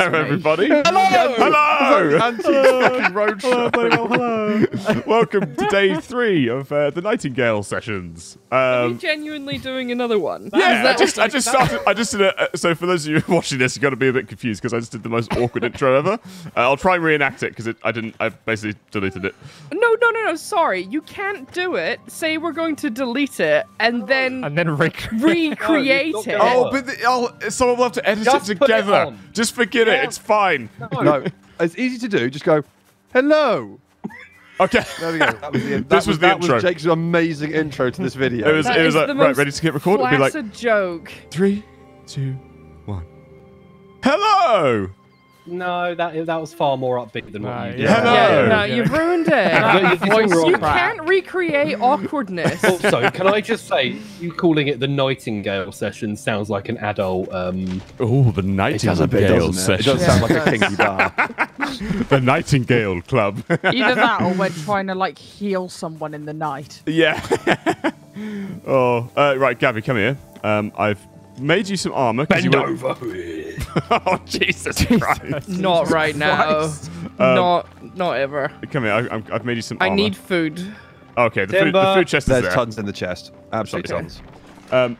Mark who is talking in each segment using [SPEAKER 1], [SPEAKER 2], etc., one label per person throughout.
[SPEAKER 1] Hello, everybody.
[SPEAKER 2] Hello!
[SPEAKER 1] Hello.
[SPEAKER 2] Antiques fucking roadshow.
[SPEAKER 3] hello.
[SPEAKER 1] Welcome to day three of uh, the Nightingale sessions.
[SPEAKER 4] Are you
[SPEAKER 1] Um,
[SPEAKER 4] genuinely doing another one?
[SPEAKER 1] yeah, I just, I just started. I just did a. uh, So for those of you watching this, you're gonna be a bit confused because I just did the most awkward intro ever. Uh, I'll try and reenact it because I didn't. I basically deleted it.
[SPEAKER 4] No, no, no, no. Sorry, you can't do it. Say we're going to delete it and then
[SPEAKER 3] And then recreate.
[SPEAKER 4] recreate
[SPEAKER 2] not
[SPEAKER 4] it.
[SPEAKER 1] Oh, but the, oh, someone will have to edit
[SPEAKER 2] Just
[SPEAKER 1] it
[SPEAKER 2] put it
[SPEAKER 1] together. just forget it. It's fine.
[SPEAKER 2] No, it's easy to do. Just go, hello.
[SPEAKER 1] Okay.
[SPEAKER 2] There we go. That was the, that
[SPEAKER 1] This was the
[SPEAKER 2] that
[SPEAKER 1] intro.
[SPEAKER 2] was Jake's amazing intro to this video.
[SPEAKER 1] It was.
[SPEAKER 4] That
[SPEAKER 1] it was like right, ready to get recorded. It'd be like
[SPEAKER 4] Flaccid joke.
[SPEAKER 1] three, two, one. Hello.
[SPEAKER 5] No, that that was far more upbeat than what
[SPEAKER 3] Right,
[SPEAKER 5] you did.
[SPEAKER 3] yeah.
[SPEAKER 1] Hello.
[SPEAKER 4] Yeah, no,
[SPEAKER 3] Yeah.
[SPEAKER 4] you've ruined it.
[SPEAKER 5] it's
[SPEAKER 4] you can't recreate awkwardness.
[SPEAKER 5] Also, can I just say, you calling it the Nightingale session sounds like an adult. Um,
[SPEAKER 1] Oh, the Nightingale
[SPEAKER 2] does a bit, doesn't it? It does sound like a kinky bar.
[SPEAKER 1] the Nightingale Club.
[SPEAKER 6] Either that or we're trying to like heal someone in the night.
[SPEAKER 1] yeah. oh, uh, right, Gabby, come here. Um, I've made you some armor. 'cause you
[SPEAKER 5] bend
[SPEAKER 1] went-
[SPEAKER 5] over.
[SPEAKER 1] oh, Jesus Christ.
[SPEAKER 4] not right now.
[SPEAKER 1] Um,
[SPEAKER 4] not, not ever.
[SPEAKER 1] Come here. I, I'm- I've made you some
[SPEAKER 4] I
[SPEAKER 1] armor.
[SPEAKER 4] need food.
[SPEAKER 1] Okay, the food, the food chest is
[SPEAKER 2] There's tons in the chest. Absolutely
[SPEAKER 4] Okay.
[SPEAKER 2] tons.
[SPEAKER 1] Um,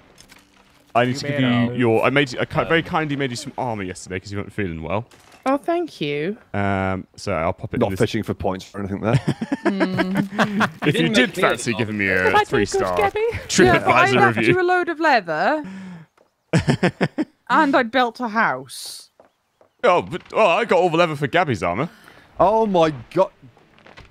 [SPEAKER 1] I need to give you
[SPEAKER 3] Tomato.
[SPEAKER 1] your. I made you. I ki- very kindly made you some armor yesterday because you weren't feeling well.
[SPEAKER 4] Oh, thank you.
[SPEAKER 1] Um, so I'll pop it. in
[SPEAKER 2] Not
[SPEAKER 1] this.
[SPEAKER 2] fishing for points or anything there.
[SPEAKER 1] If you
[SPEAKER 5] didn't
[SPEAKER 1] did fancy
[SPEAKER 5] any
[SPEAKER 1] giving me
[SPEAKER 3] Did
[SPEAKER 1] a
[SPEAKER 3] I do
[SPEAKER 1] three
[SPEAKER 3] good,
[SPEAKER 1] star
[SPEAKER 3] Gabby?
[SPEAKER 6] Yeah, but I
[SPEAKER 1] TripAdvisor
[SPEAKER 6] left
[SPEAKER 1] review.
[SPEAKER 6] you a load of leather. And I built a house.
[SPEAKER 1] Oh, but oh, I got all the leather for Gabby's armor.
[SPEAKER 2] Oh my god.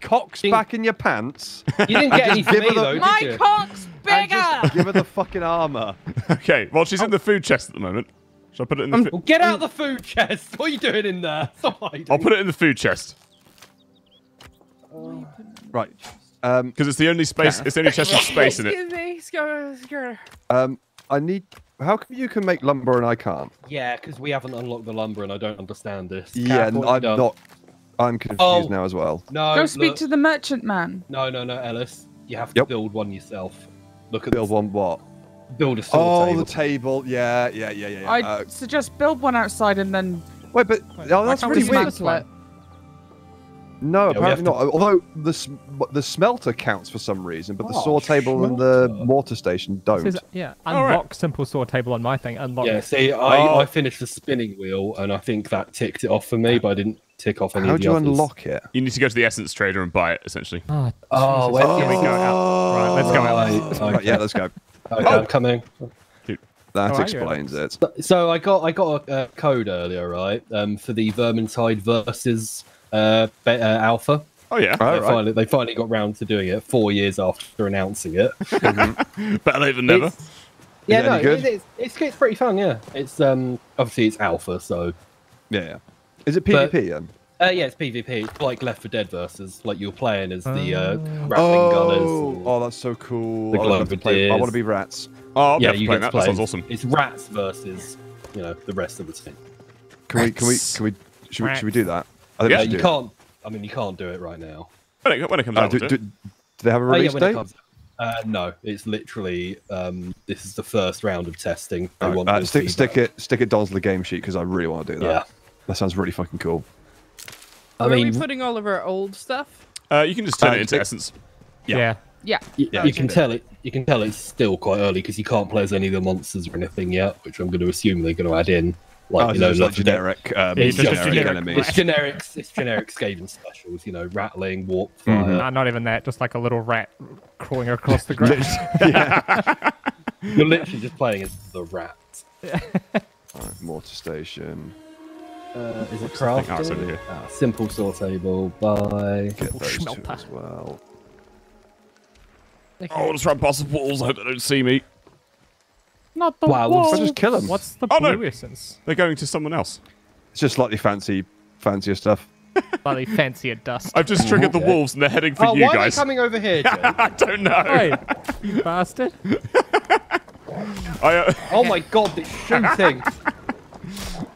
[SPEAKER 2] Cocks
[SPEAKER 5] Ding.
[SPEAKER 2] back in your pants.
[SPEAKER 5] You didn't get any for
[SPEAKER 2] give
[SPEAKER 5] me
[SPEAKER 2] her the-
[SPEAKER 5] though, did
[SPEAKER 6] My
[SPEAKER 5] you?
[SPEAKER 6] cock's
[SPEAKER 2] And
[SPEAKER 6] bigger!
[SPEAKER 2] just give her the fucking armor.
[SPEAKER 1] Okay, well she's in the food chest at the moment. Shall I put it in the? Fi-
[SPEAKER 5] Well, get out the food chest. What are you doing in there? Stop hiding.
[SPEAKER 1] I'll put it in the food chest
[SPEAKER 2] Right. Um,
[SPEAKER 1] because it's the only space. It's the only chest with space in it.
[SPEAKER 4] Excuse me. Scar- scar-
[SPEAKER 2] um, I need. How come you can make lumber and I can't?
[SPEAKER 5] Yeah, because we haven't unlocked the lumber and I don't understand this.
[SPEAKER 2] Yeah,
[SPEAKER 5] Cat, what
[SPEAKER 2] I'm
[SPEAKER 5] done?
[SPEAKER 2] not. I'm confused
[SPEAKER 5] Oh.
[SPEAKER 2] now as well.
[SPEAKER 5] No,
[SPEAKER 6] Go speak
[SPEAKER 5] look.
[SPEAKER 6] to the merchant man.
[SPEAKER 5] No, no, no, Ellis. You have to
[SPEAKER 2] Yep.
[SPEAKER 5] build one yourself. Look at
[SPEAKER 2] Build
[SPEAKER 5] the,
[SPEAKER 2] one what?
[SPEAKER 5] build a sword
[SPEAKER 2] Oh,
[SPEAKER 5] table.
[SPEAKER 2] the table. Yeah, yeah, yeah, yeah. yeah.
[SPEAKER 6] I
[SPEAKER 2] Uh,
[SPEAKER 6] suggest build one outside and then
[SPEAKER 2] wait, but oh, that's
[SPEAKER 3] can't
[SPEAKER 2] really
[SPEAKER 3] we
[SPEAKER 2] weird.
[SPEAKER 3] Dismantle it?
[SPEAKER 2] No,
[SPEAKER 5] Yeah,
[SPEAKER 2] apparently
[SPEAKER 5] have
[SPEAKER 2] not. Although the the smelter counts for some reason, but the
[SPEAKER 5] Oh,
[SPEAKER 2] saw table and the
[SPEAKER 5] smelter.
[SPEAKER 2] mortar station don't.
[SPEAKER 3] says, yeah,
[SPEAKER 1] All right.
[SPEAKER 3] unlock simple saw table on my thing. Unlock.
[SPEAKER 5] Yeah, see, I,
[SPEAKER 1] Oh.
[SPEAKER 5] I finished the spinning wheel and I think that ticked it off for me, but I didn't tick off any
[SPEAKER 2] How
[SPEAKER 5] of
[SPEAKER 2] do
[SPEAKER 5] the
[SPEAKER 2] you
[SPEAKER 5] others.
[SPEAKER 2] unlock it?
[SPEAKER 1] You need to go to the essence trader and buy it. Essentially.
[SPEAKER 3] Oh,
[SPEAKER 5] Oh,
[SPEAKER 3] Jesus.
[SPEAKER 5] where
[SPEAKER 3] Here we go. Out. Right, let's go out.
[SPEAKER 5] Right,
[SPEAKER 2] Right, yeah, let's go.
[SPEAKER 5] Okay, I'm coming.
[SPEAKER 2] That
[SPEAKER 3] Oh,
[SPEAKER 2] explains it.
[SPEAKER 5] So I got I got a, a code earlier, right, um, for the Vermintide versus uh, be- uh, Alpha.
[SPEAKER 1] Oh yeah.
[SPEAKER 2] Oh,
[SPEAKER 5] they
[SPEAKER 2] right.
[SPEAKER 5] finally they finally got round to doing it four years after announcing it.
[SPEAKER 1] Better late than never.
[SPEAKER 5] It's- yeah,
[SPEAKER 2] it
[SPEAKER 5] no,
[SPEAKER 2] good?
[SPEAKER 5] it- it's, it's it's pretty fun. Yeah, it's um obviously it's Alpha, so
[SPEAKER 2] Yeah, yeah. Is it
[SPEAKER 5] But-
[SPEAKER 2] PvP then?
[SPEAKER 5] uh, yeah, it's PvP, It's like Left 4 Dead versus like you're playing as the uh,
[SPEAKER 3] Oh.
[SPEAKER 2] Oh,
[SPEAKER 5] gunners.
[SPEAKER 2] oh, that's so cool.
[SPEAKER 5] The
[SPEAKER 2] I would to play- I want to be rats.
[SPEAKER 1] Oh, I'll
[SPEAKER 5] yeah,
[SPEAKER 1] able to
[SPEAKER 5] you
[SPEAKER 1] play
[SPEAKER 5] get
[SPEAKER 1] that.
[SPEAKER 5] to
[SPEAKER 1] That
[SPEAKER 5] play.
[SPEAKER 1] sounds awesome.
[SPEAKER 5] It's rats versus you know the rest of the team.
[SPEAKER 2] Can we? Can we? Can we? Should we? Should we do that? I think
[SPEAKER 1] Yeah,
[SPEAKER 2] we should
[SPEAKER 5] you can't. I mean, you can't do it right now.
[SPEAKER 1] When it, when it comes
[SPEAKER 2] Uh,
[SPEAKER 1] out,
[SPEAKER 2] do, do,
[SPEAKER 1] do
[SPEAKER 2] do they have a
[SPEAKER 5] Oh, yeah,
[SPEAKER 2] release date?
[SPEAKER 5] Uh, no, it's literally um, this is the first round of testing. They
[SPEAKER 2] Alright,
[SPEAKER 5] want
[SPEAKER 2] uh, stick, stick it. Stick it Don's the game sheet because I really want to do that.
[SPEAKER 5] Yeah,
[SPEAKER 2] That sounds really fucking cool.
[SPEAKER 5] I
[SPEAKER 4] Where are
[SPEAKER 5] mean,
[SPEAKER 4] we putting all of our old stuff?
[SPEAKER 1] Uh, you can just turn
[SPEAKER 2] Uh,
[SPEAKER 1] it into
[SPEAKER 2] it-
[SPEAKER 1] essence.
[SPEAKER 3] Yeah.
[SPEAKER 6] yeah.
[SPEAKER 5] y-
[SPEAKER 2] Yeah,
[SPEAKER 5] you
[SPEAKER 2] you
[SPEAKER 5] can
[SPEAKER 2] do.
[SPEAKER 5] tell it. You can tell it's still quite early because you can't play as any of the monsters or anything yet, which I'm going to assume they're going to add in. Like
[SPEAKER 2] oh,
[SPEAKER 5] you know,
[SPEAKER 2] it's like
[SPEAKER 5] Left 4 Dead-
[SPEAKER 2] generic. Um,
[SPEAKER 3] It's just
[SPEAKER 2] generic,
[SPEAKER 3] generic
[SPEAKER 2] enemies.
[SPEAKER 5] It's generics. It's generic Skaven specials. You know, rattling, warp
[SPEAKER 2] Mhm.
[SPEAKER 5] fire.
[SPEAKER 3] Nah, not even that. Just like a little rat crawling across the ground.
[SPEAKER 5] You're literally just playing as the rat.
[SPEAKER 2] Alright, mortar station.
[SPEAKER 5] Uh, is it
[SPEAKER 1] What's the thing? Oh, it's over
[SPEAKER 5] crafting?
[SPEAKER 1] here.
[SPEAKER 5] Ah, simple saw table. Bye.
[SPEAKER 2] Get those two as well.
[SPEAKER 4] Okay.
[SPEAKER 1] Oh, let's run past the walls. I hope they don't see me.
[SPEAKER 6] Not the
[SPEAKER 5] Wow,
[SPEAKER 6] wall.
[SPEAKER 2] I'll just kill them.
[SPEAKER 3] What's the
[SPEAKER 1] Oh, no.
[SPEAKER 3] blue essence?
[SPEAKER 1] They're going to someone else.
[SPEAKER 2] It's just slightly fancy, fancier stuff.
[SPEAKER 3] Bloody fancier dust.
[SPEAKER 1] I've just triggered the wolves and they're heading for
[SPEAKER 5] Oh,
[SPEAKER 1] you
[SPEAKER 5] why
[SPEAKER 1] guys.
[SPEAKER 5] are they coming over here, Jake?
[SPEAKER 1] I don't know.
[SPEAKER 3] Hey, you bastard.
[SPEAKER 1] I, uh,
[SPEAKER 5] Oh my god, it's shooting!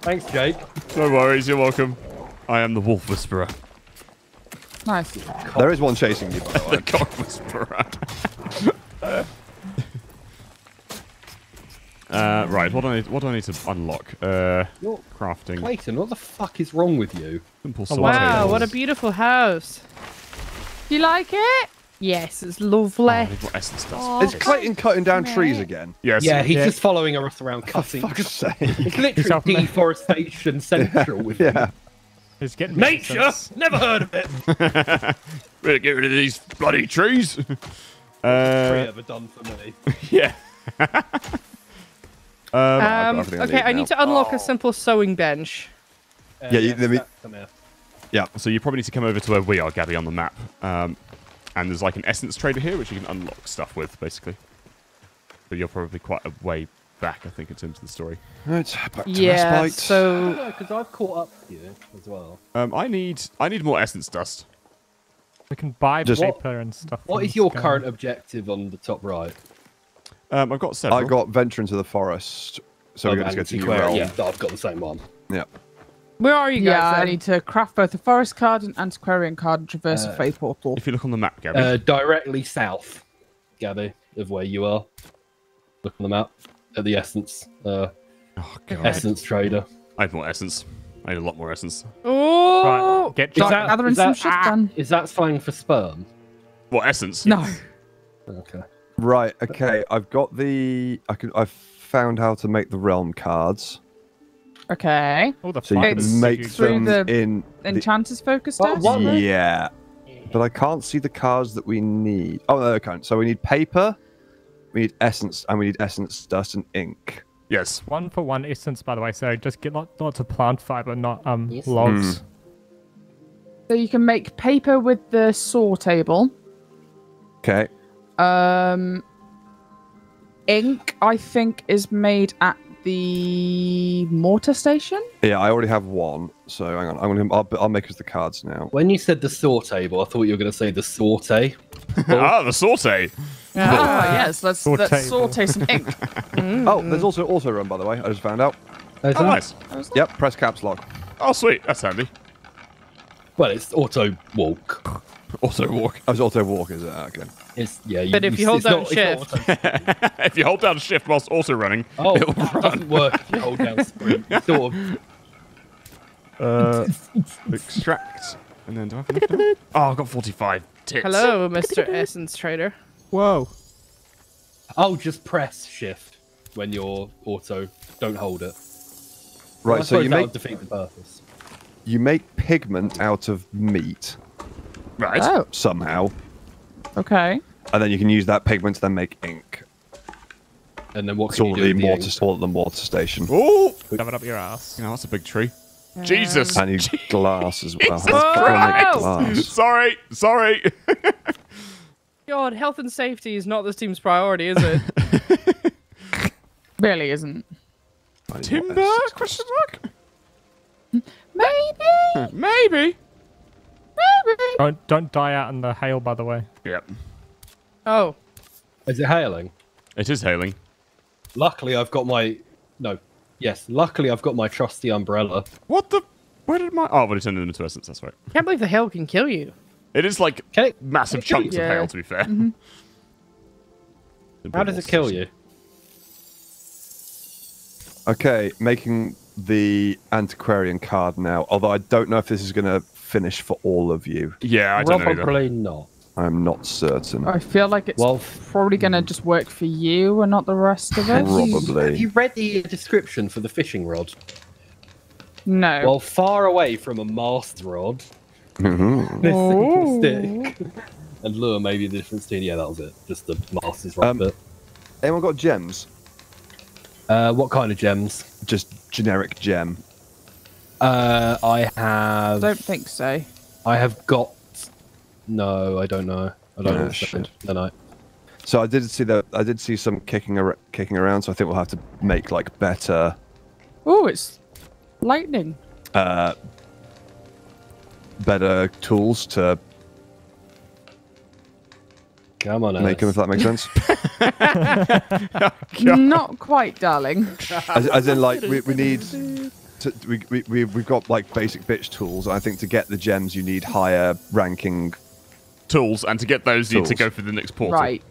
[SPEAKER 5] Thanks, Jake.
[SPEAKER 1] no worries. You're welcome. I am the wolf whisperer.
[SPEAKER 6] Nice.
[SPEAKER 2] There is one chasing you. By the way.
[SPEAKER 1] The cock whisperer. Uh, right. What do I need, what do I need to unlock? Uh,
[SPEAKER 5] You're-
[SPEAKER 1] crafting.
[SPEAKER 5] Clayton, what the fuck is wrong with you?
[SPEAKER 1] Simple
[SPEAKER 3] Oh,
[SPEAKER 1] sword
[SPEAKER 4] Wow, what a beautiful house.
[SPEAKER 6] Do you like it?
[SPEAKER 4] Yes, it's
[SPEAKER 1] Oh,
[SPEAKER 4] lovely.
[SPEAKER 1] I need more essence dust.
[SPEAKER 6] Oh,
[SPEAKER 2] Is Clayton cutting down
[SPEAKER 6] Mate.
[SPEAKER 2] trees again?
[SPEAKER 1] Yes.
[SPEAKER 5] Yeah, he's
[SPEAKER 3] Yeah.
[SPEAKER 5] just following us around
[SPEAKER 2] For
[SPEAKER 5] cutting.
[SPEAKER 2] fuck's sake.
[SPEAKER 5] It's literally
[SPEAKER 3] Yourself,
[SPEAKER 5] deforestation central with him.
[SPEAKER 2] Yeah.
[SPEAKER 3] He's getting
[SPEAKER 5] Nature, never heard of it.
[SPEAKER 1] Better get rid of these bloody trees.
[SPEAKER 5] Free
[SPEAKER 1] uh,
[SPEAKER 5] ever done for me.
[SPEAKER 1] yeah. Um,
[SPEAKER 4] Um,
[SPEAKER 2] everything I
[SPEAKER 4] okay, I
[SPEAKER 2] now.
[SPEAKER 4] need to unlock a simple sewing bench.
[SPEAKER 5] Uh,
[SPEAKER 2] Yeah, you- let me-
[SPEAKER 5] Zach, come here.
[SPEAKER 2] Yeah.
[SPEAKER 1] so you probably need to come over to where we are, Gabby, on the map. Um, and there's like an essence trader here, which you can unlock stuff with, basically. But you're probably quite a way back, I think, in terms of the story.
[SPEAKER 2] Right, back to
[SPEAKER 4] Yeah,
[SPEAKER 2] respite.
[SPEAKER 4] so
[SPEAKER 5] because I've caught up to you as well.
[SPEAKER 1] Um, I need I need more essence dust.
[SPEAKER 3] We can buy
[SPEAKER 2] Just-
[SPEAKER 3] paper and stuff.
[SPEAKER 5] What is your
[SPEAKER 3] Sky.
[SPEAKER 5] current objective on the top right?
[SPEAKER 1] Um, I've got several.
[SPEAKER 2] I got venture into the forest, so we're
[SPEAKER 5] Oh,
[SPEAKER 2] going to go to new
[SPEAKER 5] Antiquarian.
[SPEAKER 2] realm.
[SPEAKER 5] Yeah, I've got the same one.
[SPEAKER 2] Yeah.
[SPEAKER 4] where are you guys?
[SPEAKER 6] Yeah, I need to craft both a forest card, an antiquarian card, and traverse
[SPEAKER 5] Uh,
[SPEAKER 6] a fate portal.
[SPEAKER 1] If you look on the map, Gabby.
[SPEAKER 5] Uh, directly south, Gabby, of where you are. Look on the map at the essence. Uh,
[SPEAKER 1] oh god.
[SPEAKER 5] essence trader.
[SPEAKER 1] I need more essence. I need a lot more essence.
[SPEAKER 4] Oh,
[SPEAKER 3] Right, get
[SPEAKER 5] Is
[SPEAKER 6] Start
[SPEAKER 5] that-
[SPEAKER 6] gathering
[SPEAKER 5] is
[SPEAKER 6] some
[SPEAKER 5] that-
[SPEAKER 6] shit
[SPEAKER 5] ah,
[SPEAKER 6] done.
[SPEAKER 5] Is that slang for sperm?
[SPEAKER 1] What essence?
[SPEAKER 6] No.
[SPEAKER 5] Okay.
[SPEAKER 2] Right. Okay. I've got the. I can. I've found how to make the realm cards,
[SPEAKER 6] Okay.
[SPEAKER 3] all the
[SPEAKER 2] so you can make
[SPEAKER 6] through
[SPEAKER 2] them
[SPEAKER 6] the
[SPEAKER 2] in. the-
[SPEAKER 6] Enchanter's focus
[SPEAKER 5] Well,
[SPEAKER 6] deck?
[SPEAKER 5] what-
[SPEAKER 2] yeah. But I can't see the cards that we need. Oh no, I can't. So we need paper, we need essence, and we need essence dust and ink.
[SPEAKER 1] Yes.
[SPEAKER 3] one for one essence, by the way. So just get lot, lots of plant fiber, not um
[SPEAKER 5] Yes.
[SPEAKER 3] logs.
[SPEAKER 6] So you can make paper with the saw table.
[SPEAKER 2] Okay.
[SPEAKER 6] Um, ink, I think, is made at the mortar station.
[SPEAKER 2] Yeah, I already have one. So hang on. I'm gonna. I'll, I'll make us the cards now.
[SPEAKER 5] When you said the saw table, I thought you were going to say the saute.
[SPEAKER 1] ah, the saute.
[SPEAKER 6] Ah, yes. Let's,
[SPEAKER 3] Saw
[SPEAKER 6] let's
[SPEAKER 3] table.
[SPEAKER 6] saute some ink.
[SPEAKER 2] Oh, there's also auto run by the way. I just found out.
[SPEAKER 1] Oh, nice.
[SPEAKER 2] Yep. Press caps lock.
[SPEAKER 1] Oh, sweet. That's handy.
[SPEAKER 5] Well, it's auto walk.
[SPEAKER 1] Also walk.
[SPEAKER 2] Oh, it's auto walk, is it? Okay.
[SPEAKER 5] It's yeah. You,
[SPEAKER 4] But if you hold down
[SPEAKER 5] not- it's not auto-
[SPEAKER 1] if you hold down shift whilst also running,
[SPEAKER 5] Oh, that doesn't work if you hold down sprint. Sort of.
[SPEAKER 1] uh, extract, and then do I have enough now? Oh, I've got 45 tits.
[SPEAKER 4] hello, Mr. Essence Trader.
[SPEAKER 3] Whoa.
[SPEAKER 5] Oh, just press shift when you're auto. Don't hold it.
[SPEAKER 2] Right.
[SPEAKER 5] I
[SPEAKER 2] so you
[SPEAKER 5] that
[SPEAKER 2] make
[SPEAKER 5] would defeat the purpose.
[SPEAKER 2] you make pigment out of meat
[SPEAKER 1] Right.
[SPEAKER 6] oh,
[SPEAKER 2] somehow,
[SPEAKER 6] okay.
[SPEAKER 2] and then you can use that pigment to then make ink.
[SPEAKER 5] And then what
[SPEAKER 2] It's
[SPEAKER 5] can
[SPEAKER 2] all
[SPEAKER 5] you do?
[SPEAKER 2] the
[SPEAKER 5] with the
[SPEAKER 2] mortar,
[SPEAKER 5] ink?
[SPEAKER 2] all at the mortar station.
[SPEAKER 1] Oh,
[SPEAKER 3] Shove it up your ass.
[SPEAKER 1] you know, that's a big tree. Jesus.
[SPEAKER 2] And you glass as well.
[SPEAKER 1] Jesus
[SPEAKER 2] How do I make
[SPEAKER 4] Christ.
[SPEAKER 2] glass?
[SPEAKER 1] Sorry, sorry.
[SPEAKER 4] God, health and safety is not this team's priority, is it?
[SPEAKER 6] Really isn't.
[SPEAKER 2] I need more
[SPEAKER 1] Timber? Question mark?
[SPEAKER 6] Maybe.
[SPEAKER 1] Maybe.
[SPEAKER 6] Maybe.
[SPEAKER 3] Don't don't die out in the hail, by the way.
[SPEAKER 1] Yep.
[SPEAKER 4] oh,
[SPEAKER 5] Is it hailing?
[SPEAKER 1] It is hailing.
[SPEAKER 5] Luckily, I've got my no. Yes, luckily I've got my trusty umbrella.
[SPEAKER 1] What the? Where did my? Oh, but it turned them into essence. That's right.
[SPEAKER 4] can't believe the hail can kill you.
[SPEAKER 1] It is like
[SPEAKER 5] Can it,
[SPEAKER 1] massive
[SPEAKER 5] can it
[SPEAKER 1] chunks
[SPEAKER 5] you?
[SPEAKER 1] of
[SPEAKER 6] Yeah.
[SPEAKER 1] hail, to be fair. Mm-hmm.
[SPEAKER 5] How does it kill you?
[SPEAKER 2] Okay, making the antiquarian card now. Although I don't know if this is going to finish for all of you.
[SPEAKER 1] Yeah, I don't know. Either.
[SPEAKER 5] Probably not.
[SPEAKER 2] I'm not certain.
[SPEAKER 6] I feel like it's
[SPEAKER 5] Well,
[SPEAKER 6] probably going to just work for you and not the rest of us.
[SPEAKER 2] Probably.
[SPEAKER 5] Have you read the description for the fishing rod?
[SPEAKER 6] No.
[SPEAKER 5] Well, far away from a mast rod,
[SPEAKER 2] mm-hmm.
[SPEAKER 5] this
[SPEAKER 6] Ooh.
[SPEAKER 5] stick, and lure maybe the difference between yeah, that was it. Just the mast is right
[SPEAKER 2] Um,
[SPEAKER 5] bit.
[SPEAKER 2] Anyone got gems?
[SPEAKER 5] Uh, what kind of gems?
[SPEAKER 2] Just generic gem.
[SPEAKER 5] Uh, I have.
[SPEAKER 6] don't think so.
[SPEAKER 5] I have got. No, I don't know. I don't
[SPEAKER 2] Ah,
[SPEAKER 5] understand. No, no.
[SPEAKER 2] So I did see that. I did see some kicking ar- kicking around. So I think we'll have to make like better,
[SPEAKER 6] Oh, it's lightning.
[SPEAKER 2] uh, better tools to
[SPEAKER 5] Come on,
[SPEAKER 2] make them. If that makes sense.
[SPEAKER 6] Not quite, darling.
[SPEAKER 2] as, as in, like we, we need. To, we, we, we- we've got like basic bitch tools. I think to get the gems, you need higher ranking.
[SPEAKER 1] Tools, and to get those, you need to go for the next portal.
[SPEAKER 6] Right.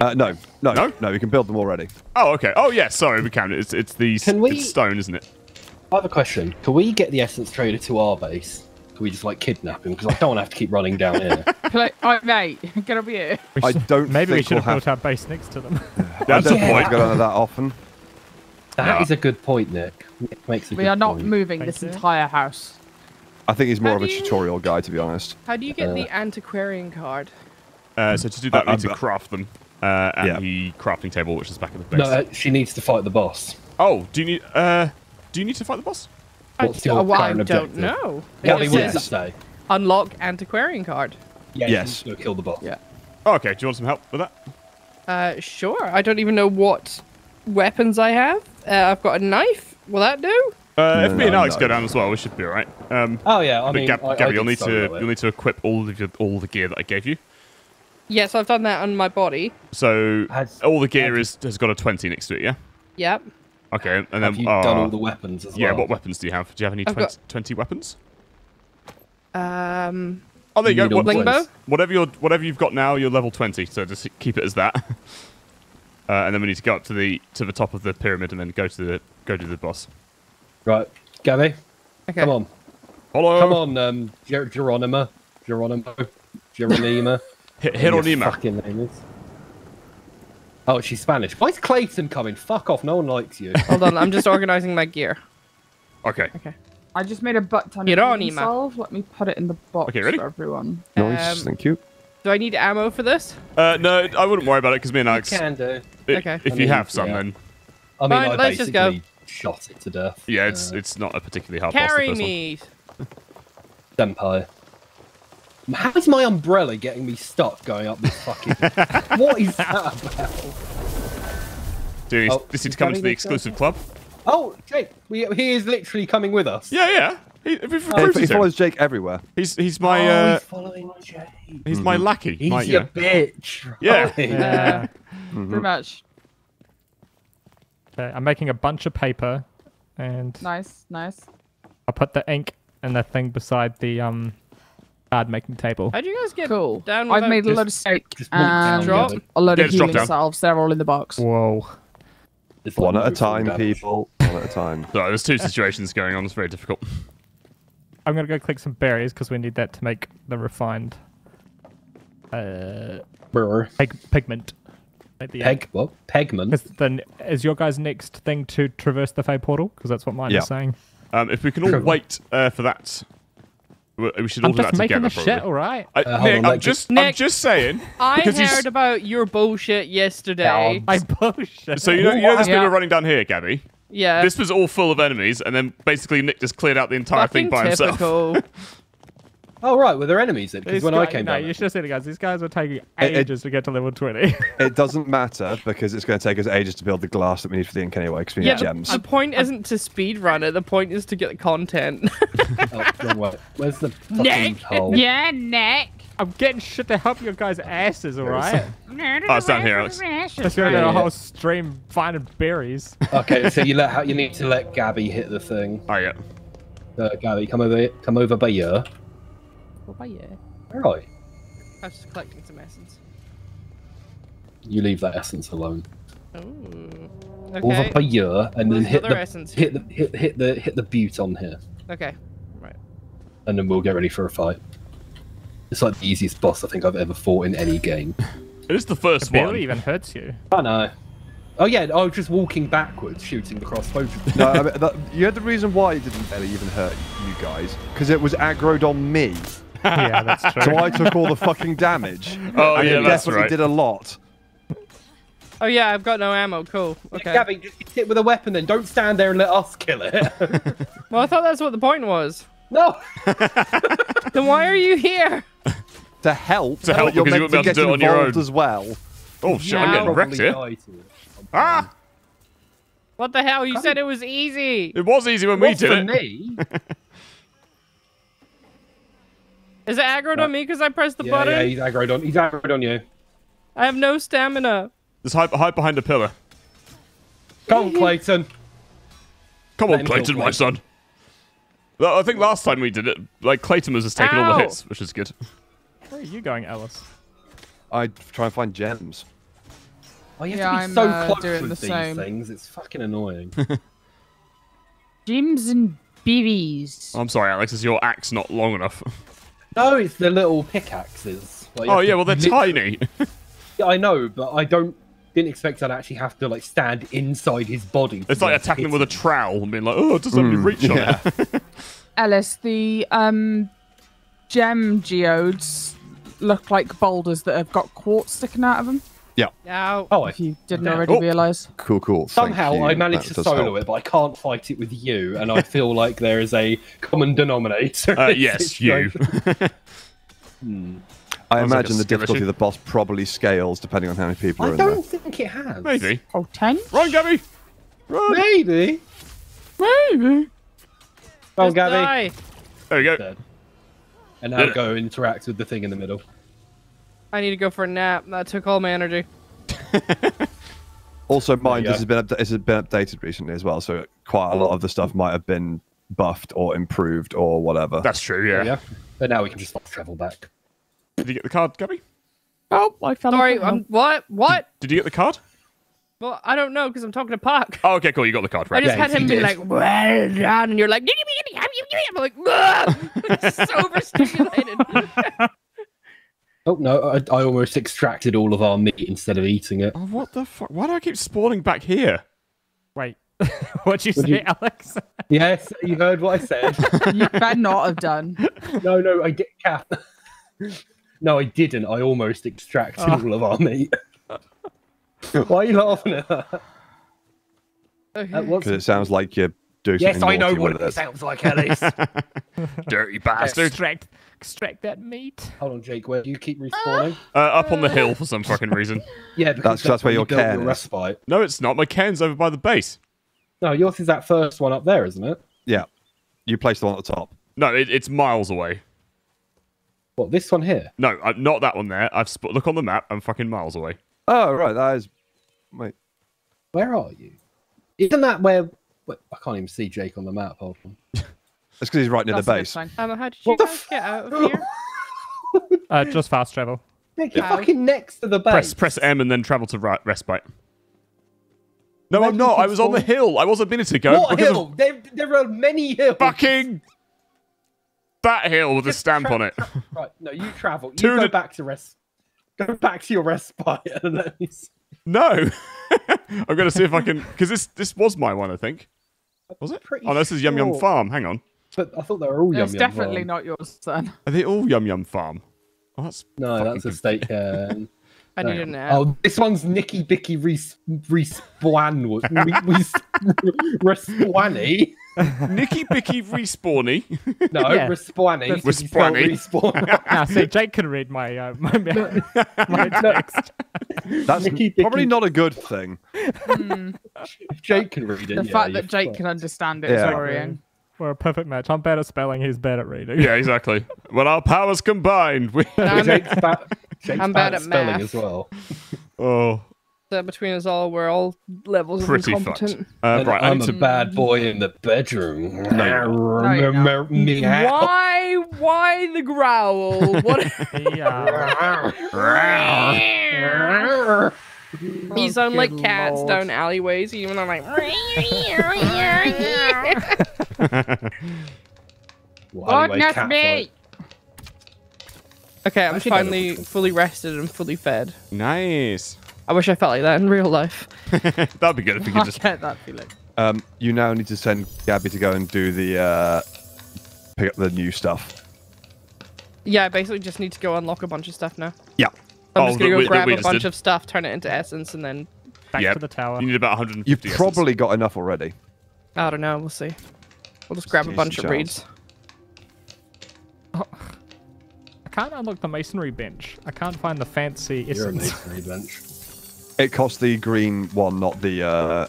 [SPEAKER 2] Uh, no, no,
[SPEAKER 1] No?
[SPEAKER 2] no, We can build them already.
[SPEAKER 1] Oh, okay. Oh, yeah. Sorry, we can. It's it's the
[SPEAKER 5] Can we-
[SPEAKER 1] it's stone, isn't it?
[SPEAKER 5] I have a question. Can we get the essence trader to our base? Can we just like kidnap him? Because I don't want to have to keep running down here.
[SPEAKER 6] Play- oh, mate, get over here.
[SPEAKER 3] We
[SPEAKER 2] I don't
[SPEAKER 3] Maybe we should have
[SPEAKER 2] we'll
[SPEAKER 3] built our base next to them.
[SPEAKER 1] That's
[SPEAKER 2] I
[SPEAKER 1] the
[SPEAKER 2] don't want
[SPEAKER 1] point.
[SPEAKER 2] to go that often.
[SPEAKER 5] That is
[SPEAKER 1] Yeah.
[SPEAKER 5] a good point, Nick. Nick makes a
[SPEAKER 6] We
[SPEAKER 5] good
[SPEAKER 6] are not
[SPEAKER 5] point.
[SPEAKER 6] moving
[SPEAKER 3] Thank
[SPEAKER 6] this
[SPEAKER 3] you.
[SPEAKER 6] entire house.
[SPEAKER 2] I think he's more
[SPEAKER 4] How
[SPEAKER 2] of a
[SPEAKER 4] you-
[SPEAKER 2] tutorial guy, to be honest.
[SPEAKER 4] How do you get
[SPEAKER 5] Uh,
[SPEAKER 4] the antiquarian card?
[SPEAKER 1] Uh, so to do that,
[SPEAKER 2] Uh,
[SPEAKER 1] we need to craft them. Uh, and
[SPEAKER 2] yeah.
[SPEAKER 1] the crafting table, which is back at the
[SPEAKER 5] No,
[SPEAKER 1] base.
[SPEAKER 5] uh, she needs to fight the boss.
[SPEAKER 1] Oh, do you need uh, do you need to fight the boss?
[SPEAKER 5] What's
[SPEAKER 4] I,
[SPEAKER 5] your
[SPEAKER 4] well, I don't
[SPEAKER 5] objective?
[SPEAKER 4] know. It
[SPEAKER 5] Gabby,
[SPEAKER 4] just
[SPEAKER 5] what does it say?
[SPEAKER 4] unlock antiquarian card.
[SPEAKER 5] Yeah,
[SPEAKER 2] Yes.
[SPEAKER 5] go kill the boss.
[SPEAKER 6] Yeah.
[SPEAKER 1] Oh, okay. Do you want some help with that?
[SPEAKER 4] Uh, sure. I don't even know what weapons I have. Uh, I've got a knife. Will that do?
[SPEAKER 1] Uh, if me and Alex
[SPEAKER 2] no.
[SPEAKER 1] go down as well, we should be alright. Um,
[SPEAKER 5] Oh yeah, I
[SPEAKER 1] but
[SPEAKER 5] mean,
[SPEAKER 1] Gab-
[SPEAKER 5] I, I
[SPEAKER 1] Gabby, you'll need to you'll need to equip all of your, all the gear that I gave you.
[SPEAKER 4] Yes, I've done that on my body.
[SPEAKER 1] So
[SPEAKER 5] Has-
[SPEAKER 1] all the gear
[SPEAKER 5] have
[SPEAKER 1] is has got a twenty next to it, yeah.
[SPEAKER 4] Yep.
[SPEAKER 1] Okay, and then
[SPEAKER 5] Have you
[SPEAKER 1] uh,
[SPEAKER 5] done all the weapons as well. yeah.
[SPEAKER 1] What weapons do you have? Do you have any 20,
[SPEAKER 4] got-
[SPEAKER 1] 20 weapons?
[SPEAKER 4] Um,
[SPEAKER 1] Oh, there you go. What- whatever you're whatever you've got now, you're level twenty. So just keep it as that. uh, and then we need to go up to the to the top of the pyramid and then go to the go to the boss.
[SPEAKER 5] Right, Gabby,
[SPEAKER 4] okay.
[SPEAKER 5] come on,
[SPEAKER 1] Hello.
[SPEAKER 5] come on, um, Ger- Geronimo, Geronimo, Geronima.
[SPEAKER 1] Hit,
[SPEAKER 5] whatever. Fucking name is. Oh, she's Spanish. Why is Clayton coming? Fuck off! No one likes you.
[SPEAKER 4] Hold on. I'm just organizing my gear.
[SPEAKER 1] Okay.
[SPEAKER 4] Okay.
[SPEAKER 6] I just made a butt ton of
[SPEAKER 4] Hieronima.
[SPEAKER 6] Let me put it in the box
[SPEAKER 1] Okay, ready?
[SPEAKER 6] for everyone.
[SPEAKER 2] Nice,
[SPEAKER 4] Um,
[SPEAKER 2] thank you.
[SPEAKER 4] Do I need ammo for this?
[SPEAKER 1] Uh, no, I wouldn't worry about it because me and Alex.
[SPEAKER 5] can do.
[SPEAKER 1] I-
[SPEAKER 4] Okay.
[SPEAKER 1] If
[SPEAKER 5] I
[SPEAKER 1] you
[SPEAKER 5] mean,
[SPEAKER 1] have some,
[SPEAKER 5] yeah.
[SPEAKER 1] then
[SPEAKER 5] I mean,
[SPEAKER 4] Fine,
[SPEAKER 5] I
[SPEAKER 4] let's just go.
[SPEAKER 5] basically shot it to death.
[SPEAKER 1] yeah, it's
[SPEAKER 5] uh,
[SPEAKER 1] it's not a particularly hard boss. the
[SPEAKER 4] Carry
[SPEAKER 1] first one.
[SPEAKER 4] me.
[SPEAKER 5] Senpai. How is my umbrella getting me stuck going up this fucking? what is that about?
[SPEAKER 1] Do you
[SPEAKER 5] Oh,
[SPEAKER 1] this need
[SPEAKER 5] is
[SPEAKER 1] to come into the exclusive club?
[SPEAKER 5] Oh, Jake, he is literally coming with us.
[SPEAKER 1] Yeah, yeah. He, we've
[SPEAKER 2] He,
[SPEAKER 1] recruited
[SPEAKER 2] he follows Jake everywhere.
[SPEAKER 1] He's he's my
[SPEAKER 5] oh,
[SPEAKER 1] uh,
[SPEAKER 5] he's following Jake.
[SPEAKER 1] he's my lackey.
[SPEAKER 5] He's
[SPEAKER 1] my,
[SPEAKER 5] your
[SPEAKER 1] yeah.
[SPEAKER 5] bitch.
[SPEAKER 1] Yeah.
[SPEAKER 5] right?
[SPEAKER 3] Yeah.
[SPEAKER 6] Pretty much.
[SPEAKER 3] Okay, I'm making a bunch of paper, and
[SPEAKER 6] Nice, nice.
[SPEAKER 3] I'll put the ink and the thing beside the um card making table.
[SPEAKER 4] How'd you guys get
[SPEAKER 6] Cool.
[SPEAKER 4] down
[SPEAKER 6] I've
[SPEAKER 4] without-
[SPEAKER 6] made a
[SPEAKER 5] Just-
[SPEAKER 6] load of steak
[SPEAKER 5] just walk down
[SPEAKER 6] and
[SPEAKER 4] Drop.
[SPEAKER 6] A load
[SPEAKER 1] Yeah,
[SPEAKER 6] of healing salves. They're all in the box.
[SPEAKER 3] Whoa.
[SPEAKER 5] It's
[SPEAKER 2] One at a time, people. One at a time.
[SPEAKER 1] So there's two situations going on. It's very difficult.
[SPEAKER 3] I'm gonna go click some berries because we need that to make the refined uh
[SPEAKER 5] Brr.
[SPEAKER 3] pig- pigment. At the
[SPEAKER 5] Peg, what? Pegman.
[SPEAKER 3] Is, then is your guys' next thing to traverse the Fey portal? Because that's what mine
[SPEAKER 2] Yeah.
[SPEAKER 3] is saying.
[SPEAKER 1] Um, if we can all wait uh, for that, we we should all
[SPEAKER 3] I'm
[SPEAKER 1] do
[SPEAKER 3] just
[SPEAKER 1] that
[SPEAKER 3] making
[SPEAKER 1] together.
[SPEAKER 3] the
[SPEAKER 1] probably.
[SPEAKER 3] shit, all right.
[SPEAKER 1] I,
[SPEAKER 5] uh,
[SPEAKER 1] Nick,
[SPEAKER 5] on,
[SPEAKER 1] I'm
[SPEAKER 5] let-
[SPEAKER 1] just I'm just saying.
[SPEAKER 4] I
[SPEAKER 1] because you s-
[SPEAKER 4] heard about your bullshit yesterday.
[SPEAKER 3] I bullshit.
[SPEAKER 1] So you know you know this bit
[SPEAKER 6] Yeah.
[SPEAKER 1] we're running down here, Gabby.
[SPEAKER 4] Yeah.
[SPEAKER 1] This was all full of enemies, and then basically Nick just cleared out the entire thing
[SPEAKER 4] fucking
[SPEAKER 1] by himself.
[SPEAKER 5] Oh right, were there enemies then? Because
[SPEAKER 3] These
[SPEAKER 5] when I
[SPEAKER 3] guy-
[SPEAKER 5] came
[SPEAKER 3] no,
[SPEAKER 5] down,
[SPEAKER 3] you should have seen it, guys. These guys were taking
[SPEAKER 2] It- it-
[SPEAKER 3] ages to get to level 20.
[SPEAKER 2] It doesn't matter because it's going to take us ages to build the glass that we need for the ink anyway. Because we need
[SPEAKER 4] yeah, the,
[SPEAKER 2] gems.
[SPEAKER 4] the point isn't to speed run it. The point is to get the content.
[SPEAKER 5] oh, wrong way. Where's the fucking
[SPEAKER 4] Nick.
[SPEAKER 5] hole?
[SPEAKER 6] Yeah, Nick.
[SPEAKER 3] I'm getting shit to help your guys' asses, all right?
[SPEAKER 1] Oh, it's down here, Alex.
[SPEAKER 3] Just gonna do a whole stream finding berries.
[SPEAKER 5] Okay, so you let how you need to let Gabby hit the thing.
[SPEAKER 1] Oh yeah.
[SPEAKER 5] Uh, Gabby, come over, come over by here.
[SPEAKER 4] oh yeah.
[SPEAKER 5] All right,
[SPEAKER 4] I was just collecting some essence.
[SPEAKER 5] you leave that essence alone.
[SPEAKER 4] Ooh.
[SPEAKER 5] Over by you, and then hit the
[SPEAKER 4] essence?
[SPEAKER 5] hit the hit, hit the hit the butte on here,
[SPEAKER 4] Okay. Right.
[SPEAKER 5] and then we'll get ready for a fight. It's like the easiest boss I think I've ever fought in any game.
[SPEAKER 1] It is the first
[SPEAKER 3] It barely
[SPEAKER 1] one.
[SPEAKER 3] even hurts you.
[SPEAKER 5] I know. Oh yeah, I was just walking backwards, shooting the crossbow.
[SPEAKER 2] no, I mean, that, you had the reason why it didn't barely even hurt you guys because it was aggroed on me.
[SPEAKER 3] yeah, that's true.
[SPEAKER 2] So I took all the fucking damage.
[SPEAKER 1] Oh
[SPEAKER 2] and
[SPEAKER 1] yeah,
[SPEAKER 2] it
[SPEAKER 1] that's
[SPEAKER 2] definitely
[SPEAKER 1] right.
[SPEAKER 2] did a lot.
[SPEAKER 4] Oh yeah, I've got no ammo. Cool. Okay.
[SPEAKER 5] Gabby, just hit with a weapon, then don't stand there and let us kill it.
[SPEAKER 4] Well, I thought that's what the point was.
[SPEAKER 5] No.
[SPEAKER 4] Then why are you here?
[SPEAKER 2] To help,
[SPEAKER 1] To help,
[SPEAKER 2] but you're
[SPEAKER 1] because you won't be
[SPEAKER 2] to
[SPEAKER 1] able to
[SPEAKER 2] get
[SPEAKER 1] do it on your
[SPEAKER 2] involved
[SPEAKER 1] own.
[SPEAKER 2] as well.
[SPEAKER 1] Oh shit, I'm getting wrecked
[SPEAKER 5] Probably
[SPEAKER 1] here.
[SPEAKER 5] die to it.
[SPEAKER 1] Ah,
[SPEAKER 4] What the hell? You said it was easy.
[SPEAKER 1] it was easy when we
[SPEAKER 5] Not
[SPEAKER 1] did
[SPEAKER 5] for
[SPEAKER 1] it.
[SPEAKER 5] me.
[SPEAKER 4] Is it aggroed on me because I pressed the
[SPEAKER 5] yeah,
[SPEAKER 4] button?
[SPEAKER 5] yeah, he's aggroed on. He's aggroed on you.
[SPEAKER 4] I have no stamina.
[SPEAKER 1] Just hide, hide behind a pillar.
[SPEAKER 5] Come on, Clayton.
[SPEAKER 1] Come on,
[SPEAKER 5] him
[SPEAKER 1] Clayton, my son. Well, I think last time we did it, like Clayton was just taking all the hits, which is good.
[SPEAKER 3] Where are you going, Ellis?
[SPEAKER 2] I try and find gems.
[SPEAKER 5] Oh, you have
[SPEAKER 6] Yeah,
[SPEAKER 5] to be
[SPEAKER 6] I'm,
[SPEAKER 5] so
[SPEAKER 6] uh,
[SPEAKER 5] close
[SPEAKER 6] doing
[SPEAKER 5] with
[SPEAKER 6] the
[SPEAKER 5] these
[SPEAKER 6] same.
[SPEAKER 5] things. It's fucking annoying.
[SPEAKER 6] gems and BBs.
[SPEAKER 1] I'm sorry, Alex. Is your axe not long enough?
[SPEAKER 5] no, it's the little pickaxes. Like,
[SPEAKER 1] oh yeah, well they're tiny.
[SPEAKER 5] Yeah, I know, but I don't didn't expect I'd actually have to like stand inside his body.
[SPEAKER 1] It's like attacking
[SPEAKER 5] hit
[SPEAKER 1] them with a trowel and being like, oh, it does somebody reach on it?
[SPEAKER 6] Ellis, the um, gem geodes look like boulders that have got quartz sticking out of them. Yeah.
[SPEAKER 4] Now,
[SPEAKER 5] Oh,
[SPEAKER 6] If you didn't
[SPEAKER 5] Yeah.
[SPEAKER 6] already
[SPEAKER 1] Oh.
[SPEAKER 6] realise.
[SPEAKER 2] Cool, cool. Thank
[SPEAKER 5] somehow
[SPEAKER 2] you.
[SPEAKER 5] I managed
[SPEAKER 2] That
[SPEAKER 5] to solo
[SPEAKER 2] help.
[SPEAKER 5] it, but I can't fight it with you, and I feel like there is a common denominator.
[SPEAKER 1] Uh, yes, you.
[SPEAKER 5] situation.
[SPEAKER 2] I
[SPEAKER 1] Sounds like
[SPEAKER 2] imagine
[SPEAKER 1] a
[SPEAKER 2] the difficulty of the boss probably scales depending on how many people are
[SPEAKER 5] I
[SPEAKER 2] in there.
[SPEAKER 5] don't think it has.
[SPEAKER 1] Maybe.
[SPEAKER 6] Oh, ten?
[SPEAKER 1] Run, Gabby. Run.
[SPEAKER 5] Maybe.
[SPEAKER 6] Maybe.
[SPEAKER 5] Oh,
[SPEAKER 4] just
[SPEAKER 5] Gabby.
[SPEAKER 4] die.
[SPEAKER 1] There we go.
[SPEAKER 5] Dead. And now go interact with the thing in the middle.
[SPEAKER 4] I need to go for a nap. That took all my energy.
[SPEAKER 2] Also, mind this has been this has been updated recently as well, so quite a lot of the stuff might have been buffed or improved or whatever.
[SPEAKER 1] That's true. Yeah.
[SPEAKER 5] Yeah. But now we can just travel back.
[SPEAKER 1] Did you get the card, Gabby?
[SPEAKER 6] Oh, I fell
[SPEAKER 4] Sorry,
[SPEAKER 6] off.
[SPEAKER 4] I'm um, what? What?
[SPEAKER 1] Did you get the card?
[SPEAKER 4] Well, I don't know because I'm talking to Park.
[SPEAKER 1] Oh, okay, cool. You got the card, right?
[SPEAKER 4] I just
[SPEAKER 5] Yeah,
[SPEAKER 4] had him
[SPEAKER 5] he
[SPEAKER 4] be
[SPEAKER 5] did.
[SPEAKER 4] like, well done, and you're like, I'm like, "Ugh." so overstimulated.
[SPEAKER 5] Oh no, I, I almost extracted all of our meat instead of eating it.
[SPEAKER 1] Oh, what the fuck? Why do I keep spawning back here?
[SPEAKER 3] Wait, what'd you
[SPEAKER 5] Would
[SPEAKER 3] say,
[SPEAKER 5] you-
[SPEAKER 3] Alex?
[SPEAKER 5] Yes, you heard what I said.
[SPEAKER 6] you better not have done.
[SPEAKER 5] no, no, I get Cat. No, I didn't. I almost extracted
[SPEAKER 3] Oh.
[SPEAKER 5] all of our meat. Why are you laughing at that? That
[SPEAKER 4] Okay.
[SPEAKER 5] was-
[SPEAKER 2] Because it sounds like you're doing
[SPEAKER 5] Yes,
[SPEAKER 2] something
[SPEAKER 5] I know what
[SPEAKER 2] with
[SPEAKER 5] it
[SPEAKER 2] it.
[SPEAKER 5] sounds like, Alice.
[SPEAKER 1] Dirty bastard.
[SPEAKER 3] extract, extract that meat.
[SPEAKER 5] Hold on, Jake. Where do you keep respawning?
[SPEAKER 1] Uh, up on the hill for some fucking reason.
[SPEAKER 5] Yeah, because
[SPEAKER 2] That's- that's where
[SPEAKER 5] you
[SPEAKER 2] your
[SPEAKER 5] built
[SPEAKER 2] cairn is.
[SPEAKER 5] respite.
[SPEAKER 1] No, it's not. My cairn's over by the base.
[SPEAKER 5] No, yours is that first one up there, isn't it?
[SPEAKER 2] Yeah, you placed the one at the top.
[SPEAKER 1] No, it, it's miles away.
[SPEAKER 5] What this one here?
[SPEAKER 1] No, uh, not that one there. I've sp- look on the map. I'm fucking miles away.
[SPEAKER 2] Oh right, that is. Wait,
[SPEAKER 5] Where are you? Isn't that where? Wait, I can't even see Jake on the map. Hold on.
[SPEAKER 2] that's because he's right near
[SPEAKER 6] That's
[SPEAKER 2] the
[SPEAKER 6] a good
[SPEAKER 2] base.
[SPEAKER 6] sign.
[SPEAKER 4] Um, how did you
[SPEAKER 5] What the
[SPEAKER 4] guys get out of here?
[SPEAKER 3] Uh, just fast travel.
[SPEAKER 5] Jake, you're
[SPEAKER 4] How?
[SPEAKER 5] fucking next to the base.
[SPEAKER 1] Press press M and then travel to ri- respite. No,
[SPEAKER 5] Where
[SPEAKER 1] I'm
[SPEAKER 5] do
[SPEAKER 1] not.
[SPEAKER 5] keep
[SPEAKER 1] I was on the
[SPEAKER 5] spawning?
[SPEAKER 1] hill. I was a minute ago.
[SPEAKER 5] What
[SPEAKER 1] because of
[SPEAKER 5] hill? There, there are many hills.
[SPEAKER 1] Fucking that hill with a stamp
[SPEAKER 5] tra-
[SPEAKER 1] on it.
[SPEAKER 5] Right, no, you travel. You
[SPEAKER 1] To
[SPEAKER 5] go
[SPEAKER 1] the-
[SPEAKER 5] back to rest. Go back to your respite. And then you s-
[SPEAKER 1] No, I'm gonna see if I can because this this was my one. I think was it?
[SPEAKER 5] Pretty
[SPEAKER 1] Oh, no, this is Yum Yum. Farm. Hang on,
[SPEAKER 5] But I thought they were all yum Yum.
[SPEAKER 6] It's
[SPEAKER 5] yum.
[SPEAKER 6] definitely
[SPEAKER 5] farm.
[SPEAKER 6] not yours, son.
[SPEAKER 1] are they all Yum Yum Farm? Oh, that's
[SPEAKER 5] No, that's a
[SPEAKER 1] good.
[SPEAKER 5] state cairn.
[SPEAKER 4] I need a
[SPEAKER 5] Hang on.
[SPEAKER 4] nap.
[SPEAKER 5] Oh, this one's Nicky Bicky Res- Respawn. Re- Res- Respawny.
[SPEAKER 1] Nicky Bicky respawny.
[SPEAKER 5] No,
[SPEAKER 3] Yeah.
[SPEAKER 5] Respawny. 'cause you
[SPEAKER 1] Respawny.
[SPEAKER 5] Respawn.
[SPEAKER 3] Now, see, Jake can read my uh, my, my text.
[SPEAKER 2] That's
[SPEAKER 5] Nicky
[SPEAKER 2] probably
[SPEAKER 5] Bicky-
[SPEAKER 2] not a good thing.
[SPEAKER 5] If Jake can read it.
[SPEAKER 6] The
[SPEAKER 5] yeah,
[SPEAKER 6] fact that Jake
[SPEAKER 5] fucked.
[SPEAKER 6] can understand it is
[SPEAKER 2] Yeah.
[SPEAKER 6] worrying.
[SPEAKER 3] We're a perfect match. I'm bad at spelling. He's bad at reading.
[SPEAKER 1] yeah, exactly. When our powers combined, we.
[SPEAKER 4] I'm-
[SPEAKER 5] Jake's ba- Jake's
[SPEAKER 4] I'm bad at
[SPEAKER 5] spelling
[SPEAKER 4] math.
[SPEAKER 5] as well.
[SPEAKER 1] oh,
[SPEAKER 4] So between us all, we're all levels
[SPEAKER 1] pretty
[SPEAKER 4] of
[SPEAKER 1] fucked.
[SPEAKER 4] incompetent.
[SPEAKER 1] Uh, right, I
[SPEAKER 5] I'm
[SPEAKER 1] need
[SPEAKER 5] a
[SPEAKER 1] to.
[SPEAKER 5] bad boy in the bedroom.
[SPEAKER 6] No, you're not.
[SPEAKER 4] Why? Why the growl? What?
[SPEAKER 3] Yeah.
[SPEAKER 4] you sound like cats
[SPEAKER 6] lord.
[SPEAKER 4] down alleyways. Even I'm like.
[SPEAKER 5] Well, anyway,
[SPEAKER 6] Goodness me!
[SPEAKER 4] okay, I'm finally fully rested and fully fed.
[SPEAKER 1] Nice.
[SPEAKER 4] I wish I felt like that in real life.
[SPEAKER 1] That'd be good if you
[SPEAKER 6] I
[SPEAKER 1] could just.
[SPEAKER 6] get that feeling.
[SPEAKER 2] Um, you now need to send Gabby to go and do the uh, pick up the new stuff.
[SPEAKER 4] Yeah, I basically just need to go unlock a bunch of stuff now.
[SPEAKER 2] Yeah.
[SPEAKER 4] I'm
[SPEAKER 1] Oh,
[SPEAKER 4] just gonna go
[SPEAKER 1] we-
[SPEAKER 4] grab a bunch
[SPEAKER 1] did.
[SPEAKER 4] of stuff, turn it into essence, and then
[SPEAKER 3] Back
[SPEAKER 1] Yep.
[SPEAKER 3] to the tower.
[SPEAKER 1] You need about 150.
[SPEAKER 2] You've
[SPEAKER 1] essence.
[SPEAKER 2] probably got enough already.
[SPEAKER 4] I don't know. We'll see. We'll just grab a
[SPEAKER 2] Decent
[SPEAKER 4] bunch of
[SPEAKER 2] chance.
[SPEAKER 4] reeds.
[SPEAKER 3] I can't unlock the masonry bench. I can't find the fancy
[SPEAKER 5] You're a masonry bench.
[SPEAKER 2] It costs the green one, not the uh,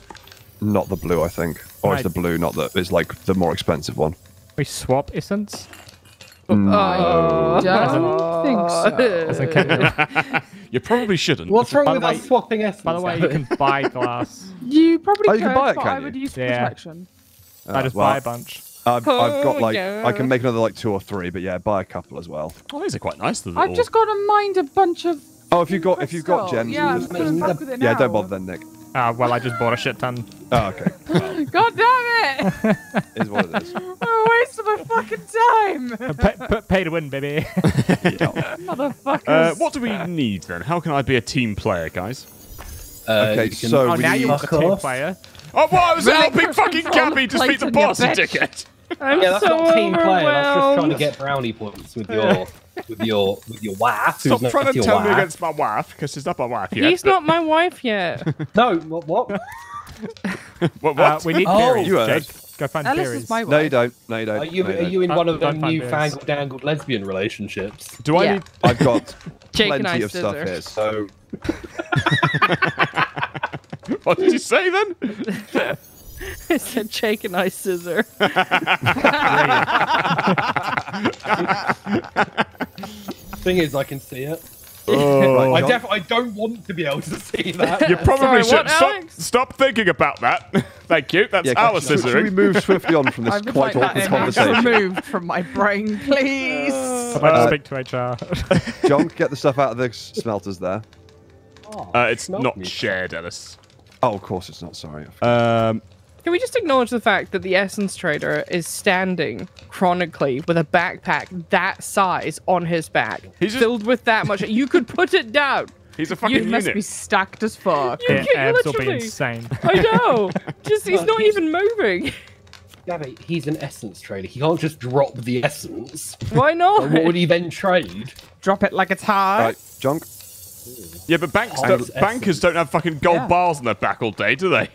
[SPEAKER 2] not the blue, I think, or it's
[SPEAKER 3] Right.
[SPEAKER 2] the blue, not the. It's like the more expensive one.
[SPEAKER 3] We swap essence.
[SPEAKER 4] Oh,
[SPEAKER 6] Don't think so.
[SPEAKER 3] As in,
[SPEAKER 1] You probably shouldn't.
[SPEAKER 5] What's wrong
[SPEAKER 3] By
[SPEAKER 5] with us swapping essence?
[SPEAKER 3] by the way, you can buy glass.
[SPEAKER 6] You probably
[SPEAKER 2] Oh,
[SPEAKER 6] could,
[SPEAKER 2] you can buy it, can't
[SPEAKER 6] I
[SPEAKER 2] you?
[SPEAKER 6] would use
[SPEAKER 3] Yeah.
[SPEAKER 6] protection.
[SPEAKER 3] I
[SPEAKER 2] Uh,
[SPEAKER 3] just
[SPEAKER 2] well,
[SPEAKER 3] buy a bunch.
[SPEAKER 2] I've, I've got
[SPEAKER 4] Oh,
[SPEAKER 2] like
[SPEAKER 4] yeah.
[SPEAKER 2] I can make another like two or three, but yeah, buy a couple as well.
[SPEAKER 1] Oh, these are quite nice. The
[SPEAKER 6] I've
[SPEAKER 1] little-
[SPEAKER 6] just got to mind a bunch of
[SPEAKER 2] Oh, if you've got if you've got
[SPEAKER 6] Crystal.
[SPEAKER 2] gems,
[SPEAKER 6] Yeah,
[SPEAKER 2] you just-
[SPEAKER 6] don't with it
[SPEAKER 2] yeah, don't bother then, Nick.
[SPEAKER 3] Uh, well, I just bought a shit ton.
[SPEAKER 2] Oh, okay.
[SPEAKER 6] God damn it!
[SPEAKER 2] Is what it is.
[SPEAKER 6] I'm of my fucking time.
[SPEAKER 3] pay, pay, pay to win, baby.
[SPEAKER 6] Motherfuckers.
[SPEAKER 1] Uh, what do we need then? How can I be a team player, guys?
[SPEAKER 5] Uh,
[SPEAKER 2] Okay,
[SPEAKER 5] can-
[SPEAKER 2] so
[SPEAKER 3] oh,
[SPEAKER 2] we
[SPEAKER 3] now you
[SPEAKER 2] need-
[SPEAKER 3] want a team
[SPEAKER 5] off.
[SPEAKER 3] player.
[SPEAKER 1] Oh, what? I was
[SPEAKER 6] Really?
[SPEAKER 1] helping fucking
[SPEAKER 6] From
[SPEAKER 1] Gabby defeat
[SPEAKER 6] place
[SPEAKER 1] the
[SPEAKER 6] on your
[SPEAKER 1] boss, you dickhead.
[SPEAKER 4] I'm
[SPEAKER 5] Yeah, that's
[SPEAKER 4] so
[SPEAKER 5] not team player. That's just trying to get brownie points with your with your with your wife. who's
[SPEAKER 1] Stop
[SPEAKER 5] not
[SPEAKER 1] trying to
[SPEAKER 5] your
[SPEAKER 1] tell me against my wife, because she's not my wife yet.
[SPEAKER 4] He's
[SPEAKER 1] but-
[SPEAKER 4] not my wife yet.
[SPEAKER 5] No, what? what?
[SPEAKER 1] What?
[SPEAKER 3] Uh, we need
[SPEAKER 5] Oh,
[SPEAKER 3] berries,
[SPEAKER 2] you heard.
[SPEAKER 3] Jake. Go find
[SPEAKER 6] Alice
[SPEAKER 3] berries.
[SPEAKER 6] is my wife.
[SPEAKER 2] No, you don't. No, you don't.
[SPEAKER 5] Are you
[SPEAKER 2] no,
[SPEAKER 5] are you in
[SPEAKER 3] Don't-
[SPEAKER 5] one of
[SPEAKER 3] don't
[SPEAKER 5] new fangled dangled lesbian relationships?
[SPEAKER 1] Do I
[SPEAKER 4] Yeah.
[SPEAKER 1] need?
[SPEAKER 2] I've got
[SPEAKER 4] Jake
[SPEAKER 2] plenty of stuff here. So
[SPEAKER 1] What did you say then?
[SPEAKER 4] I said Jake and I scissor.
[SPEAKER 5] Thing is, I can see it.
[SPEAKER 1] Oh,
[SPEAKER 5] I
[SPEAKER 2] John?
[SPEAKER 5] def- I don't want to be able to see that.
[SPEAKER 1] you probably
[SPEAKER 4] Sorry,
[SPEAKER 1] should
[SPEAKER 4] what,
[SPEAKER 1] stop. Stop thinking about that. Thank you. That's
[SPEAKER 2] yeah,
[SPEAKER 1] our
[SPEAKER 2] should, should we move swiftly on from this
[SPEAKER 6] would
[SPEAKER 2] quite
[SPEAKER 6] like that
[SPEAKER 2] awkward
[SPEAKER 6] image
[SPEAKER 2] conversation?
[SPEAKER 6] removed from my brain, please.
[SPEAKER 3] I'd like
[SPEAKER 2] Uh,
[SPEAKER 3] to speak to HR.
[SPEAKER 2] John, get the stuff out of the smelters there.
[SPEAKER 1] Uh, it's not
[SPEAKER 5] me.
[SPEAKER 1] shared, Ellis.
[SPEAKER 2] Oh, of course it's not. Sorry.
[SPEAKER 1] Um,
[SPEAKER 4] Can we just acknowledge the fact that the essence trader is standing chronically with a backpack that size on his back,
[SPEAKER 1] He's just-
[SPEAKER 4] filled with that much? You could put it down.
[SPEAKER 1] he's a fucking
[SPEAKER 6] You must be stacked as fuck.
[SPEAKER 4] You
[SPEAKER 3] Their
[SPEAKER 4] can
[SPEAKER 3] abs will be
[SPEAKER 4] literally.
[SPEAKER 3] insane.
[SPEAKER 4] I know. Just he's not even moving.
[SPEAKER 5] Gabby, he's an essence trader. He can't just drop the essence.
[SPEAKER 4] Why not?
[SPEAKER 5] Like, what would he then trade?
[SPEAKER 6] Drop it like it's hard.
[SPEAKER 2] Right, Junk.
[SPEAKER 1] Yeah, but banks don't, bankers don't have fucking gold
[SPEAKER 6] Yeah.
[SPEAKER 1] bars on their back all day, do they?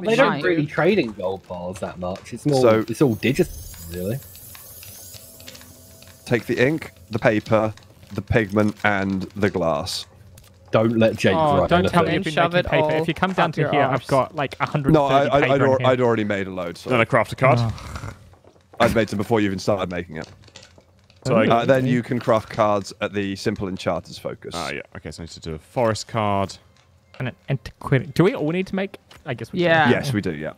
[SPEAKER 5] They don't really trade in gold bars that much. It's more.
[SPEAKER 2] So-
[SPEAKER 5] it's all digital, really.
[SPEAKER 2] Take the ink, the paper, the pigment, and the glass.
[SPEAKER 5] Don't let Jake
[SPEAKER 3] Oh,
[SPEAKER 5] write
[SPEAKER 3] don't tell me you've been
[SPEAKER 4] Shove
[SPEAKER 3] making
[SPEAKER 4] it
[SPEAKER 3] paper. If you come down to here,
[SPEAKER 4] arse.
[SPEAKER 3] I've got like 130
[SPEAKER 2] No, I, I,
[SPEAKER 3] paper
[SPEAKER 2] I'd,
[SPEAKER 3] in.
[SPEAKER 2] I'd already made a load. So
[SPEAKER 1] then I craft a card.
[SPEAKER 3] Oh.
[SPEAKER 2] I'd made them before you even started making it.
[SPEAKER 1] So I,
[SPEAKER 2] Uh, then you can craft cards at the simple enchanters focus.
[SPEAKER 1] Ah, yeah. Okay, so I need to do a forest card.
[SPEAKER 3] And an antiquarian. Do we all need to make? I guess we do.
[SPEAKER 2] Yes, we do. Yeah.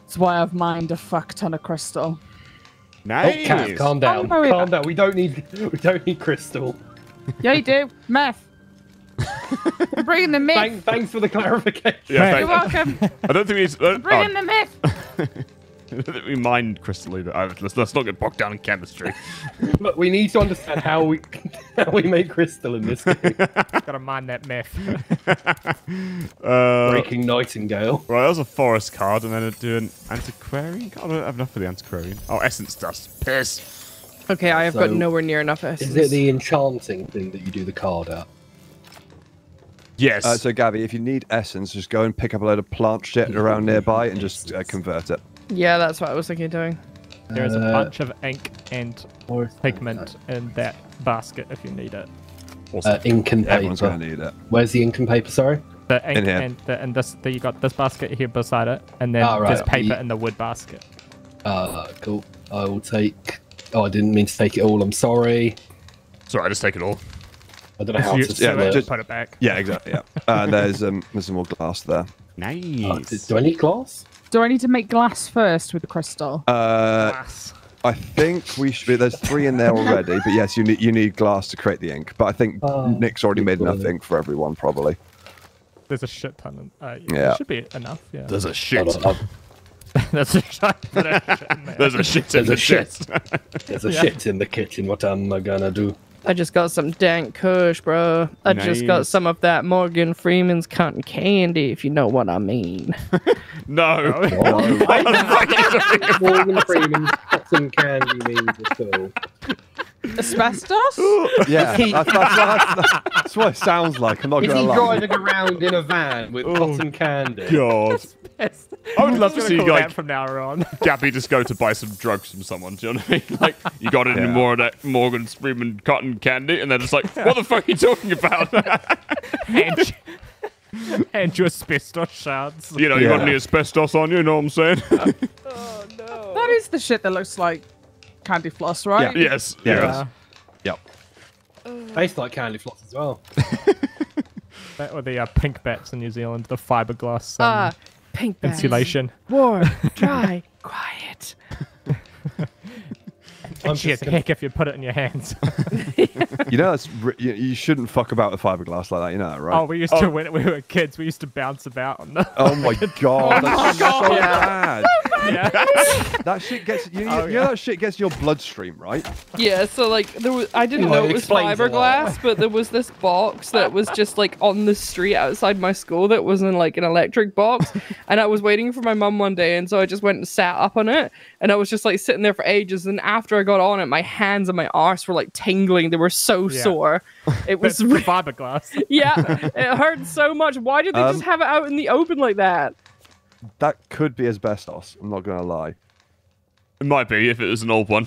[SPEAKER 6] That's why I've mined a fuck ton of crystal.
[SPEAKER 5] Oh,
[SPEAKER 1] Nice.
[SPEAKER 5] Calm down. Calm
[SPEAKER 6] bad.
[SPEAKER 5] down. We don't need. We don't need crystal.
[SPEAKER 6] Yeah, you do. Meth. I'm bringing the myth.
[SPEAKER 5] Thank, thanks for the clarification.
[SPEAKER 1] Yeah,
[SPEAKER 6] You're welcome.
[SPEAKER 1] I don't think we need to. Uh,
[SPEAKER 6] Bringing
[SPEAKER 1] oh,
[SPEAKER 6] the myth.
[SPEAKER 1] I don't we mind crystal either. Let's, let's not get bogged down in chemistry.
[SPEAKER 5] Look, we need to understand how we how we make crystal in this game.
[SPEAKER 3] Gotta mind that myth.
[SPEAKER 1] Uh,
[SPEAKER 5] Breaking Nightingale.
[SPEAKER 1] Right, that was a forest card, and then I'd do an antiquarian card. I don't have enough for the antiquarian. Oh, essence dust. Piss.
[SPEAKER 4] Okay, I have got nowhere near enough essence.
[SPEAKER 5] Is it the enchanting thing that you do the card at?
[SPEAKER 1] Yes.
[SPEAKER 2] Uh, so, Gabby, if you need essence, just go and pick up a load of plant shit around nearby and just uh, convert it.
[SPEAKER 4] Yeah, that's what I was thinking of doing.
[SPEAKER 3] There is a
[SPEAKER 5] Uh,
[SPEAKER 3] bunch of ink and
[SPEAKER 5] or
[SPEAKER 3] pigment in that basket if you need it.
[SPEAKER 1] awesome.
[SPEAKER 5] Uh, ink and
[SPEAKER 2] Everyone's
[SPEAKER 5] paper.
[SPEAKER 2] going to need it.
[SPEAKER 5] Where's the ink and paper? Sorry.
[SPEAKER 3] The ink
[SPEAKER 2] In here.
[SPEAKER 3] and the, and this the, you got this basket here beside it, and then
[SPEAKER 5] Ah, right.
[SPEAKER 3] this paper
[SPEAKER 5] The-
[SPEAKER 3] in the wood basket.
[SPEAKER 5] Uh, cool. I will take. Oh, I didn't mean to take it all. I'm sorry.
[SPEAKER 1] Sorry, I just take it all.
[SPEAKER 5] I don't know how to
[SPEAKER 2] yeah,
[SPEAKER 5] it.
[SPEAKER 2] just-
[SPEAKER 3] put it back.
[SPEAKER 2] Yeah, exactly. Yeah. Uh, there's um, there's some more glass there.
[SPEAKER 1] Nice.
[SPEAKER 5] Uh, do I need glass?
[SPEAKER 6] Do I need to make glass first with the crystal?
[SPEAKER 2] Uh,
[SPEAKER 3] Glass.
[SPEAKER 2] I think we should. Be, there's three in there already, but yes, you need you need glass to create the ink. But I think
[SPEAKER 5] Oh,
[SPEAKER 2] Nick's already made enough ink for everyone, probably.
[SPEAKER 3] There's a shit ton. Of, uh,
[SPEAKER 2] Yeah.
[SPEAKER 3] Should be enough. Yeah.
[SPEAKER 1] There's a shit.
[SPEAKER 5] Hold
[SPEAKER 3] That's a shit. put a shit in there.
[SPEAKER 1] There's a shit in
[SPEAKER 5] There's
[SPEAKER 1] the
[SPEAKER 5] a shit.
[SPEAKER 1] shit.
[SPEAKER 5] There's a shit in the kitchen. What am I gonna do?
[SPEAKER 4] I just got some dank kush, bro. I just got some of that Morgan Freeman's cotton candy, if you know what I mean.
[SPEAKER 1] No.
[SPEAKER 5] Morgan Freeman's cotton candy means at all.
[SPEAKER 6] Asbestos?
[SPEAKER 2] Yeah, that's, that's, that's, that's what it sounds like. I'm not
[SPEAKER 5] Is
[SPEAKER 2] going
[SPEAKER 5] he
[SPEAKER 2] to lie.
[SPEAKER 5] driving around in a van with oh, cotton candy?
[SPEAKER 1] God.
[SPEAKER 3] Yes.
[SPEAKER 1] I would love to see
[SPEAKER 3] gonna
[SPEAKER 1] like
[SPEAKER 3] from now on.
[SPEAKER 1] Gabby just go to buy some drugs from someone. Do you know what I mean? Like, you got any
[SPEAKER 2] Yeah.
[SPEAKER 1] more of that Morgan Freeman cotton candy? And they're just like, what the fuck are you talking about?
[SPEAKER 3] and, and your asbestos shards.
[SPEAKER 1] you know, you got any asbestos on you? You know what I'm saying? Uh, oh no!
[SPEAKER 6] That is the shit that looks like candy floss, right?
[SPEAKER 1] yes.
[SPEAKER 2] Yeah.
[SPEAKER 1] yes.
[SPEAKER 2] Yep.
[SPEAKER 5] Tastes like candy floss as well.
[SPEAKER 3] That were the uh, Pink Batts in New Zealand, the fiberglass um,
[SPEAKER 4] Ah, pink bags.
[SPEAKER 3] insulation.
[SPEAKER 4] Warm, dry, quiet.
[SPEAKER 5] I'm
[SPEAKER 3] itchy as
[SPEAKER 5] just gonna-
[SPEAKER 3] heck if you put it in your hands.
[SPEAKER 2] You know, that's you, you shouldn't fuck about with fiberglass like that. You know that, right?
[SPEAKER 3] oh, we used to when we were kids. We used to bounce about on the.
[SPEAKER 2] Oh my god, that's so
[SPEAKER 3] Yeah.
[SPEAKER 2] bad.
[SPEAKER 3] Yeah.
[SPEAKER 2] That shit gets you, you,
[SPEAKER 3] Oh,
[SPEAKER 2] you know
[SPEAKER 3] yeah.
[SPEAKER 2] that shit gets your bloodstream, right?
[SPEAKER 4] Yeah, so like there was I didn't
[SPEAKER 5] Well,
[SPEAKER 4] know
[SPEAKER 5] it
[SPEAKER 4] it was
[SPEAKER 5] explains a lot.
[SPEAKER 4] fiberglass, but there was this box that was just like on the street outside my school that was in like an electric box. and I was waiting for my mum one day and so I just went and sat up on it and I was just like sitting there for ages and after I got on it my hands and my arse were like tingling. They were so
[SPEAKER 3] Yeah.
[SPEAKER 4] sore. It was
[SPEAKER 3] fiberglass.
[SPEAKER 4] yeah, it hurt so much. Why did they
[SPEAKER 2] Um,
[SPEAKER 4] just have it out in the open like that?
[SPEAKER 2] That could be asbestos. I'm not gonna lie.
[SPEAKER 1] It might be if it was an old one.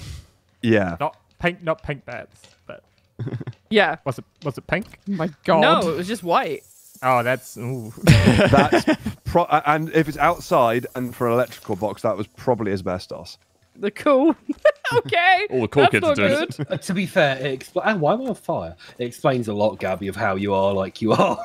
[SPEAKER 2] Yeah.
[SPEAKER 3] Not pink, not Pink Batts, but
[SPEAKER 4] Yeah.
[SPEAKER 3] was it was it pink?
[SPEAKER 6] Oh my god.
[SPEAKER 4] No, it was just white.
[SPEAKER 3] Oh, that's ooh.
[SPEAKER 2] That's pro- and if it's outside and for an electrical box, that was probably asbestos.
[SPEAKER 4] The cool. okay.
[SPEAKER 1] All the cool
[SPEAKER 4] that's
[SPEAKER 1] kids are doing it.
[SPEAKER 4] good.
[SPEAKER 5] Uh, to be fair, it expl- and why am I on fire? It explains a lot, Gabby, of how you are like you are.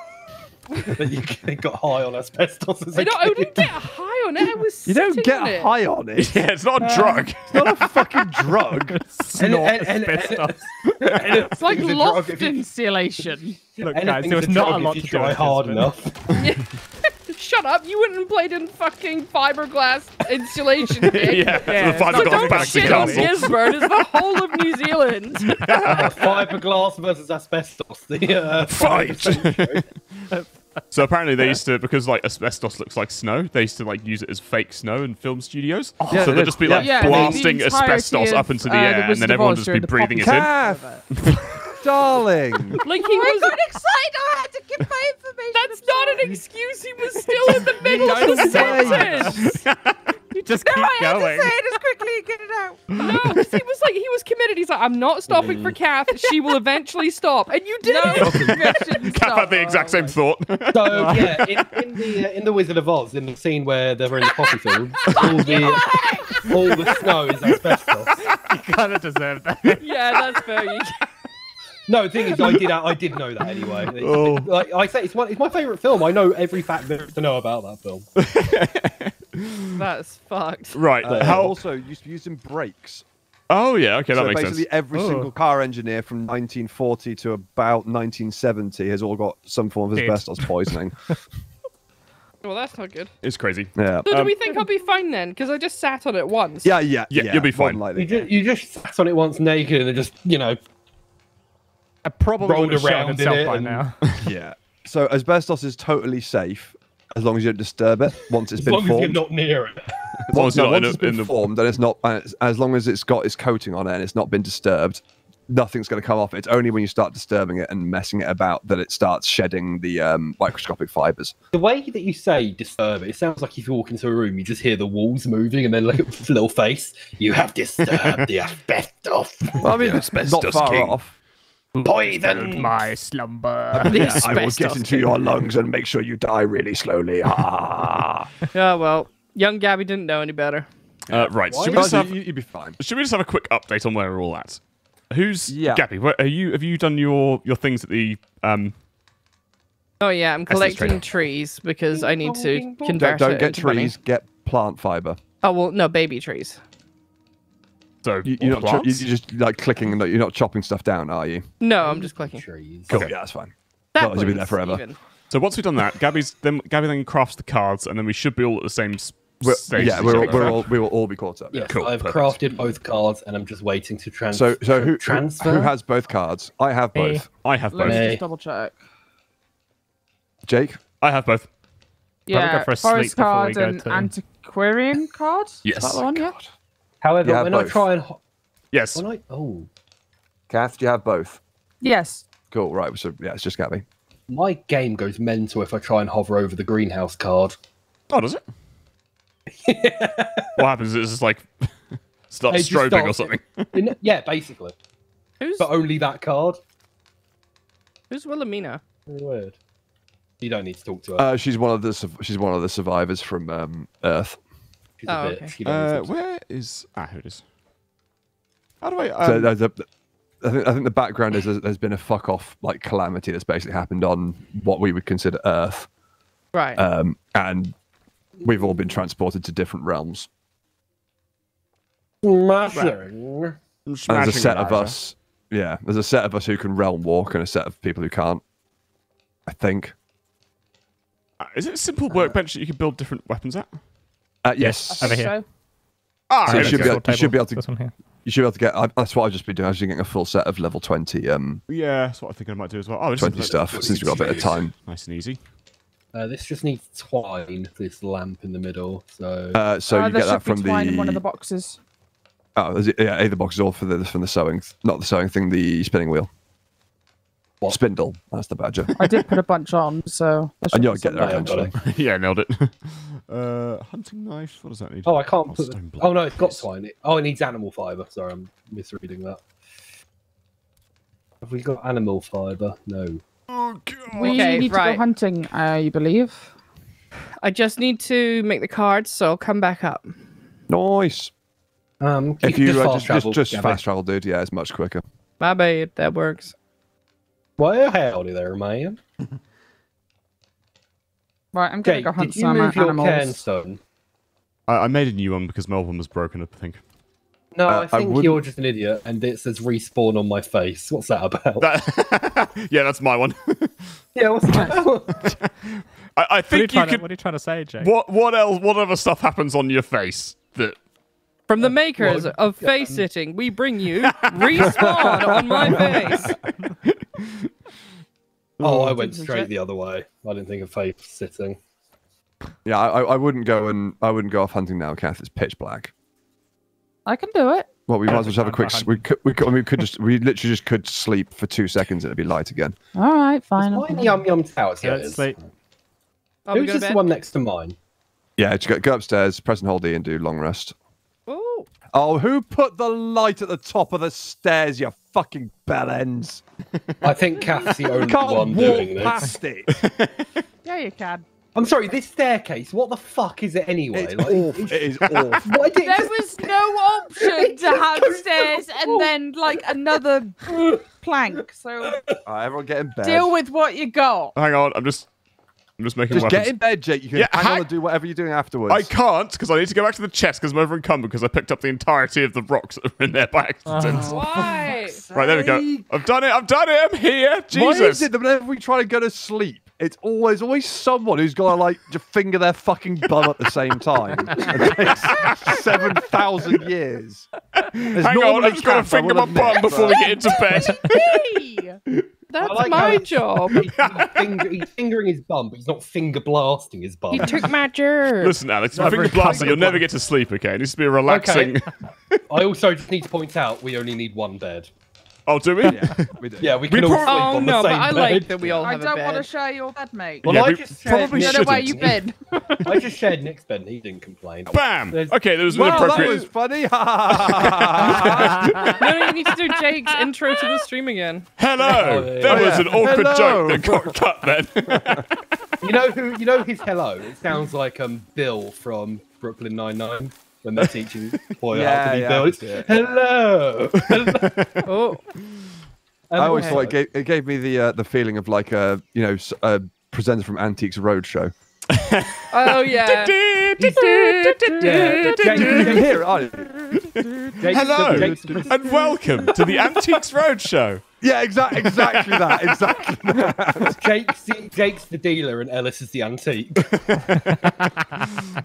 [SPEAKER 5] that you got high on asbestos as a
[SPEAKER 4] I, don't, I didn't get high on it. I was
[SPEAKER 2] You don't get
[SPEAKER 4] on it.
[SPEAKER 2] high on it.
[SPEAKER 1] Yeah, it's not a um, drug.
[SPEAKER 2] It's not a fucking drug.
[SPEAKER 3] Snort
[SPEAKER 5] and- and-
[SPEAKER 3] asbestos.
[SPEAKER 6] It's like
[SPEAKER 5] Anything's a drug
[SPEAKER 6] loft
[SPEAKER 5] if
[SPEAKER 6] insulation.
[SPEAKER 3] Look, guys, there was
[SPEAKER 5] a
[SPEAKER 3] not a lot to do
[SPEAKER 5] try hard enough.
[SPEAKER 4] Shut up! You wouldn't have played in fucking fiberglass insulation. Dick.
[SPEAKER 1] yeah,
[SPEAKER 3] Yeah,
[SPEAKER 1] the
[SPEAKER 3] it's not
[SPEAKER 4] So
[SPEAKER 1] fiberglass
[SPEAKER 4] don't
[SPEAKER 1] Baxter
[SPEAKER 4] shit on
[SPEAKER 1] Castle.
[SPEAKER 4] Gisborne. It's the whole of New Zealand.
[SPEAKER 5] Fiberglass versus asbestos. The uh,
[SPEAKER 1] Fight! So apparently they used to because like asbestos looks like snow. They used to like use it as fake snow in film studios.
[SPEAKER 2] Yeah,
[SPEAKER 1] so
[SPEAKER 2] they
[SPEAKER 1] they'd just be
[SPEAKER 2] Yeah.
[SPEAKER 1] like
[SPEAKER 6] Yeah, the- the
[SPEAKER 1] blasting asbestos
[SPEAKER 6] of,
[SPEAKER 1] up into the
[SPEAKER 6] uh, The
[SPEAKER 1] air, and then everyone would just be breathing it in.
[SPEAKER 2] Cath, darling.
[SPEAKER 4] Like he was.
[SPEAKER 6] excited! I had to give my information.
[SPEAKER 4] That's not an excuse. He was still in the middle of the sentence.
[SPEAKER 3] You just keep going.
[SPEAKER 6] had to say it as quickly and get it out.
[SPEAKER 4] No, 'cause he was like he was committed. He's like, I'm not stopping for Kath. She will eventually stop, and you did. it.
[SPEAKER 1] Cap had the exact same thought.
[SPEAKER 5] So yeah, in, in the uh, in the Wizard of Oz, in the scene where they're in the poppy field, all the all the snow is asbestos.
[SPEAKER 3] You kind of deserve that.
[SPEAKER 4] Yeah, that's fair. You
[SPEAKER 5] No, the thing is, I did I did know that anyway. It's-
[SPEAKER 1] Oh.
[SPEAKER 5] Like I say, it's my it's my favorite film. I know every fact there is to know about that film.
[SPEAKER 4] That's fucked.
[SPEAKER 1] right.
[SPEAKER 2] Uh,
[SPEAKER 1] how?
[SPEAKER 2] also used to use in brakes.
[SPEAKER 1] Oh yeah. Okay, that
[SPEAKER 2] so
[SPEAKER 1] makes
[SPEAKER 2] basically,
[SPEAKER 1] sense.
[SPEAKER 2] every
[SPEAKER 3] Oh.
[SPEAKER 2] single car engineer from 1940 to about 1970 has all got some form of
[SPEAKER 3] Dead.
[SPEAKER 2] asbestos poisoning.
[SPEAKER 4] Well, that's not good.
[SPEAKER 1] It's crazy.
[SPEAKER 2] yeah.
[SPEAKER 4] So do
[SPEAKER 1] Um,
[SPEAKER 4] we think I'll be fine then? Because I just sat on it once.
[SPEAKER 2] Yeah, yeah,
[SPEAKER 1] Yeah, you'll be fine.
[SPEAKER 2] than likely.
[SPEAKER 5] You just you just sat on it once naked and it just you know
[SPEAKER 3] I probably
[SPEAKER 5] Rolled
[SPEAKER 3] would
[SPEAKER 5] around in
[SPEAKER 3] itself
[SPEAKER 5] it
[SPEAKER 3] by
[SPEAKER 5] and-
[SPEAKER 3] now.
[SPEAKER 2] Yeah. So asbestos is totally safe as long as you don't disturb it once it's
[SPEAKER 5] as
[SPEAKER 2] been
[SPEAKER 5] long as you're not near it.
[SPEAKER 1] As long as
[SPEAKER 2] no,
[SPEAKER 1] not
[SPEAKER 2] once
[SPEAKER 1] in
[SPEAKER 2] it's
[SPEAKER 1] a-
[SPEAKER 2] been
[SPEAKER 1] in the-
[SPEAKER 2] formed and it's not, and it's, as long as it's got its coating on it and it's not been disturbed, nothing's going to come off. It's only when you start disturbing it and messing it about that it starts shedding the um, microscopic fibers.
[SPEAKER 5] The way that you say disturb it, it sounds like if you walk into a room, you just hear the walls moving and then look at the little face. You have disturbed the asbestos.
[SPEAKER 2] I mean, not far off.
[SPEAKER 5] Poison.
[SPEAKER 3] My slumber.
[SPEAKER 2] I will get into your lungs and make sure you die really slowly. Ah.
[SPEAKER 4] Yeah, well, young Gabby didn't know any better.
[SPEAKER 1] Uh, right.
[SPEAKER 5] Why
[SPEAKER 1] Should we, just have,
[SPEAKER 2] you, you'd be fine.
[SPEAKER 1] should we just have a quick update on where we're all at? Who's
[SPEAKER 2] Yeah.
[SPEAKER 1] Gabby? Where, are you? Have you done your your things at the um?
[SPEAKER 4] Oh yeah, I'm collecting trees because I need to
[SPEAKER 5] Ding dong, ding dong.
[SPEAKER 4] convert
[SPEAKER 2] Don't, don't
[SPEAKER 4] it
[SPEAKER 2] get
[SPEAKER 4] into money.
[SPEAKER 2] trees, get plant fiber.
[SPEAKER 4] Oh well, no baby trees.
[SPEAKER 1] So
[SPEAKER 2] You, you're, not cho- you're just like clicking and you're not chopping stuff down, are you?
[SPEAKER 4] No, I'm just clicking.
[SPEAKER 5] Trees.
[SPEAKER 2] Cool. Yeah, that's fine.
[SPEAKER 4] That
[SPEAKER 2] Otherwise you'll be there forever.
[SPEAKER 4] Even.
[SPEAKER 1] So once we've done that, Gabby's then Gabby then crafts the cards, and then we should be all at the same s-
[SPEAKER 2] We're,
[SPEAKER 1] stage.
[SPEAKER 2] yeah, we're, all, we're all, we will all be caught up.
[SPEAKER 5] Yes,
[SPEAKER 1] Cool,
[SPEAKER 5] I've
[SPEAKER 1] perfect.
[SPEAKER 5] crafted both cards and I'm just waiting to transfer.
[SPEAKER 2] So, so who, who
[SPEAKER 5] transfer.
[SPEAKER 2] who has both cards? I have
[SPEAKER 3] Me.
[SPEAKER 2] both.
[SPEAKER 1] I have both.
[SPEAKER 6] Let
[SPEAKER 1] both.
[SPEAKER 6] me just double check.
[SPEAKER 2] Jake,
[SPEAKER 1] I have both.
[SPEAKER 3] Probably go
[SPEAKER 6] Yeah,
[SPEAKER 3] for a
[SPEAKER 6] forest
[SPEAKER 3] sleep
[SPEAKER 6] card and
[SPEAKER 3] to-
[SPEAKER 6] antiquarian card. Is
[SPEAKER 1] Yes.
[SPEAKER 6] that the one? Yeah.
[SPEAKER 5] However,
[SPEAKER 2] You have
[SPEAKER 5] when I try and ho-
[SPEAKER 1] Yes.
[SPEAKER 5] when I oh
[SPEAKER 2] Kath, do you have both?
[SPEAKER 6] Yes.
[SPEAKER 2] Cool. Right. So yeah, it's just Gabby.
[SPEAKER 5] my game goes mental if I try and hover over the greenhouse card.
[SPEAKER 1] Oh, does it? what happens is it's like start
[SPEAKER 5] It just
[SPEAKER 1] strobing or something.
[SPEAKER 5] In- yeah, basically,
[SPEAKER 4] Who's
[SPEAKER 5] but only that card.
[SPEAKER 4] who's Wilhelmina?
[SPEAKER 5] Weird. You don't need to talk to her.
[SPEAKER 2] Uh, she's one of the she's one of the survivors from um, Earth.
[SPEAKER 5] She's a
[SPEAKER 4] oh,
[SPEAKER 5] bit.
[SPEAKER 4] okay.
[SPEAKER 5] You don't need to
[SPEAKER 1] Uh,
[SPEAKER 5] talk to her.
[SPEAKER 1] where is ah? Here it is. How do I?
[SPEAKER 2] so
[SPEAKER 1] Um,
[SPEAKER 2] there's a, I think I think the background is there's, there's been a fuck off like calamity that's basically happened on what we would consider Earth,
[SPEAKER 4] Right.
[SPEAKER 2] um, and we've all been transported to different realms.
[SPEAKER 5] Smashing.
[SPEAKER 2] And there's a set of us. Yeah, there's a set of us who can realm walk and a set of people who can't. I think.
[SPEAKER 1] Uh, Is it a simple workbench that you can build different weapons at?
[SPEAKER 2] Uh, yes.
[SPEAKER 3] Over here.
[SPEAKER 6] So,
[SPEAKER 1] Ah,
[SPEAKER 2] So you should be able- you should be able to-
[SPEAKER 3] This one here.
[SPEAKER 2] You should be able to get. I, that's what I've just been doing. I've been getting a full set of level twenty, um,
[SPEAKER 1] Yeah, that's what I think I might do as well. Oh, this
[SPEAKER 2] twenty
[SPEAKER 1] is
[SPEAKER 2] stuff since we've got a bit of time.
[SPEAKER 1] nice and easy.
[SPEAKER 5] Uh, this just needs twine. This lamp in the middle. So
[SPEAKER 2] Uh, so
[SPEAKER 6] uh,
[SPEAKER 2] you get that
[SPEAKER 6] should be
[SPEAKER 2] from
[SPEAKER 6] twine
[SPEAKER 2] the.
[SPEAKER 6] in one of the boxes.
[SPEAKER 2] Oh, is it, yeah, either box is all for the from the sewing, not the sewing thing, the spinning wheel.
[SPEAKER 5] What?
[SPEAKER 2] Spindle. That's the badger.
[SPEAKER 6] I did put a bunch on, so. I should
[SPEAKER 2] and
[SPEAKER 6] be
[SPEAKER 2] you'll get
[SPEAKER 6] some
[SPEAKER 2] there
[SPEAKER 5] I haven't got
[SPEAKER 2] eventually.
[SPEAKER 1] yeah, nailed it. uh, hunting knife. What does that need?
[SPEAKER 5] Oh, I can't
[SPEAKER 1] Oh,
[SPEAKER 5] put. The... Oh no, it's got
[SPEAKER 1] blocks.
[SPEAKER 5] twine. Oh, it needs animal fiber. Sorry, I'm misreading that. Have we got animal fiber? No.
[SPEAKER 1] Oh.
[SPEAKER 6] We
[SPEAKER 4] Okay,
[SPEAKER 6] need to go hunting, I believe.
[SPEAKER 4] I just need to make the cards, so I'll come back up.
[SPEAKER 2] Nice.
[SPEAKER 5] Um,
[SPEAKER 2] If
[SPEAKER 5] can
[SPEAKER 2] you
[SPEAKER 5] just
[SPEAKER 2] uh,
[SPEAKER 5] fast
[SPEAKER 2] just,
[SPEAKER 5] travel,
[SPEAKER 2] just, just fast travel, dude, yeah, it's much quicker.
[SPEAKER 4] My bad, that works.
[SPEAKER 5] Well, howdy there, man.
[SPEAKER 6] Right, I'm gonna
[SPEAKER 5] Jake,
[SPEAKER 6] go hunt
[SPEAKER 5] did you
[SPEAKER 6] some
[SPEAKER 5] move your
[SPEAKER 6] animals.
[SPEAKER 5] cairnstone?
[SPEAKER 1] I, I made a new one because Melbourne was broken. I think.
[SPEAKER 5] No,
[SPEAKER 2] Uh,
[SPEAKER 5] I
[SPEAKER 2] I
[SPEAKER 5] think
[SPEAKER 2] wouldn't-
[SPEAKER 5] you're just an idiot, and it says respawn on my face. What's that about?
[SPEAKER 1] That, yeah, that's my one.
[SPEAKER 5] yeah, what's that about?
[SPEAKER 1] I, I
[SPEAKER 3] What are, you
[SPEAKER 1] you
[SPEAKER 3] trying to, what are you trying to say, Jake?
[SPEAKER 1] What what else? What other stuff happens on your face that?
[SPEAKER 4] From the makers
[SPEAKER 5] well,
[SPEAKER 4] of face sitting, we bring you respawn on my face.
[SPEAKER 5] Oh, I went straight the other way. I didn't think of face sitting.
[SPEAKER 2] Yeah, I, I- I wouldn't go and I wouldn't go off hunting now, Cath. It's pitch black.
[SPEAKER 6] I can do it.
[SPEAKER 2] Well, we might as well have a quick.
[SPEAKER 3] for
[SPEAKER 2] s- We could, we could, we could just, we literally just could sleep for two seconds and it'd be light again.
[SPEAKER 6] All right, fine.
[SPEAKER 5] Mine yum yum towers.
[SPEAKER 3] Yeah,
[SPEAKER 5] Yeah,
[SPEAKER 3] let's sleep.
[SPEAKER 4] Are
[SPEAKER 5] Who's
[SPEAKER 4] going to
[SPEAKER 5] this one next to mine?
[SPEAKER 2] Yeah, just go, go upstairs, press and hold E, and do long rest.
[SPEAKER 4] Ooh.
[SPEAKER 2] Oh, who put the light at the top of the stairs? You fucking bellends!
[SPEAKER 5] I think Cath's the only
[SPEAKER 2] can't
[SPEAKER 5] one
[SPEAKER 2] walk
[SPEAKER 5] doing this.
[SPEAKER 2] past it.
[SPEAKER 6] Yeah, you can.
[SPEAKER 5] I'm sorry, this staircase. What the fuck is it anyway?
[SPEAKER 2] It's
[SPEAKER 5] Like,
[SPEAKER 2] awful. It is awful.
[SPEAKER 5] Did
[SPEAKER 6] There was no option
[SPEAKER 5] It
[SPEAKER 6] to have stairs and then like another plank. So
[SPEAKER 2] All right, everyone get in bed.
[SPEAKER 6] deal with what you got.
[SPEAKER 1] Hang on, I'm just. I'm just making
[SPEAKER 2] Just
[SPEAKER 1] weapons.
[SPEAKER 2] get in bed, Jake. You can
[SPEAKER 1] Yeah,
[SPEAKER 2] hang
[SPEAKER 1] hang-
[SPEAKER 2] on and do whatever you're doing afterwards.
[SPEAKER 1] I can't because I need to go back to the chest because I'm over encumbered because I picked up the entirety of the rocks that were in there by accident.
[SPEAKER 4] Why?
[SPEAKER 1] Right, there we go. I've done it. I've done it. I'm here. Jesus.
[SPEAKER 2] Why is it that whenever we try to go to sleep, it's always always someone who's got to like just finger their fucking bum at the same time? It takes seven thousand years. There's
[SPEAKER 1] Hang on, I've just got to finger
[SPEAKER 2] will
[SPEAKER 1] my bum before we get into bed.
[SPEAKER 6] Hey!
[SPEAKER 4] That's
[SPEAKER 5] like
[SPEAKER 4] my job.
[SPEAKER 5] He's, he's finger, he's fingering his bum, but he's not finger blasting his bum.
[SPEAKER 4] He took my germ.
[SPEAKER 1] Listen, Alex, if
[SPEAKER 2] Never
[SPEAKER 1] finger blasting, you'll never get to sleep. Okay, it needs to be a relaxing.
[SPEAKER 5] I also just need to point out we only need one bed.
[SPEAKER 1] Oh, do we?
[SPEAKER 2] Yeah, we do.
[SPEAKER 5] Yeah, we can all sleep
[SPEAKER 4] Oh
[SPEAKER 5] on
[SPEAKER 4] no,
[SPEAKER 5] the
[SPEAKER 4] but I
[SPEAKER 5] bed.
[SPEAKER 4] like that we all
[SPEAKER 6] I
[SPEAKER 4] have a
[SPEAKER 6] don't want to share your bed, mate.
[SPEAKER 5] Well,
[SPEAKER 1] Yeah,
[SPEAKER 5] I
[SPEAKER 1] we
[SPEAKER 5] just
[SPEAKER 1] probably
[SPEAKER 5] shared,
[SPEAKER 6] I don't where
[SPEAKER 1] shouldn't.
[SPEAKER 6] you've been.
[SPEAKER 5] I just shared Nick's bed and he didn't complain.
[SPEAKER 1] Bam.
[SPEAKER 5] There's-
[SPEAKER 1] Okay, there was an
[SPEAKER 2] Wow, that was funny.
[SPEAKER 4] no, you need to do Jake's intro to the stream again.
[SPEAKER 1] Hello.
[SPEAKER 5] Oh, yeah.
[SPEAKER 1] There
[SPEAKER 2] Oh,
[SPEAKER 1] was
[SPEAKER 2] yeah.
[SPEAKER 1] an awkward
[SPEAKER 2] Hello.
[SPEAKER 1] joke that got cut then.
[SPEAKER 5] You know who? You know his hello. It sounds like um Bill from Brooklyn Nine Nine when they're teaching boy how to be
[SPEAKER 2] yeah,
[SPEAKER 5] Bill. It's. Hello.
[SPEAKER 4] Oh,
[SPEAKER 5] And
[SPEAKER 2] I always
[SPEAKER 5] also-
[SPEAKER 2] thought it gave, it gave me the uh, the feeling of like a you know s- a presenter from Antiques Roadshow.
[SPEAKER 4] oh yeah.
[SPEAKER 5] Yeah, Jake,
[SPEAKER 2] You can
[SPEAKER 5] Jake,
[SPEAKER 2] hear it, aren't you?
[SPEAKER 5] Jake's
[SPEAKER 1] Hello
[SPEAKER 5] the- Jake's the-
[SPEAKER 1] and welcome to the Antiques Roadshow.
[SPEAKER 2] Yeah, exactly, exactly that, exactly that.
[SPEAKER 5] Jake's, the, Jake's the dealer and Ellis is the antique.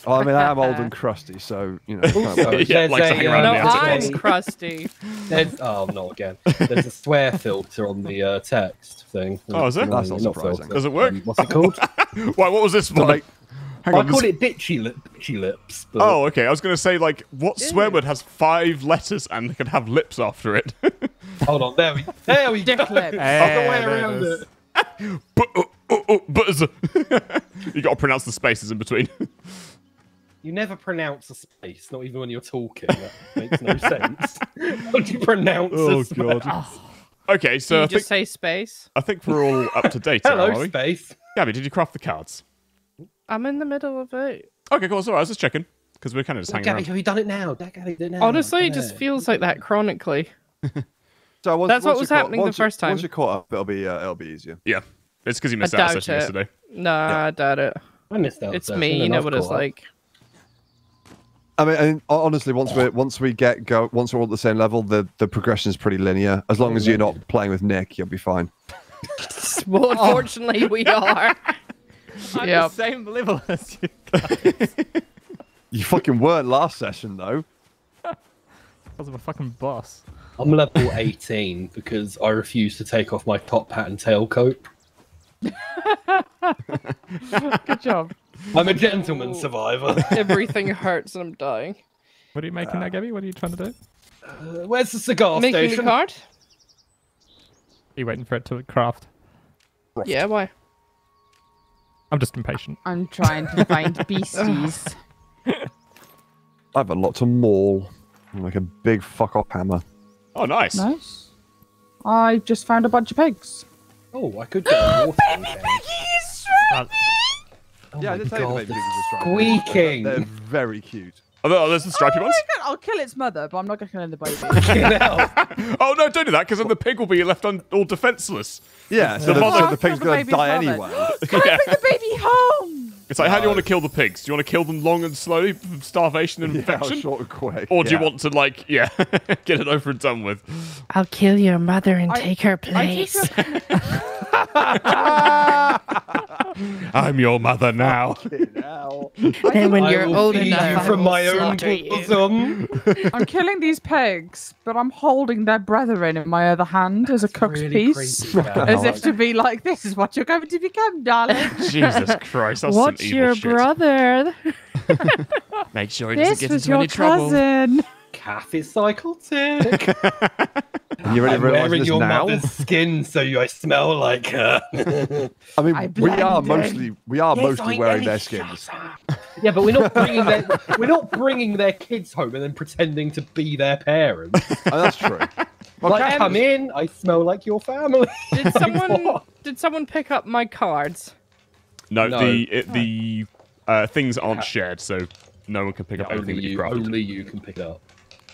[SPEAKER 2] Well, I mean, I am old and crusty, so you know. can't
[SPEAKER 5] Also.
[SPEAKER 1] Yeah,
[SPEAKER 5] there's a, uh,
[SPEAKER 4] No,
[SPEAKER 1] the
[SPEAKER 4] I'm crusty.
[SPEAKER 5] There's, oh, not again. There's a swear filter on the uh, text thing.
[SPEAKER 1] Oh, is there?
[SPEAKER 2] That's not surprising.
[SPEAKER 5] filter.
[SPEAKER 1] Does it work?
[SPEAKER 5] Um, what's it called?
[SPEAKER 1] Why? What was this one?
[SPEAKER 2] make-
[SPEAKER 1] Hang
[SPEAKER 5] I
[SPEAKER 1] on.
[SPEAKER 5] call
[SPEAKER 1] this-
[SPEAKER 5] it bitchy, lip, bitchy lips. But
[SPEAKER 1] Oh, okay. I was going to say, like, what swear word has five letters and can have lips after it?
[SPEAKER 5] hold on. There we, there we go.
[SPEAKER 6] Dick lips.
[SPEAKER 5] I've got a way
[SPEAKER 3] it
[SPEAKER 5] around it.
[SPEAKER 1] but, oh, oh, buzz. you got to pronounce the spaces in between.
[SPEAKER 5] You never pronounce a space, not even when you're talking. That makes no sense. How do you pronounce
[SPEAKER 1] Oh,
[SPEAKER 5] a space?
[SPEAKER 1] God. okay, so
[SPEAKER 4] you
[SPEAKER 1] I
[SPEAKER 4] just
[SPEAKER 1] think,
[SPEAKER 4] say space.
[SPEAKER 1] I think we're all up to date now,
[SPEAKER 5] Hello,
[SPEAKER 1] are we?
[SPEAKER 5] space.
[SPEAKER 1] Gabby, did you craft the cards?
[SPEAKER 4] I'm in the middle of it.
[SPEAKER 1] Okay, cool. It's all right. I was just checking because we're kind of just hanging out.
[SPEAKER 5] Gabby,
[SPEAKER 1] around.
[SPEAKER 5] have you done it now? Gabby, do it now.
[SPEAKER 4] Honestly, it just feels like that chronically.
[SPEAKER 2] So once,
[SPEAKER 4] That's what was
[SPEAKER 2] you're caught-
[SPEAKER 4] happening the first time.
[SPEAKER 2] Once you're caught up, it'll be uh, it'll be easier.
[SPEAKER 1] Yeah, it's because you missed
[SPEAKER 4] I
[SPEAKER 1] out session
[SPEAKER 4] it.
[SPEAKER 1] yesterday.
[SPEAKER 4] Nah, I doubt it.
[SPEAKER 5] I missed out.
[SPEAKER 4] It's
[SPEAKER 5] session
[SPEAKER 4] me. You
[SPEAKER 5] and
[SPEAKER 4] know
[SPEAKER 5] I've
[SPEAKER 4] what it's
[SPEAKER 5] up.
[SPEAKER 4] like.
[SPEAKER 2] I mean, and honestly, once we once we get go, once we're all at the same level, the the progression is pretty linear. As long as you're not playing with Nick, you'll be fine.
[SPEAKER 4] Well, unfortunately, we are.
[SPEAKER 3] I'm
[SPEAKER 4] Yep.
[SPEAKER 3] the same level as you.
[SPEAKER 2] You fucking weren't last session though.
[SPEAKER 3] Because of a fucking boss.
[SPEAKER 5] I'm level 18 because I refuse to take off my top hat and tailcoat.
[SPEAKER 6] Good job.
[SPEAKER 5] I'm a gentleman survivor.
[SPEAKER 4] Everything hurts and I'm dying.
[SPEAKER 3] What are you making now, Gabby? What are you trying to do?
[SPEAKER 5] Uh, where's the cigar
[SPEAKER 4] Making
[SPEAKER 5] station?
[SPEAKER 4] the card?
[SPEAKER 3] Are you waiting for it to craft?
[SPEAKER 4] Yeah, why?
[SPEAKER 3] I'm just impatient.
[SPEAKER 6] I'm trying to find beasties.
[SPEAKER 2] I have a lot to maul. I'm like a big fuck off hammer.
[SPEAKER 1] Oh, nice.
[SPEAKER 6] nice. I just found a bunch of pigs.
[SPEAKER 5] Oh, I could get a water tank.
[SPEAKER 3] Uh,
[SPEAKER 5] Oh
[SPEAKER 2] yeah, I did tell you the baby
[SPEAKER 5] the
[SPEAKER 2] pigs are striped.
[SPEAKER 5] squeaking.
[SPEAKER 2] They're very cute.
[SPEAKER 1] Oh, there- there's the stripy ones.
[SPEAKER 6] I'll kill its mother, but I'm not going to kill the baby.
[SPEAKER 5] Fucking.
[SPEAKER 1] Oh no, don't do that, because then the pig will be left un- all defenseless.
[SPEAKER 2] Yeah, so
[SPEAKER 1] The
[SPEAKER 2] the,
[SPEAKER 1] mother-
[SPEAKER 2] so the pig's
[SPEAKER 6] The
[SPEAKER 2] gonna die
[SPEAKER 6] mother.
[SPEAKER 2] anyway.
[SPEAKER 6] Can I bring the baby home?
[SPEAKER 1] It's like, how do you want to kill the pigs? Do you want to kill them long and slowly from starvation and
[SPEAKER 2] Yeah,
[SPEAKER 1] infection?
[SPEAKER 2] short and quick.
[SPEAKER 1] Or do you want to, like, yeah, get it over and done with?
[SPEAKER 4] I'll kill your mother and
[SPEAKER 6] I-
[SPEAKER 4] take her
[SPEAKER 6] I
[SPEAKER 4] place.
[SPEAKER 1] I'm your mother now.
[SPEAKER 2] Now.
[SPEAKER 4] And when
[SPEAKER 5] I
[SPEAKER 4] you're
[SPEAKER 5] will
[SPEAKER 4] old
[SPEAKER 5] feed
[SPEAKER 4] enough,
[SPEAKER 5] you from my own
[SPEAKER 4] slaughter
[SPEAKER 5] bosom.
[SPEAKER 6] I'm killing these pigs, but I'm holding their brethren in my other hand as a cooked
[SPEAKER 5] Really
[SPEAKER 6] piece. As if to be like, this is what you're going to become, darling.
[SPEAKER 1] Jesus Christ, that's
[SPEAKER 4] What's
[SPEAKER 1] some evil
[SPEAKER 4] your
[SPEAKER 1] shit.
[SPEAKER 4] brother?
[SPEAKER 1] Make sure he doesn't
[SPEAKER 6] this
[SPEAKER 1] get
[SPEAKER 6] was
[SPEAKER 1] into
[SPEAKER 6] your
[SPEAKER 1] any trouble.
[SPEAKER 6] cousin.
[SPEAKER 5] Cath is psychotic.
[SPEAKER 2] You really
[SPEAKER 5] I'm wearing
[SPEAKER 2] this
[SPEAKER 5] your
[SPEAKER 2] now?
[SPEAKER 5] mother's skin, so you, I smell like her.
[SPEAKER 2] I mean,
[SPEAKER 6] I
[SPEAKER 2] we are mostly we are mostly wearing their skins.
[SPEAKER 5] yeah, but we're not bringing their we're not bringing their kids home and then pretending to be their parents.
[SPEAKER 2] Oh, that's true. Well,
[SPEAKER 5] like,
[SPEAKER 2] Cat-
[SPEAKER 5] come in, I smell like your family.
[SPEAKER 4] Did someone
[SPEAKER 5] what?
[SPEAKER 4] did someone pick up my cards?
[SPEAKER 1] No,
[SPEAKER 5] No.
[SPEAKER 1] the it, the uh, things aren't shared, so no one can pick up anything
[SPEAKER 5] only
[SPEAKER 1] that you
[SPEAKER 5] you,
[SPEAKER 1] crafted.
[SPEAKER 5] only you can pick up.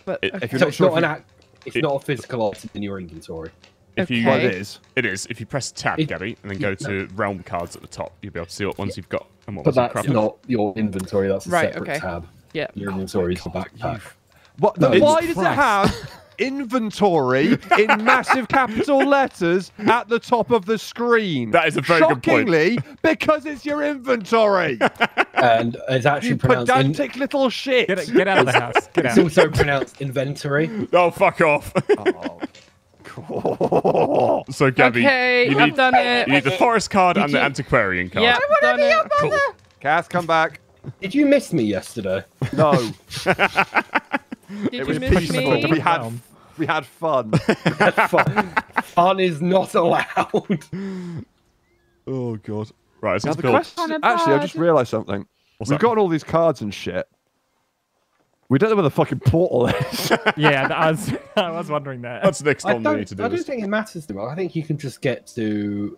[SPEAKER 4] But
[SPEAKER 1] It-
[SPEAKER 4] okay.
[SPEAKER 2] If you're
[SPEAKER 5] So
[SPEAKER 2] not
[SPEAKER 5] it's
[SPEAKER 2] sure
[SPEAKER 5] not
[SPEAKER 2] if
[SPEAKER 5] an act. It's
[SPEAKER 1] it-
[SPEAKER 5] not a physical item in your inventory.
[SPEAKER 1] If you,
[SPEAKER 2] Well, it is.
[SPEAKER 1] it is. If you press tab,
[SPEAKER 5] If-
[SPEAKER 1] Gabby, and then go to realm cards at the top, you'll be able to see what ones you've got and what
[SPEAKER 5] But
[SPEAKER 1] ones
[SPEAKER 5] that's
[SPEAKER 1] crafted.
[SPEAKER 5] not your inventory. That's a
[SPEAKER 4] Right,
[SPEAKER 5] separate
[SPEAKER 4] okay.
[SPEAKER 5] tab.
[SPEAKER 4] Yeah.
[SPEAKER 5] Your inventory is the oh backpack.
[SPEAKER 2] What?
[SPEAKER 5] No,
[SPEAKER 2] why does it have inventory in massive capital letters at the top of the screen?
[SPEAKER 1] That is a very good point.
[SPEAKER 2] Shockingly, because it's your inventory.
[SPEAKER 5] and it's actually
[SPEAKER 2] you
[SPEAKER 5] pronounced. In,
[SPEAKER 2] pedantic little shit.
[SPEAKER 3] Get, it, get out of the house. Get
[SPEAKER 5] it's
[SPEAKER 3] out.
[SPEAKER 5] also pronounced inventory.
[SPEAKER 1] Oh, fuck off.
[SPEAKER 2] Oh.
[SPEAKER 1] so, Gabby,
[SPEAKER 4] Okay,
[SPEAKER 1] you
[SPEAKER 4] I've
[SPEAKER 1] need,
[SPEAKER 4] done it.
[SPEAKER 1] you need the forest card and the antiquarian card.
[SPEAKER 4] Yeah, I want done it.
[SPEAKER 1] Cool.
[SPEAKER 2] Cass, come back.
[SPEAKER 5] Did you miss me yesterday?
[SPEAKER 2] No,
[SPEAKER 4] Did
[SPEAKER 2] it
[SPEAKER 4] you
[SPEAKER 2] was
[SPEAKER 4] miss
[SPEAKER 2] peaceful.
[SPEAKER 4] me?
[SPEAKER 2] We had
[SPEAKER 3] Realm.
[SPEAKER 2] we had fun.
[SPEAKER 5] fun. fun is not allowed.
[SPEAKER 1] Oh, God. Right, so
[SPEAKER 2] Now the
[SPEAKER 1] build.
[SPEAKER 2] question, actually, I just realised something.
[SPEAKER 1] What's
[SPEAKER 2] We've
[SPEAKER 1] that?
[SPEAKER 2] got all these cards and shit. We don't know where the fucking portal is.
[SPEAKER 3] Yeah, I was, I was wondering that.
[SPEAKER 1] That's the next
[SPEAKER 5] I
[SPEAKER 1] one we need to do.
[SPEAKER 5] I
[SPEAKER 1] do.
[SPEAKER 5] don't think it matters too much. I think you can just get to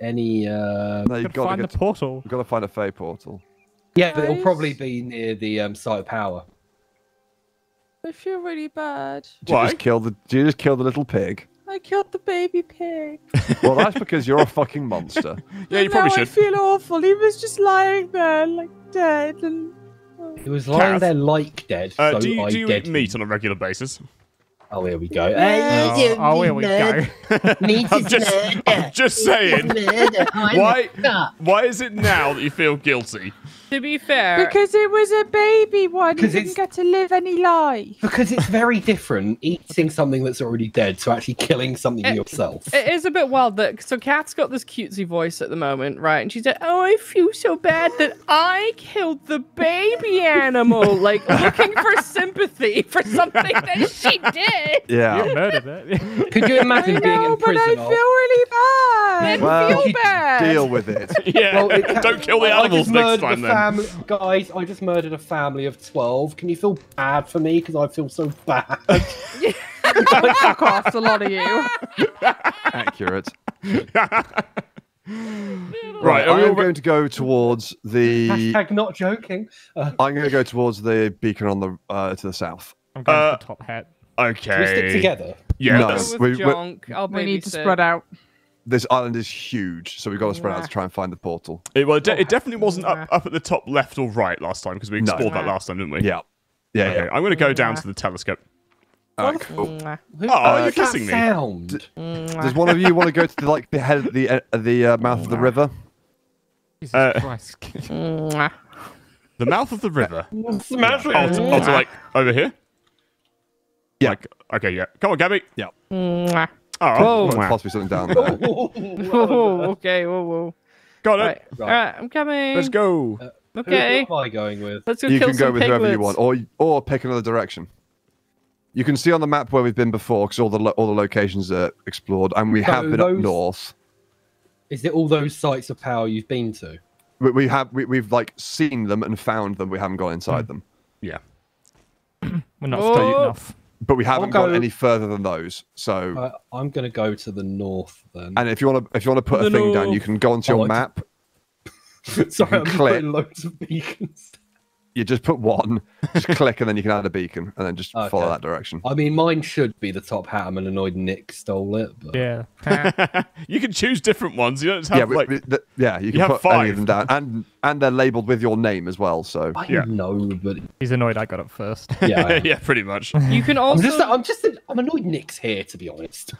[SPEAKER 5] any. Uh...
[SPEAKER 2] no, you've
[SPEAKER 3] Gotta
[SPEAKER 2] got to
[SPEAKER 3] find
[SPEAKER 2] get
[SPEAKER 3] the portal.
[SPEAKER 2] We've got to find a Fae portal.
[SPEAKER 5] Yeah, but it'll probably be near the um, site of power.
[SPEAKER 6] I feel really bad.
[SPEAKER 2] Do you just kill the? Do you just kill the little pig?
[SPEAKER 6] I killed the baby pig.
[SPEAKER 2] Well, that's because you're a fucking monster.
[SPEAKER 1] Yeah, you
[SPEAKER 6] And
[SPEAKER 1] probably
[SPEAKER 6] now I feel awful. He was just lying there, like dead, and
[SPEAKER 5] It was lying
[SPEAKER 1] Cath,
[SPEAKER 5] there like dead,
[SPEAKER 1] Uh,
[SPEAKER 5] so
[SPEAKER 1] do you,
[SPEAKER 5] I
[SPEAKER 1] do you
[SPEAKER 5] dead
[SPEAKER 1] eat meat on a regular basis?
[SPEAKER 5] Oh, here we go.
[SPEAKER 3] Oh, oh, here we go.
[SPEAKER 1] I'm just, I'm just saying. Why, why is it now that you feel guilty?
[SPEAKER 4] To be fair,
[SPEAKER 6] because it was a baby one, he
[SPEAKER 5] 'Cause
[SPEAKER 6] didn't get to live any life.
[SPEAKER 5] Because it's very different eating something that's already dead to actually killing something
[SPEAKER 4] Eh,
[SPEAKER 5] yourself.
[SPEAKER 4] it is a bit wild that so Cath's got this cutesy voice at the moment, right? And she said, "Oh, I feel so bad that I killed the baby animal, like looking for sympathy for something that she did."
[SPEAKER 2] Yeah.
[SPEAKER 3] You murdered it.
[SPEAKER 5] Could you
[SPEAKER 6] I
[SPEAKER 5] imagine being
[SPEAKER 6] know,
[SPEAKER 5] in
[SPEAKER 6] but I feel really bad.
[SPEAKER 2] Well,
[SPEAKER 4] feel bad.
[SPEAKER 2] Deal with it.
[SPEAKER 1] Yeah,
[SPEAKER 5] Well, it
[SPEAKER 1] don't kill the
[SPEAKER 5] I- I
[SPEAKER 1] animals
[SPEAKER 5] just
[SPEAKER 1] next time then.
[SPEAKER 5] Family, guys. I just murdered a family of twelve. Can you feel bad for me because I feel so bad?
[SPEAKER 6] Fuck off, a lot of you.
[SPEAKER 2] Accurate.
[SPEAKER 1] Right, are we
[SPEAKER 2] I'm
[SPEAKER 1] all re-
[SPEAKER 2] going to go towards the.
[SPEAKER 5] Hashtag not joking. Uh,
[SPEAKER 2] I'm going to go towards the beacon on the uh, to the south.
[SPEAKER 3] I'm going
[SPEAKER 1] Uh,
[SPEAKER 3] to the top hat.
[SPEAKER 1] okay.
[SPEAKER 5] we stick together.
[SPEAKER 1] Yeah,
[SPEAKER 2] No.
[SPEAKER 1] that's-
[SPEAKER 4] With
[SPEAKER 2] we- we-
[SPEAKER 4] I'll
[SPEAKER 6] We need to
[SPEAKER 4] babysit.
[SPEAKER 6] spread out.
[SPEAKER 2] This island is huge, so we've got to spread out to try and find the portal.
[SPEAKER 1] it, well, it, de- it definitely wasn't up, up at the top left or right last time because we
[SPEAKER 2] No.
[SPEAKER 1] explored that last time, didn't we?
[SPEAKER 2] Yeah. Yeah,
[SPEAKER 1] Okay,
[SPEAKER 2] yeah.
[SPEAKER 1] I'm going to go down to the telescope.
[SPEAKER 2] All right, cool.
[SPEAKER 1] Oh,
[SPEAKER 5] what
[SPEAKER 1] you're
[SPEAKER 5] is that
[SPEAKER 1] kissing me.
[SPEAKER 5] Sound.
[SPEAKER 4] mwah.
[SPEAKER 2] Does one of you want to go to the, like the head of the uh, the uh, mouth of the river?
[SPEAKER 3] Jesus
[SPEAKER 1] Uh,
[SPEAKER 3] Christ.
[SPEAKER 4] Mwah.
[SPEAKER 1] The mouth of the river.
[SPEAKER 5] Smash
[SPEAKER 1] Oh, to, oh, to like over here?
[SPEAKER 2] Yeah.
[SPEAKER 1] Like, okay, yeah. Come on, Gabby.
[SPEAKER 2] Yeah.
[SPEAKER 4] Mwah.
[SPEAKER 1] Oh,
[SPEAKER 4] Whoa.
[SPEAKER 2] Might
[SPEAKER 1] wow.
[SPEAKER 2] possibly something down there.
[SPEAKER 4] Whoa, okay, whoa, whoa.
[SPEAKER 1] Got it.
[SPEAKER 4] Right.
[SPEAKER 5] Right.
[SPEAKER 4] Alright, I'm coming.
[SPEAKER 1] Let's go.
[SPEAKER 4] Uh, okay.
[SPEAKER 5] Who am I going with?
[SPEAKER 4] Let's go
[SPEAKER 2] you
[SPEAKER 4] kill
[SPEAKER 2] can go
[SPEAKER 4] some
[SPEAKER 2] with whoever you want, or or pick another direction. You can see on the map where we've been before, because all the all the locations are explored, and we
[SPEAKER 5] So
[SPEAKER 2] have been up north.
[SPEAKER 5] Is it all those sites of power you've been to?
[SPEAKER 2] We, we have we, we've like seen them and found them. We haven't gone inside hmm. them,
[SPEAKER 1] Yeah.
[SPEAKER 3] We're not
[SPEAKER 4] Oh.
[SPEAKER 3] straight enough.
[SPEAKER 2] But we haven't
[SPEAKER 5] go-
[SPEAKER 2] gone any further than those. So,
[SPEAKER 5] Uh, I'm going to go to the north then.
[SPEAKER 2] and if you want to if you want to put
[SPEAKER 4] The
[SPEAKER 2] a thing down, you can go onto your
[SPEAKER 5] I-
[SPEAKER 2] map.
[SPEAKER 5] Sorry, I'm
[SPEAKER 2] click.
[SPEAKER 5] putting loads of beacons.
[SPEAKER 2] You just put one, just click, and then you can add a beacon, and then just follow that direction.
[SPEAKER 5] I mean, mine should be the top hat. I'm annoyed Nick stole it. But...
[SPEAKER 3] Yeah.
[SPEAKER 1] you can choose different ones. You don't just have
[SPEAKER 2] yeah,
[SPEAKER 1] like.
[SPEAKER 2] we- th- yeah, you can
[SPEAKER 1] have
[SPEAKER 2] put any
[SPEAKER 1] five.
[SPEAKER 2] of them down, and and they're labeled with your name as well. So
[SPEAKER 5] I
[SPEAKER 1] Yeah.
[SPEAKER 5] know, but
[SPEAKER 3] He's annoyed I got it first.
[SPEAKER 5] yeah,
[SPEAKER 1] yeah, pretty much.
[SPEAKER 4] You can
[SPEAKER 5] I'm
[SPEAKER 4] also
[SPEAKER 5] just, I'm just, I'm annoyed Nick's here to be honest.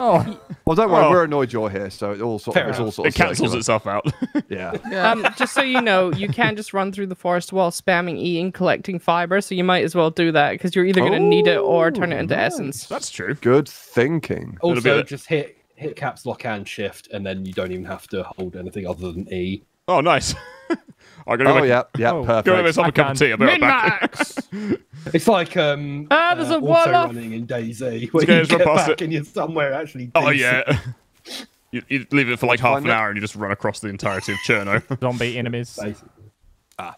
[SPEAKER 3] oh.
[SPEAKER 2] Well, don't worry,
[SPEAKER 1] Oh.
[SPEAKER 2] we're annoyed you're here, so it all sort
[SPEAKER 5] Fair
[SPEAKER 2] of, it's all
[SPEAKER 5] enough.
[SPEAKER 2] sort of
[SPEAKER 1] It cancels
[SPEAKER 2] circular.
[SPEAKER 1] itself out.
[SPEAKER 2] Yeah.
[SPEAKER 6] Yeah.
[SPEAKER 4] um, just so you know, you can't just run through the forest while spamming E and collecting fiber, so you might as well do that because you're either going to need it or turn it into
[SPEAKER 2] Oh,
[SPEAKER 4] essence.
[SPEAKER 1] That's true.
[SPEAKER 2] Good thinking.
[SPEAKER 5] Also, just hit hit caps lock and shift, and then you don't even have to hold anything other than E.
[SPEAKER 1] Oh, nice. I'm gonna go
[SPEAKER 2] Oh
[SPEAKER 1] make,
[SPEAKER 2] yeah, yeah,
[SPEAKER 3] Oh.
[SPEAKER 1] go make
[SPEAKER 2] perfect.
[SPEAKER 1] myself a
[SPEAKER 3] I
[SPEAKER 1] cup of tea. I'll be right back.
[SPEAKER 5] It's like um,
[SPEAKER 4] Ah, there's a
[SPEAKER 5] auto running in DayZ, where
[SPEAKER 1] Okay,
[SPEAKER 5] you
[SPEAKER 1] just
[SPEAKER 5] get back
[SPEAKER 1] it.
[SPEAKER 5] and you're somewhere actually.
[SPEAKER 1] Oh yeah. You, you leave it for like half an hour and you just run across the entirety of Cherno.
[SPEAKER 3] Zombie enemies.
[SPEAKER 5] Basically. Ah.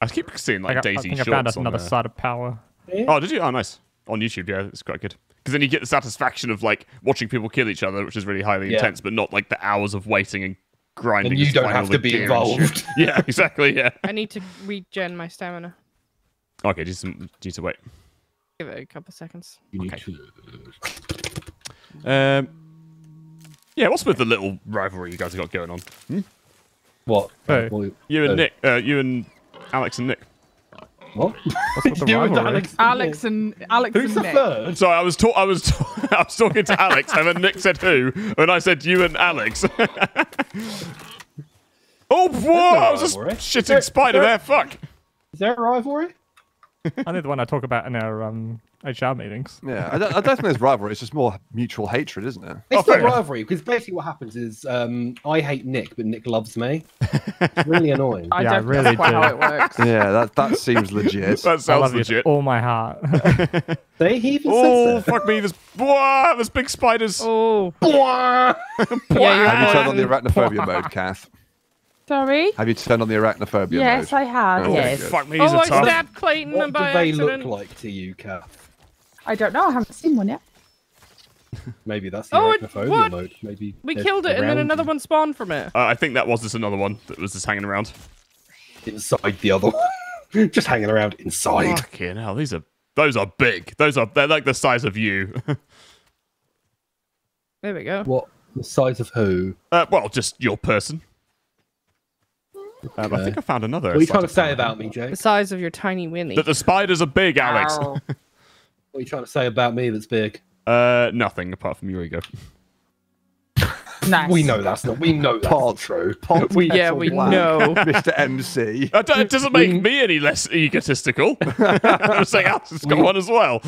[SPEAKER 1] I keep seeing
[SPEAKER 3] I,
[SPEAKER 1] like
[SPEAKER 3] got, I
[SPEAKER 1] DayZ
[SPEAKER 3] think I
[SPEAKER 1] shorts
[SPEAKER 3] found us another
[SPEAKER 1] there.
[SPEAKER 3] side of power.
[SPEAKER 1] Oh, did you? Oh, nice. On YouTube, yeah, it's quite good. Because then you get the satisfaction of like watching people kill each other, which is really highly
[SPEAKER 5] Yeah.
[SPEAKER 1] intense, but not like the hours of waiting and grinding.
[SPEAKER 5] And you don't have to be
[SPEAKER 1] gear and shit.
[SPEAKER 5] involved.
[SPEAKER 1] Yeah, exactly. Yeah.
[SPEAKER 4] I need to regen my stamina.
[SPEAKER 1] Okay, just some, need to wait.
[SPEAKER 4] Give it a couple of seconds.
[SPEAKER 5] You need
[SPEAKER 1] Okay.
[SPEAKER 5] to-
[SPEAKER 1] Um. Yeah, what's with the little rivalry you guys have got going on? Hmm?
[SPEAKER 5] What?
[SPEAKER 3] Hey.
[SPEAKER 5] Well,
[SPEAKER 1] You and
[SPEAKER 5] uh,
[SPEAKER 1] Nick, uh, you and Alex and Nick.
[SPEAKER 5] What?
[SPEAKER 3] What's with the
[SPEAKER 5] You and? Alex.
[SPEAKER 6] Alex and Alex
[SPEAKER 5] Who's
[SPEAKER 6] and
[SPEAKER 5] the
[SPEAKER 6] Nick.
[SPEAKER 5] third?
[SPEAKER 1] Sorry, I was ta- I was ta- I was talking to Alex, and then Nick said who, and I said you and Alex. oh, whoa! I was just shitting
[SPEAKER 5] There-
[SPEAKER 1] spider
[SPEAKER 5] there-
[SPEAKER 1] there. Fuck.
[SPEAKER 5] Is there a rivalry?
[SPEAKER 3] I know the one I talk about in our um, HR meetings.
[SPEAKER 2] Yeah, I don't, I don't think there's rivalry. It's just more mutual hatred, isn't it?
[SPEAKER 5] It's
[SPEAKER 1] fair
[SPEAKER 5] not rivalry because basically what happens is um, I hate Nick, but Nick loves me. It's really annoying.
[SPEAKER 6] I
[SPEAKER 3] Yeah, I
[SPEAKER 6] don't
[SPEAKER 3] really
[SPEAKER 6] quite
[SPEAKER 3] do.
[SPEAKER 6] how it works.
[SPEAKER 2] Yeah, that that seems legit.
[SPEAKER 1] That
[SPEAKER 3] I
[SPEAKER 1] sounds
[SPEAKER 3] love you
[SPEAKER 1] legit.
[SPEAKER 3] with all my heart.
[SPEAKER 5] They he even
[SPEAKER 1] Oh,
[SPEAKER 5] says that.
[SPEAKER 1] fuck me! There's whoa, there's big spiders.
[SPEAKER 4] Oh,
[SPEAKER 5] Bwah!
[SPEAKER 4] yeah,
[SPEAKER 2] Have you turned on the
[SPEAKER 4] right.
[SPEAKER 2] arachnophobia mode, Cath?
[SPEAKER 6] Sorry?
[SPEAKER 2] Have you turned on the arachnophobia
[SPEAKER 6] Yes,
[SPEAKER 2] mode?
[SPEAKER 6] I have.
[SPEAKER 2] Oh,
[SPEAKER 6] yes.
[SPEAKER 1] Fuck me,
[SPEAKER 4] Oh,
[SPEAKER 1] he's a
[SPEAKER 4] I
[SPEAKER 1] tough.
[SPEAKER 4] stabbed Clayton
[SPEAKER 5] What do
[SPEAKER 4] by
[SPEAKER 5] they
[SPEAKER 4] accident.
[SPEAKER 5] look like to you, Cath?
[SPEAKER 6] I don't know. I haven't seen one yet.
[SPEAKER 5] Maybe that's the
[SPEAKER 4] Oh,
[SPEAKER 5] arachnophobia
[SPEAKER 4] what?
[SPEAKER 5] mode. Maybe
[SPEAKER 4] We killed it, and then another
[SPEAKER 5] you,
[SPEAKER 4] one spawned from it.
[SPEAKER 1] Uh, I think that was just another one that was just hanging around.
[SPEAKER 5] inside the other one, just hanging around inside.
[SPEAKER 1] Fucking hell, these are those are big. Those are they're like the size of you.
[SPEAKER 4] There we go.
[SPEAKER 5] What the size of who?
[SPEAKER 1] uh, well, just your person. Um, I think I found another.
[SPEAKER 5] What are you trying to say about me, Jake?
[SPEAKER 4] The size of your tiny Winnie.
[SPEAKER 1] That the spiders are big, Alex.
[SPEAKER 5] What are you trying to say about me that's big?
[SPEAKER 1] Uh, nothing apart from your ego.
[SPEAKER 6] Nice.
[SPEAKER 5] We know that's not. We know that's
[SPEAKER 2] Pod.
[SPEAKER 5] true.
[SPEAKER 2] Pod
[SPEAKER 5] we,
[SPEAKER 4] yeah, we
[SPEAKER 2] Wow.
[SPEAKER 4] know.
[SPEAKER 2] Mr. MC.
[SPEAKER 1] D- it doesn't make
[SPEAKER 5] We-
[SPEAKER 1] me any less egotistical. I'm saying Alex has got
[SPEAKER 5] We-
[SPEAKER 1] one as well.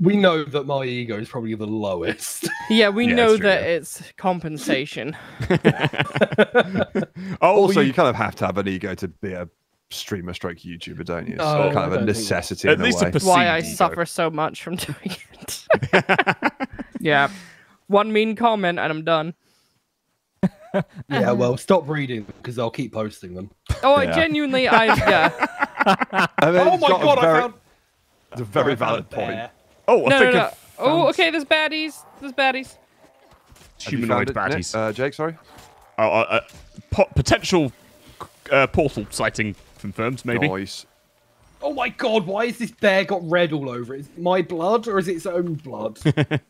[SPEAKER 5] we know that my ego is probably the lowest.
[SPEAKER 4] Yeah, we
[SPEAKER 1] Yeah,
[SPEAKER 4] know
[SPEAKER 1] it's true,
[SPEAKER 4] that
[SPEAKER 1] yeah.
[SPEAKER 4] it's compensation.
[SPEAKER 2] Also,
[SPEAKER 1] we-
[SPEAKER 2] you kind of have to have an ego to be a streamer stroke YouTuber, don't you? It's
[SPEAKER 5] No,
[SPEAKER 2] kind of a necessity
[SPEAKER 1] At
[SPEAKER 2] in a
[SPEAKER 1] least a
[SPEAKER 2] way.
[SPEAKER 1] perceived
[SPEAKER 4] Why I
[SPEAKER 1] ego.
[SPEAKER 4] suffer so much from doing it. yeah. One mean comment and I'm done.
[SPEAKER 5] yeah, well, stop reading them because I'll keep posting them.
[SPEAKER 4] Oh, I genuinely, I yeah.
[SPEAKER 2] I mean,
[SPEAKER 5] Oh my god,
[SPEAKER 2] very,
[SPEAKER 5] I found.
[SPEAKER 2] it's a very
[SPEAKER 5] I
[SPEAKER 2] valid point.
[SPEAKER 1] oh, I
[SPEAKER 4] No, no,
[SPEAKER 1] think
[SPEAKER 4] no.
[SPEAKER 1] of
[SPEAKER 4] Oh, okay. There's baddies. There's baddies.
[SPEAKER 1] Humanoid
[SPEAKER 2] found it, Nick?
[SPEAKER 1] baddies.
[SPEAKER 2] Uh, Jake, sorry.
[SPEAKER 1] Oh, uh, uh, po- potential uh, portal sighting confirmed, maybe.
[SPEAKER 2] Nice.
[SPEAKER 5] Oh my god, why has this bear got red all over it? Is it my blood or is it its own blood?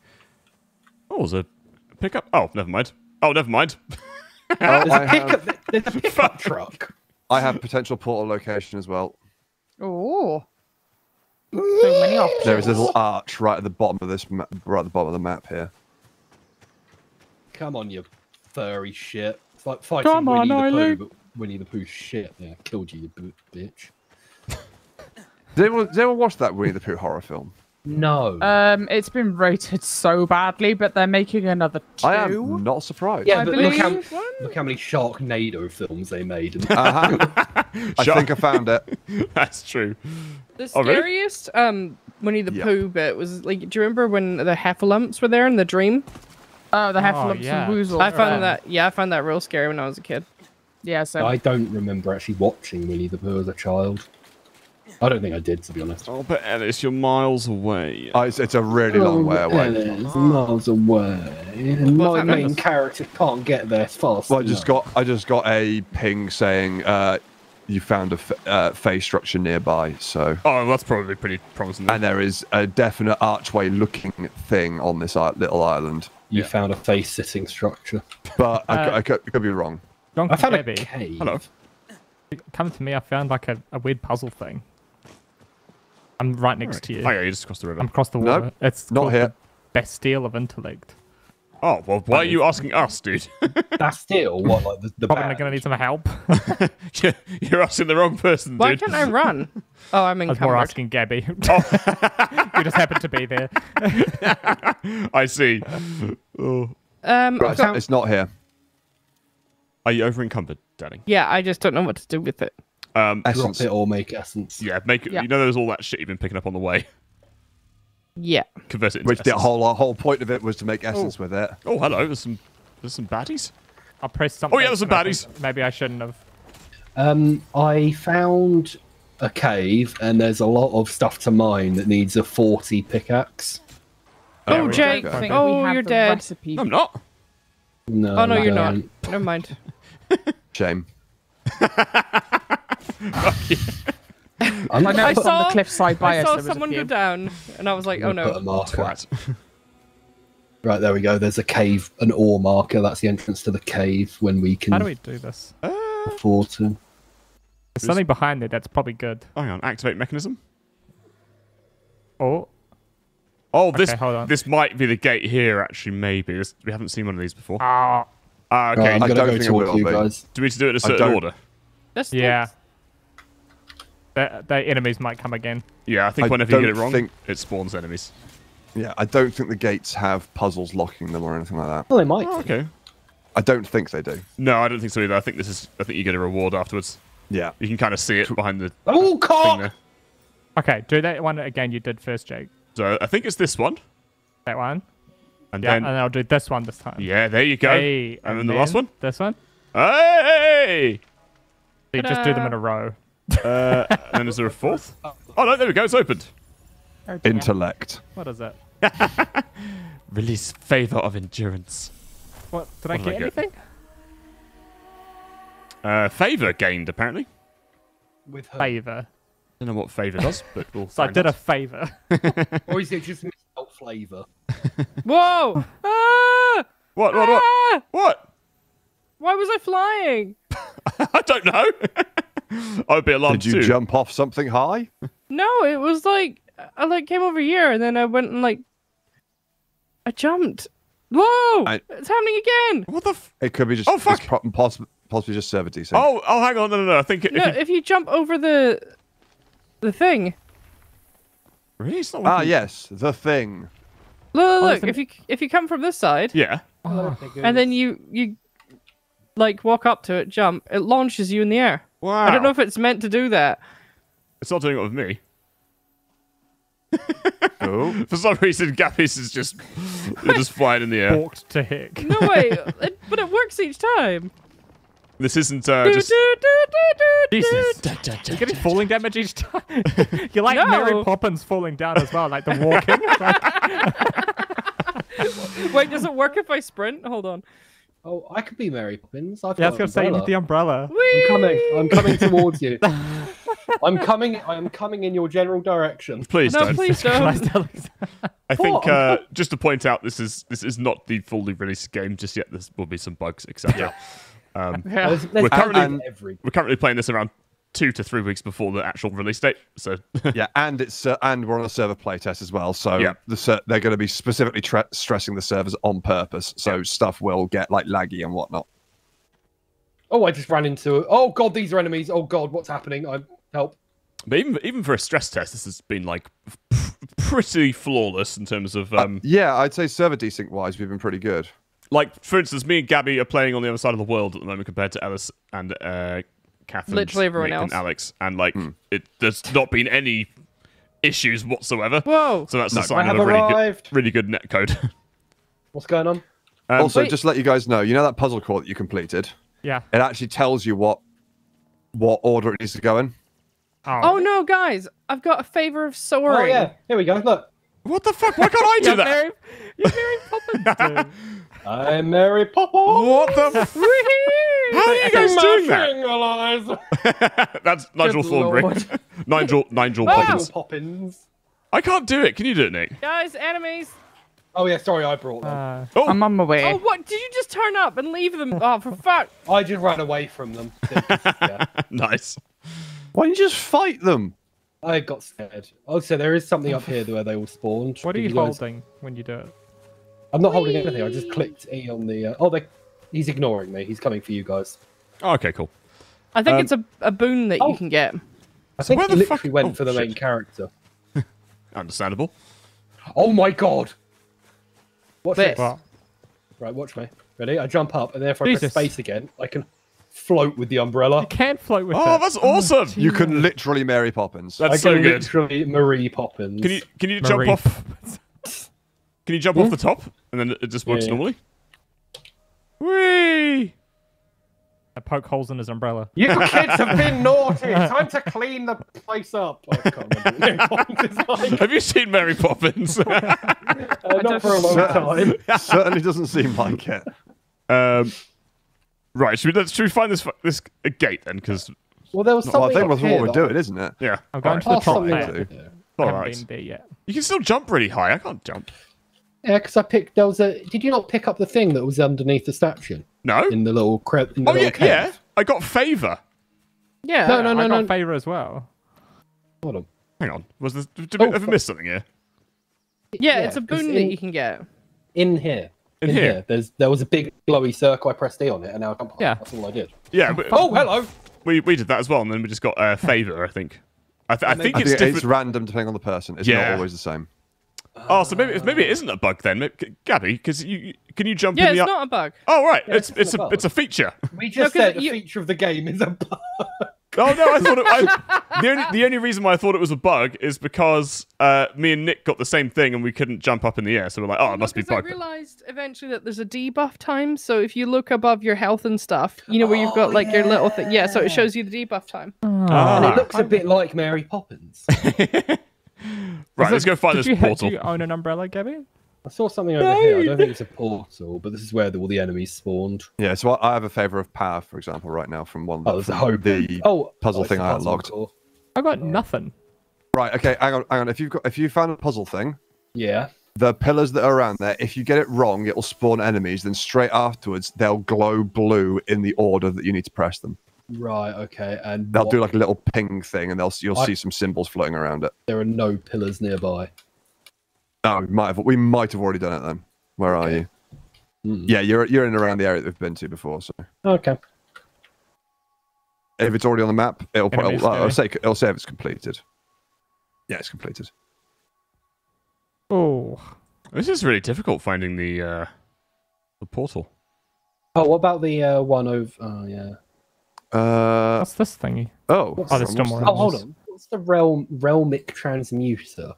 [SPEAKER 1] Oh, there's a pickup. Oh, never mind. Oh, never mind.
[SPEAKER 2] Oh,
[SPEAKER 5] There's
[SPEAKER 2] I,
[SPEAKER 5] a pickup,
[SPEAKER 2] have,
[SPEAKER 5] there's a pickup truck.
[SPEAKER 2] I have potential portal location as well.
[SPEAKER 6] Oh. So many options.
[SPEAKER 2] There is a little arch right at the bottom of this, ma- right at the bottom of the map here.
[SPEAKER 5] Come on, you furry shit. It's like fighting
[SPEAKER 6] Come on,
[SPEAKER 5] Winnie the Pooh, but Winnie the Pooh shit. Yeah, killed you, you bitch.
[SPEAKER 2] Did anyone, did anyone watch that Winnie the Pooh horror film?
[SPEAKER 5] No.
[SPEAKER 6] Um, it's been rated so badly, but they're making another two.
[SPEAKER 2] I am not surprised.
[SPEAKER 5] yeah,
[SPEAKER 6] I
[SPEAKER 5] but look how, look how many Sharknado films they made. And
[SPEAKER 2] Uh-huh. I think I found it.
[SPEAKER 1] That's true.
[SPEAKER 4] The
[SPEAKER 1] Oh, really?
[SPEAKER 4] scariest um Winnie the
[SPEAKER 2] Yep.
[SPEAKER 4] Pooh bit was like, do you remember when the heffalumps were there in the dream?
[SPEAKER 6] Oh, the
[SPEAKER 3] Oh,
[SPEAKER 6] Heffalumps
[SPEAKER 3] yeah.
[SPEAKER 6] and Woozles.
[SPEAKER 4] I found
[SPEAKER 6] are-
[SPEAKER 4] that yeah, I found that real scary when I was a kid.
[SPEAKER 6] Yeah, so
[SPEAKER 5] I don't remember actually watching Winnie the Pooh as a child. I don't think I did, to be honest.
[SPEAKER 1] Oh, but Ellis, you're miles away.
[SPEAKER 2] Oh, it's, it's a really long way away.
[SPEAKER 5] miles away. My
[SPEAKER 4] happening?
[SPEAKER 5] main character can't get there fast.
[SPEAKER 2] Well, I just
[SPEAKER 5] enough.
[SPEAKER 2] got I just got a ping saying uh, you found a f- uh, phase structure nearby. So,
[SPEAKER 1] Oh, that's probably pretty promising.
[SPEAKER 2] and there is a definite archway-looking thing on this little island,
[SPEAKER 5] You
[SPEAKER 1] Yeah.
[SPEAKER 5] found a face sitting structure.
[SPEAKER 2] but I,
[SPEAKER 3] Uh,
[SPEAKER 2] cou- I could, I could be wrong.
[SPEAKER 3] John
[SPEAKER 5] I found a cave.
[SPEAKER 1] Hello.
[SPEAKER 3] come to me. I found like a, a weird puzzle thing. I'm right next to you.
[SPEAKER 1] Oh, yeah, you just crossed the river.
[SPEAKER 3] I'm across the
[SPEAKER 2] No,
[SPEAKER 3] water. it's
[SPEAKER 2] not
[SPEAKER 3] called
[SPEAKER 2] here.
[SPEAKER 3] the Bastille of Intellect.
[SPEAKER 1] Oh, well, why are you asking us, dude?
[SPEAKER 5] That's still what, like the, the
[SPEAKER 3] Probably
[SPEAKER 5] band?
[SPEAKER 3] gonna need some help.
[SPEAKER 1] You're- You're asking the wrong person,
[SPEAKER 4] Why
[SPEAKER 1] dude.
[SPEAKER 4] can't I run? Oh, I'm
[SPEAKER 3] I was more
[SPEAKER 4] encumbered.
[SPEAKER 3] asking Gabby. you just happened to be there.
[SPEAKER 1] I see. Oh.
[SPEAKER 4] Um,
[SPEAKER 2] Right,
[SPEAKER 4] I've
[SPEAKER 2] it's not here.
[SPEAKER 1] Are you over encumbered, darling?
[SPEAKER 4] yeah, I just don't know what to do with it.
[SPEAKER 1] Um,
[SPEAKER 5] Drop
[SPEAKER 2] Essence.
[SPEAKER 5] it or make essence.
[SPEAKER 1] yeah, make it.
[SPEAKER 6] Yeah.
[SPEAKER 1] You know, there's all that shit you've been picking up on the way.
[SPEAKER 4] Yeah.
[SPEAKER 1] Convert it into
[SPEAKER 2] Which the
[SPEAKER 1] essence.
[SPEAKER 2] whole whole point of it was to make essence with it.
[SPEAKER 1] Oh, hello. There's some. There's some baddies.
[SPEAKER 3] I pressed something.
[SPEAKER 1] Oh, yeah, there's some
[SPEAKER 3] and I
[SPEAKER 1] baddies.
[SPEAKER 3] Maybe I shouldn't have.
[SPEAKER 5] Um, I found a cave and there's a lot of stuff to mine that needs a 40 pickaxe.
[SPEAKER 4] Oh,
[SPEAKER 3] we
[SPEAKER 4] Jake.
[SPEAKER 6] think
[SPEAKER 4] Oh,
[SPEAKER 6] we have
[SPEAKER 4] you're
[SPEAKER 6] the
[SPEAKER 4] dead.
[SPEAKER 6] Recipe.
[SPEAKER 1] I'm not.
[SPEAKER 5] No,
[SPEAKER 4] Oh no,
[SPEAKER 5] we
[SPEAKER 4] you're not.
[SPEAKER 5] don't.
[SPEAKER 4] Never mind.
[SPEAKER 2] Shame.
[SPEAKER 5] I'm
[SPEAKER 6] I know
[SPEAKER 4] I
[SPEAKER 6] it's on
[SPEAKER 4] saw-
[SPEAKER 6] the cliffside by
[SPEAKER 4] I
[SPEAKER 6] us.
[SPEAKER 4] saw
[SPEAKER 6] there was a
[SPEAKER 4] someone go down, and I was like, oh
[SPEAKER 5] I'm put a
[SPEAKER 4] no.
[SPEAKER 5] marker.
[SPEAKER 1] Twat.
[SPEAKER 5] Right, there we go. There's a cave, an ore marker. That's the entrance to the cave when we can
[SPEAKER 3] How do we do this?
[SPEAKER 5] afford to.
[SPEAKER 3] There's something behind it that's probably good.
[SPEAKER 1] Hang on. Activate mechanism.
[SPEAKER 3] Oh,
[SPEAKER 1] Oh, this
[SPEAKER 3] Okay, hold on.
[SPEAKER 1] this might be the gate here. Actually, maybe this, we haven't seen one of these before.
[SPEAKER 3] ah,
[SPEAKER 1] Ah, okay.
[SPEAKER 5] Right, I'm
[SPEAKER 2] I
[SPEAKER 5] gonna
[SPEAKER 2] don't
[SPEAKER 5] go
[SPEAKER 2] think it
[SPEAKER 5] towards
[SPEAKER 2] will
[SPEAKER 5] you guys.
[SPEAKER 1] Do we need to do it in a
[SPEAKER 2] I
[SPEAKER 1] certain
[SPEAKER 2] don't-
[SPEAKER 1] order?
[SPEAKER 3] Yeah. The, the enemies might come again.
[SPEAKER 1] Yeah, I think
[SPEAKER 2] I
[SPEAKER 1] whenever you get it
[SPEAKER 2] don't
[SPEAKER 1] wrong,
[SPEAKER 2] think-
[SPEAKER 1] it spawns enemies.
[SPEAKER 2] Yeah, I don't think the gates have puzzles locking them or anything like that.
[SPEAKER 5] Well, they might.
[SPEAKER 1] Oh, okay.
[SPEAKER 2] I don't think they do.
[SPEAKER 1] No, I don't think so either. I think this is. I think you get a reward afterwards.
[SPEAKER 2] Yeah.
[SPEAKER 1] You can kind of see it behind the
[SPEAKER 5] Oh,
[SPEAKER 1] thing
[SPEAKER 5] cock!
[SPEAKER 3] Okay, do that one again you did first, Jake.
[SPEAKER 1] So I think it's this one,
[SPEAKER 3] That one.
[SPEAKER 1] and
[SPEAKER 3] Yeah,
[SPEAKER 1] then
[SPEAKER 3] and I'll do this one this time.
[SPEAKER 1] yeah, there you go.
[SPEAKER 3] Hey,
[SPEAKER 1] and then the last one.
[SPEAKER 3] This one.
[SPEAKER 1] Hey!
[SPEAKER 3] So you just do them in a row.
[SPEAKER 1] Uh, and then is there a fourth? Oh no, there we go. It's opened.
[SPEAKER 6] Oh.
[SPEAKER 2] Intellect.
[SPEAKER 3] What is that?
[SPEAKER 1] Release favor of endurance.
[SPEAKER 3] What did I
[SPEAKER 1] What did
[SPEAKER 3] get
[SPEAKER 1] I get?
[SPEAKER 3] anything?
[SPEAKER 1] Uh, favor gained apparently.
[SPEAKER 5] With her.
[SPEAKER 3] Favor.
[SPEAKER 1] I don't know what favor does, but we'll.
[SPEAKER 3] So I
[SPEAKER 1] find
[SPEAKER 3] did a favor.
[SPEAKER 5] Or is it just misspelled flavour?
[SPEAKER 4] Whoa! ah!
[SPEAKER 1] What? What? What?
[SPEAKER 4] Ah!
[SPEAKER 1] What?
[SPEAKER 4] Why was I flying?
[SPEAKER 1] I don't know. I'd be alarmed
[SPEAKER 2] Did you
[SPEAKER 1] too.
[SPEAKER 2] jump off something high?
[SPEAKER 4] No, it was like I like came over here and then I went and like I jumped. Whoa!
[SPEAKER 2] I-
[SPEAKER 4] It's happening again.
[SPEAKER 1] What the? F-
[SPEAKER 2] It could be just,
[SPEAKER 1] Oh, fuck.
[SPEAKER 2] just possibly, possibly just server desync.
[SPEAKER 1] oh, oh, hang on. No, no, no. I think if
[SPEAKER 4] No,
[SPEAKER 1] you...
[SPEAKER 4] if you jump over the the thing.
[SPEAKER 1] really, it's not.
[SPEAKER 2] Ah,
[SPEAKER 1] working.
[SPEAKER 2] yes, the thing.
[SPEAKER 4] Look, look,
[SPEAKER 3] Oh,
[SPEAKER 4] look.
[SPEAKER 3] isn't
[SPEAKER 4] If you if you come from this side
[SPEAKER 1] Yeah.
[SPEAKER 4] and then you you like walk up to it, jump, it launches you in the air.
[SPEAKER 1] Wow.
[SPEAKER 4] I don't know if it's meant to do that.
[SPEAKER 1] it's not doing it with me.
[SPEAKER 2] Oh,
[SPEAKER 1] For some reason, Gabby's is just just flying in the air.
[SPEAKER 3] Walked to heck.
[SPEAKER 4] No way, it, but it works each time.
[SPEAKER 1] This isn't uh,
[SPEAKER 4] Do,
[SPEAKER 1] just.
[SPEAKER 4] do, do,
[SPEAKER 3] Jesus.
[SPEAKER 4] do.
[SPEAKER 3] You're getting falling damage each time. You're like
[SPEAKER 4] No.
[SPEAKER 3] Mary Poppins falling down as well, like the walking.
[SPEAKER 4] Wait, does it work if I sprint? Hold on.
[SPEAKER 5] Oh, I could be Mary Poppins. I've
[SPEAKER 3] yeah, I
[SPEAKER 5] got
[SPEAKER 3] was gonna say you
[SPEAKER 5] an
[SPEAKER 3] need the umbrella.
[SPEAKER 5] I'm coming. I'm coming towards you. I'm coming. I'm coming in your general direction.
[SPEAKER 1] Please
[SPEAKER 4] No,
[SPEAKER 1] don't.
[SPEAKER 4] please don't.
[SPEAKER 3] Alex.
[SPEAKER 1] I think uh, just to point out, this is this is not the fully released game just yet. There will be some bugs, etc. Um,
[SPEAKER 4] Yeah.
[SPEAKER 5] There's, there's
[SPEAKER 1] We're currently-
[SPEAKER 5] bugs in
[SPEAKER 1] we're currently playing this around two to three weeks before the actual release date. So
[SPEAKER 2] yeah, and it's uh, and we're on a server playtest as well, so
[SPEAKER 1] Yeah.
[SPEAKER 2] the ser- they're going to be specifically tre- stressing the servers on purpose, so stuff will get like laggy and whatnot.
[SPEAKER 5] Oh, I just ran into. Oh god, these are enemies. Oh god, what's happening? I help.
[SPEAKER 1] But even even for a stress test, this has been like p- pretty flawless in terms of um,
[SPEAKER 2] Yeah, I'd say server desync wise, we've been pretty good.
[SPEAKER 1] like for instance, me and Gabby are playing on the other side of the world at the moment compared to Ellis and uh, Catherine,
[SPEAKER 4] Literally everyone
[SPEAKER 1] Nick, and
[SPEAKER 4] else.
[SPEAKER 1] Alex, and like it there's not been any issues whatsoever.
[SPEAKER 4] Whoa.
[SPEAKER 1] So that's a sign
[SPEAKER 5] have
[SPEAKER 1] of a really good,
[SPEAKER 5] arrived.
[SPEAKER 1] really good net code.
[SPEAKER 5] What's going on?
[SPEAKER 1] Um,
[SPEAKER 2] also,
[SPEAKER 4] wait.
[SPEAKER 2] just to let you guys know, you know that puzzle core that you completed?
[SPEAKER 3] Yeah.
[SPEAKER 2] It actually tells you what what order it needs to go in.
[SPEAKER 4] Oh no, guys! I've got a favor of soaring.
[SPEAKER 5] Oh yeah, here we go. Look,
[SPEAKER 1] what the fuck? Why can't I do
[SPEAKER 3] You're
[SPEAKER 1] that?
[SPEAKER 3] Mary, you're Mary Poppins, dude.
[SPEAKER 5] I'm Mary Poppins.
[SPEAKER 1] What the? F- How are you guys doing that?
[SPEAKER 5] that?
[SPEAKER 1] That's Nigel
[SPEAKER 4] Good Thornberry.
[SPEAKER 1] Nigel Nigel
[SPEAKER 4] Ah!
[SPEAKER 1] Poppins.
[SPEAKER 5] Poppins.
[SPEAKER 1] I can't do it. Can you do it, Nick?
[SPEAKER 4] Guys, enemies!
[SPEAKER 5] Oh yeah, sorry, I brought them.
[SPEAKER 3] Uh,
[SPEAKER 1] Oh,
[SPEAKER 6] I'm on my way.
[SPEAKER 4] Oh, what? Did you just turn up and leave them? Oh, for fuck!
[SPEAKER 5] I just ran away from them. yeah,
[SPEAKER 1] nice.
[SPEAKER 2] Why don't you just fight them?
[SPEAKER 5] I got scared. Oh, so there is something up here where they all spawned.
[SPEAKER 3] what are
[SPEAKER 5] Did
[SPEAKER 3] you
[SPEAKER 5] guys-
[SPEAKER 3] holding when you do it?
[SPEAKER 5] I'm not holding anything. I just clicked E on the. Uh... Oh, they. He's ignoring me. He's coming for you guys.
[SPEAKER 1] Oh, okay, cool.
[SPEAKER 4] I think
[SPEAKER 1] Um,
[SPEAKER 4] it's a, a boon that
[SPEAKER 5] oh.
[SPEAKER 4] you can get.
[SPEAKER 5] I think
[SPEAKER 1] where
[SPEAKER 5] he
[SPEAKER 1] the
[SPEAKER 5] literally
[SPEAKER 1] fuck-
[SPEAKER 5] went
[SPEAKER 1] oh,
[SPEAKER 5] for the main character.
[SPEAKER 1] Understandable.
[SPEAKER 5] Oh my god! Watch
[SPEAKER 4] This.
[SPEAKER 5] this. Right, watch me. Ready? I jump up, and then if I
[SPEAKER 3] Jesus.
[SPEAKER 5] press space again, I can float with the umbrella.
[SPEAKER 3] You can't float with
[SPEAKER 1] Oh,
[SPEAKER 3] it.
[SPEAKER 1] that's awesome.
[SPEAKER 2] You can literally Mary Poppins.
[SPEAKER 1] That's
[SPEAKER 5] I
[SPEAKER 1] so
[SPEAKER 5] can
[SPEAKER 1] good.
[SPEAKER 5] literally Marie Poppins.
[SPEAKER 1] Can you can you jump off?
[SPEAKER 3] Poppins.
[SPEAKER 1] Can you jump off the top and then it just works
[SPEAKER 5] Yeah, yeah.
[SPEAKER 1] normally? Whee!
[SPEAKER 3] I poke holes in his umbrella.
[SPEAKER 5] You kids have been naughty. Time to clean the place up. Oh, I can't remember what Mary Poppins is like.
[SPEAKER 1] Have you seen Mary Poppins?
[SPEAKER 5] Uh, not for a long time.
[SPEAKER 2] Certainly doesn't seem like it.
[SPEAKER 1] um, right. Should we let's should we find this this uh, gate then? Because
[SPEAKER 5] Well, there was
[SPEAKER 2] Well, I
[SPEAKER 5] something.
[SPEAKER 2] think
[SPEAKER 5] up
[SPEAKER 2] that's what
[SPEAKER 5] here
[SPEAKER 2] we're
[SPEAKER 5] that-
[SPEAKER 2] doing, isn't it?
[SPEAKER 1] yeah,
[SPEAKER 3] I'm going to the top
[SPEAKER 5] something
[SPEAKER 3] there.
[SPEAKER 5] up
[SPEAKER 2] there.
[SPEAKER 5] here.
[SPEAKER 3] I haven't
[SPEAKER 1] right.
[SPEAKER 3] been there yet.
[SPEAKER 1] You can still jump really high. I can't jump.
[SPEAKER 5] Yeah, because I picked. There was a. Did you not pick up the thing that was underneath the statue
[SPEAKER 1] No.
[SPEAKER 5] in the little cre-
[SPEAKER 1] Oh
[SPEAKER 5] little
[SPEAKER 1] yeah,
[SPEAKER 5] cave?
[SPEAKER 1] yeah. I got favor.
[SPEAKER 4] Yeah.
[SPEAKER 5] No, no, no,
[SPEAKER 3] I got
[SPEAKER 5] no.
[SPEAKER 3] favor as well.
[SPEAKER 5] Hold on.
[SPEAKER 1] Hang on. Was this? Did we
[SPEAKER 5] Oh,
[SPEAKER 1] ever
[SPEAKER 5] fu-
[SPEAKER 1] miss something here?
[SPEAKER 4] Yeah,
[SPEAKER 5] Yeah,
[SPEAKER 4] it's a boon that you can get.
[SPEAKER 5] In here.
[SPEAKER 1] In here?
[SPEAKER 5] There's there was a big glowy circle. I pressed E on it, and now I can't.
[SPEAKER 3] Yeah.
[SPEAKER 5] That's all I did.
[SPEAKER 1] Yeah. But
[SPEAKER 5] Oh, hello.
[SPEAKER 1] we we did that as well, and then we just got uh, favor. I think. I, th- I think
[SPEAKER 2] I
[SPEAKER 1] it's
[SPEAKER 2] think
[SPEAKER 1] different.
[SPEAKER 2] it's random depending on the person. It's
[SPEAKER 1] Yeah.
[SPEAKER 2] not always the same.
[SPEAKER 1] Oh, so maybe maybe it isn't a bug then, Gabby, because you you- can you jump
[SPEAKER 4] Yeah,
[SPEAKER 1] in the
[SPEAKER 4] it's
[SPEAKER 1] up?
[SPEAKER 4] not a bug.
[SPEAKER 1] Oh right,
[SPEAKER 5] Yeah,
[SPEAKER 1] it's
[SPEAKER 5] it's
[SPEAKER 1] it's a
[SPEAKER 5] a
[SPEAKER 1] it's a feature.
[SPEAKER 5] We just
[SPEAKER 4] 'cause
[SPEAKER 5] said the
[SPEAKER 4] you-
[SPEAKER 5] feature of the game is a bug.
[SPEAKER 1] Oh no, I thought it, I, the only the only reason why I thought it was a bug is because uh, me and Nick got the same thing and we couldn't jump up in the air, so we're like, oh, it must be
[SPEAKER 4] Because I realized eventually that there's a debuff time. So if you look above your health and stuff, you know where you've got like your little thing. Yeah, so it shows you the debuff time.
[SPEAKER 1] Ah.
[SPEAKER 5] And it looks a bit like Mary Poppins.
[SPEAKER 1] Right,
[SPEAKER 3] Is
[SPEAKER 1] let's go find
[SPEAKER 3] did
[SPEAKER 1] this
[SPEAKER 3] you,
[SPEAKER 1] portal.
[SPEAKER 3] Do you own an umbrella, Gabby?
[SPEAKER 5] I saw something over here. I don't think it's a portal, but this is where the, all the enemies spawned.
[SPEAKER 2] Yeah, so I I have a favor of power, for example, right now from one
[SPEAKER 5] Oh, there's a
[SPEAKER 2] from
[SPEAKER 5] hope.
[SPEAKER 2] the
[SPEAKER 5] Oh, oh
[SPEAKER 2] puzzle
[SPEAKER 5] oh,
[SPEAKER 2] thing I
[SPEAKER 5] puzzle
[SPEAKER 2] unlocked.
[SPEAKER 5] core.
[SPEAKER 3] I got nothing.
[SPEAKER 2] Right, okay, hang on, hang on. If you've got if you found a puzzle thing,
[SPEAKER 5] Yeah.
[SPEAKER 2] the pillars that are around there, if you get it wrong, it will spawn enemies. Then straight afterwards, they'll glow blue in the order that you need to press them.
[SPEAKER 5] Right. Okay. And
[SPEAKER 2] They'll
[SPEAKER 5] what-
[SPEAKER 2] do like a little ping thing, and they'll you'll
[SPEAKER 5] I-
[SPEAKER 2] see some symbols floating around it.
[SPEAKER 5] there are no pillars nearby.
[SPEAKER 2] Oh, we might have we might have already done it then. Where are you?
[SPEAKER 5] Mm.
[SPEAKER 2] Yeah, you're you're in around the area that we've been to before. So
[SPEAKER 5] Okay.
[SPEAKER 2] if it's already on the map, it'll probably
[SPEAKER 3] Enemies,
[SPEAKER 2] it'll, it'll say it'll say if it's completed. Yeah, it's completed.
[SPEAKER 3] Oh,
[SPEAKER 1] This is really difficult finding the uh, the portal.
[SPEAKER 5] Oh, what about the uh, one over? Oh, yeah.
[SPEAKER 2] Uh
[SPEAKER 3] what's this thingy?
[SPEAKER 2] oh.
[SPEAKER 3] Oh, there's still
[SPEAKER 2] what's
[SPEAKER 3] more.
[SPEAKER 5] Oh, hold on. What's the realm realmic transmuter?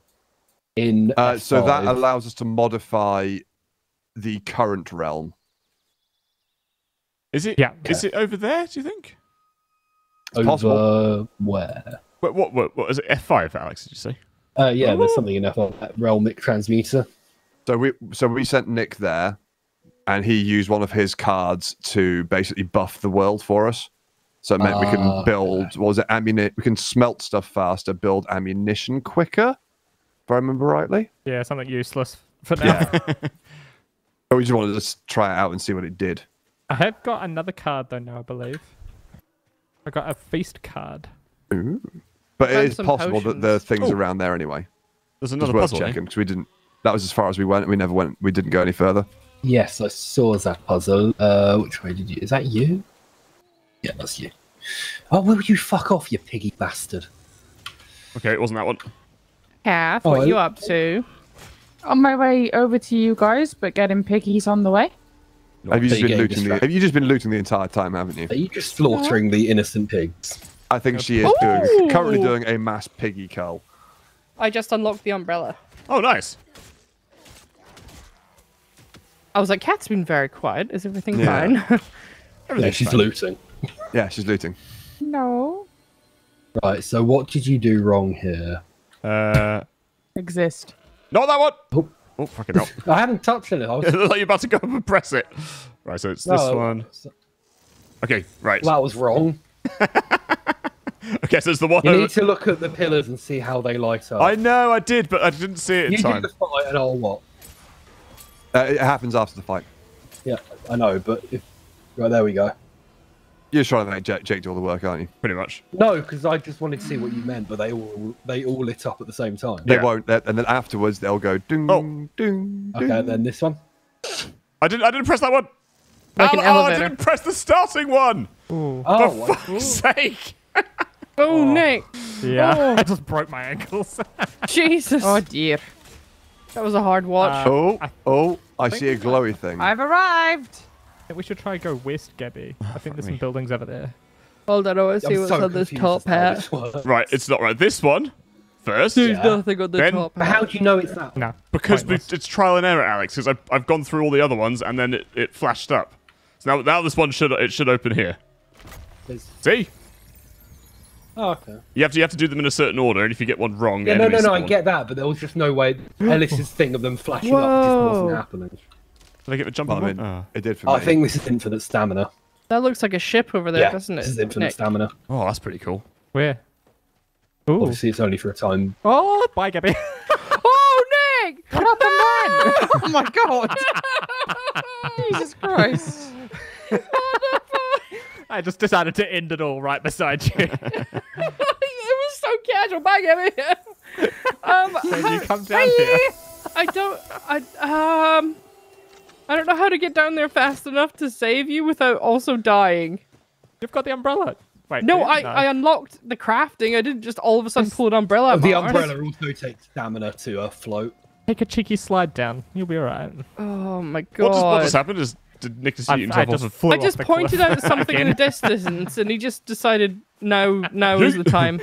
[SPEAKER 5] In
[SPEAKER 2] Uh, so that allows us to modify the current realm.
[SPEAKER 1] Is it?
[SPEAKER 3] Yeah.
[SPEAKER 1] Is it over there? Do you think?
[SPEAKER 2] It's possible.
[SPEAKER 5] over where?
[SPEAKER 1] What what what, what is it? F five, Alex? Did you say?
[SPEAKER 5] Uh, yeah, there's something in F5. that Realmic transmuter.
[SPEAKER 2] So we so we sent Nick there, and he used one of his cards to basically buff the world for us. So it meant we can
[SPEAKER 5] Ah,
[SPEAKER 2] build. What was it? Ammunition. We can smelt stuff faster, build ammunition quicker. If I remember rightly.
[SPEAKER 3] Yeah, something useless for now.
[SPEAKER 2] Yeah. but we just wanted to just try it out and see what it did.
[SPEAKER 3] I have got another card though now, I believe. I got a feast card.
[SPEAKER 2] Ooh. But it
[SPEAKER 4] Found
[SPEAKER 2] is
[SPEAKER 4] some
[SPEAKER 2] possible that there are things
[SPEAKER 1] Oh.
[SPEAKER 2] around there anyway.
[SPEAKER 1] There's
[SPEAKER 2] Just
[SPEAKER 1] another
[SPEAKER 2] worth
[SPEAKER 1] puzzle. eh?
[SPEAKER 2] checking because we didn't. That was as far as we went. We never went. We didn't go any further.
[SPEAKER 5] Yes, I saw that puzzle. Uh, which way did you? Is that you? Yeah, that's you. Oh, will you fuck off, you piggy bastard?
[SPEAKER 1] Okay, it wasn't that one.
[SPEAKER 4] Cath,
[SPEAKER 5] Oh,
[SPEAKER 4] what
[SPEAKER 5] I-
[SPEAKER 4] you up to?
[SPEAKER 6] On my way over to you guys, but getting piggies on the way.
[SPEAKER 2] Have you just been
[SPEAKER 5] game
[SPEAKER 2] looting? The, have you just been looting the entire time? Haven't you?
[SPEAKER 5] Are you just slaughtering the innocent pigs?
[SPEAKER 2] I think she is doing currently doing a mass piggy cull.
[SPEAKER 4] I just unlocked the umbrella.
[SPEAKER 1] Oh, nice.
[SPEAKER 4] I was like, Cath's been very quiet. Is everything
[SPEAKER 2] Yeah.
[SPEAKER 4] fine?
[SPEAKER 5] Yeah,
[SPEAKER 1] Everything's
[SPEAKER 5] she's
[SPEAKER 1] fine.
[SPEAKER 5] looting.
[SPEAKER 2] Yeah, she's looting.
[SPEAKER 6] No.
[SPEAKER 5] Right, so what did you do wrong here?
[SPEAKER 1] Uh,
[SPEAKER 6] Exist.
[SPEAKER 1] not that one.
[SPEAKER 5] Oh.
[SPEAKER 1] Oh, fucking hell.
[SPEAKER 5] I haven't touched it. I was
[SPEAKER 1] it looked like you're about to go up and press it. Right, so it's this one. Okay, right.
[SPEAKER 5] Well, that was wrong.
[SPEAKER 1] Okay, so it's the one.
[SPEAKER 5] You
[SPEAKER 1] over-
[SPEAKER 5] need to look at the pillars and see how they light up.
[SPEAKER 1] I know, I did, but I didn't see it in
[SPEAKER 5] you
[SPEAKER 1] time.
[SPEAKER 5] do the fight and I'll what?
[SPEAKER 2] Uh, it happens after the fight.
[SPEAKER 5] Yeah, I know, but if right there we go.
[SPEAKER 2] You're trying to make Jake, Jake do all the work, aren't you?
[SPEAKER 1] Pretty much.
[SPEAKER 5] No, because I just wanted to see what you meant, but they all they all lit up at the same time.
[SPEAKER 2] They
[SPEAKER 1] Yeah.
[SPEAKER 2] won't. And then afterwards, they'll go ding,
[SPEAKER 1] Oh.
[SPEAKER 2] ding, ding.
[SPEAKER 5] Okay, then this one.
[SPEAKER 1] I didn't. I didn't press that one.
[SPEAKER 4] Like
[SPEAKER 1] oh,
[SPEAKER 4] an
[SPEAKER 1] oh, I didn't press the starting one.
[SPEAKER 5] Oh,
[SPEAKER 1] For
[SPEAKER 5] what?
[SPEAKER 1] fuck's sake!
[SPEAKER 4] oh, Nick.
[SPEAKER 3] Yeah,
[SPEAKER 4] Oh.
[SPEAKER 3] I just broke my ankles.
[SPEAKER 4] Jesus.
[SPEAKER 6] Oh dear.
[SPEAKER 4] that was a hard watch.
[SPEAKER 3] Uh,
[SPEAKER 2] Oh, oh! I
[SPEAKER 3] think
[SPEAKER 2] see a glowy thing.
[SPEAKER 6] I've arrived.
[SPEAKER 3] I think we should try and go west, Gabby. I think there's some buildings over there.
[SPEAKER 4] Hold on, I want to see
[SPEAKER 5] I'm
[SPEAKER 4] what's
[SPEAKER 5] so
[SPEAKER 4] on this top
[SPEAKER 5] as to how
[SPEAKER 4] hat.
[SPEAKER 5] this.
[SPEAKER 1] Right, it's not right. This one first
[SPEAKER 4] There's
[SPEAKER 5] Yeah.
[SPEAKER 4] nothing on the
[SPEAKER 1] Then-
[SPEAKER 4] top
[SPEAKER 5] But
[SPEAKER 4] hat.
[SPEAKER 5] how do you know it's that?
[SPEAKER 3] No,
[SPEAKER 1] because we, it's trial and error, Alex. Because I've, I've gone through all the other ones and then it, it flashed up. So now now this one should it should open here.
[SPEAKER 5] There's-
[SPEAKER 1] See,
[SPEAKER 5] Oh, okay.
[SPEAKER 1] you have to you have to do them in a certain order, and if you get one wrong,
[SPEAKER 5] Yeah, no, no,
[SPEAKER 1] enemies
[SPEAKER 5] no, I get that, but there was just no way. Ellis's thing of them flashing up just wasn't happening.
[SPEAKER 1] Did I get the jumping
[SPEAKER 2] Well, I mean.
[SPEAKER 1] Oh.
[SPEAKER 2] it did for me.
[SPEAKER 5] I think this is infinite stamina.
[SPEAKER 4] That looks like a ship over there,
[SPEAKER 5] yeah,
[SPEAKER 4] doesn't it?
[SPEAKER 5] this is infinite
[SPEAKER 4] Nick?
[SPEAKER 5] stamina.
[SPEAKER 1] oh, that's pretty cool.
[SPEAKER 3] Where? Ooh.
[SPEAKER 5] Obviously, it's only for a time.
[SPEAKER 3] Oh, bye, Gabby.
[SPEAKER 4] Oh, Nick!
[SPEAKER 6] What happened then? oh my god. Jesus Christ.
[SPEAKER 3] I just decided to end it all right beside you.
[SPEAKER 4] it was so casual. Bye, Gabby. um,
[SPEAKER 3] when you come down here.
[SPEAKER 4] I don't. I um. I don't know how to get down there fast enough to save you without also dying.
[SPEAKER 3] You've got the umbrella. Wait.
[SPEAKER 4] No,
[SPEAKER 3] do you?
[SPEAKER 4] I, I unlocked the crafting. I didn't just all of a sudden pull an umbrella. out
[SPEAKER 5] the
[SPEAKER 4] my arse.
[SPEAKER 5] umbrella also takes stamina to uh, float.
[SPEAKER 3] Take a cheeky slide down. You'll be alright.
[SPEAKER 4] Oh my god!
[SPEAKER 1] What just, what just happened is did Nick just
[SPEAKER 3] I,
[SPEAKER 1] shoot
[SPEAKER 3] I
[SPEAKER 1] himself
[SPEAKER 3] just
[SPEAKER 1] off?
[SPEAKER 3] flew
[SPEAKER 4] I just
[SPEAKER 3] the
[SPEAKER 4] pointed out something in the distance, and he just decided now now is the time.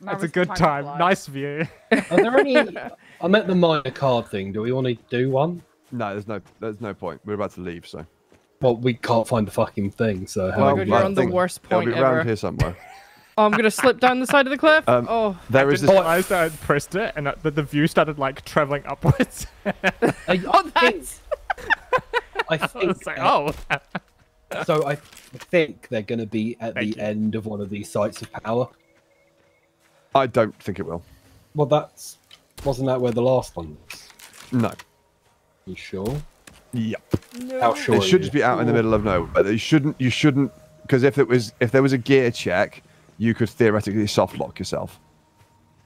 [SPEAKER 3] That's a good time. Nice view.
[SPEAKER 5] Are there any? I'm at the minor card thing. Do we want to do one?
[SPEAKER 2] No, there's no, there's no point. We're about to leave, so.
[SPEAKER 5] Well, we can't find the fucking thing, so how
[SPEAKER 2] Well,
[SPEAKER 5] do
[SPEAKER 4] God, you're
[SPEAKER 2] I
[SPEAKER 4] on the
[SPEAKER 2] think
[SPEAKER 4] worst
[SPEAKER 2] It'll
[SPEAKER 4] point
[SPEAKER 2] be around
[SPEAKER 4] ever.
[SPEAKER 2] here somewhere.
[SPEAKER 4] Oh, I'm gonna slip down the side of the cliff.
[SPEAKER 2] Um,
[SPEAKER 4] oh,
[SPEAKER 2] There is
[SPEAKER 3] Didn't
[SPEAKER 2] this.
[SPEAKER 3] realize that I pressed it and that the, the view started like traveling upwards.
[SPEAKER 5] I,
[SPEAKER 4] oh,
[SPEAKER 5] think,
[SPEAKER 4] that's
[SPEAKER 5] I
[SPEAKER 3] I
[SPEAKER 5] think
[SPEAKER 3] was like,
[SPEAKER 5] uh,
[SPEAKER 3] oh.
[SPEAKER 5] so. I think they're going to be at
[SPEAKER 3] Thank
[SPEAKER 5] the
[SPEAKER 3] you.
[SPEAKER 5] end of one of these sites of power.
[SPEAKER 2] I don't think it will.
[SPEAKER 5] Well, that's wasn't that where the last one was?
[SPEAKER 2] No.
[SPEAKER 5] You sure?
[SPEAKER 2] Yep.
[SPEAKER 5] How sure?
[SPEAKER 2] It should just be out in the middle of nowhere. But you shouldn't. You shouldn't. Because if it was, if there was a gear check, you could theoretically soft lock yourself.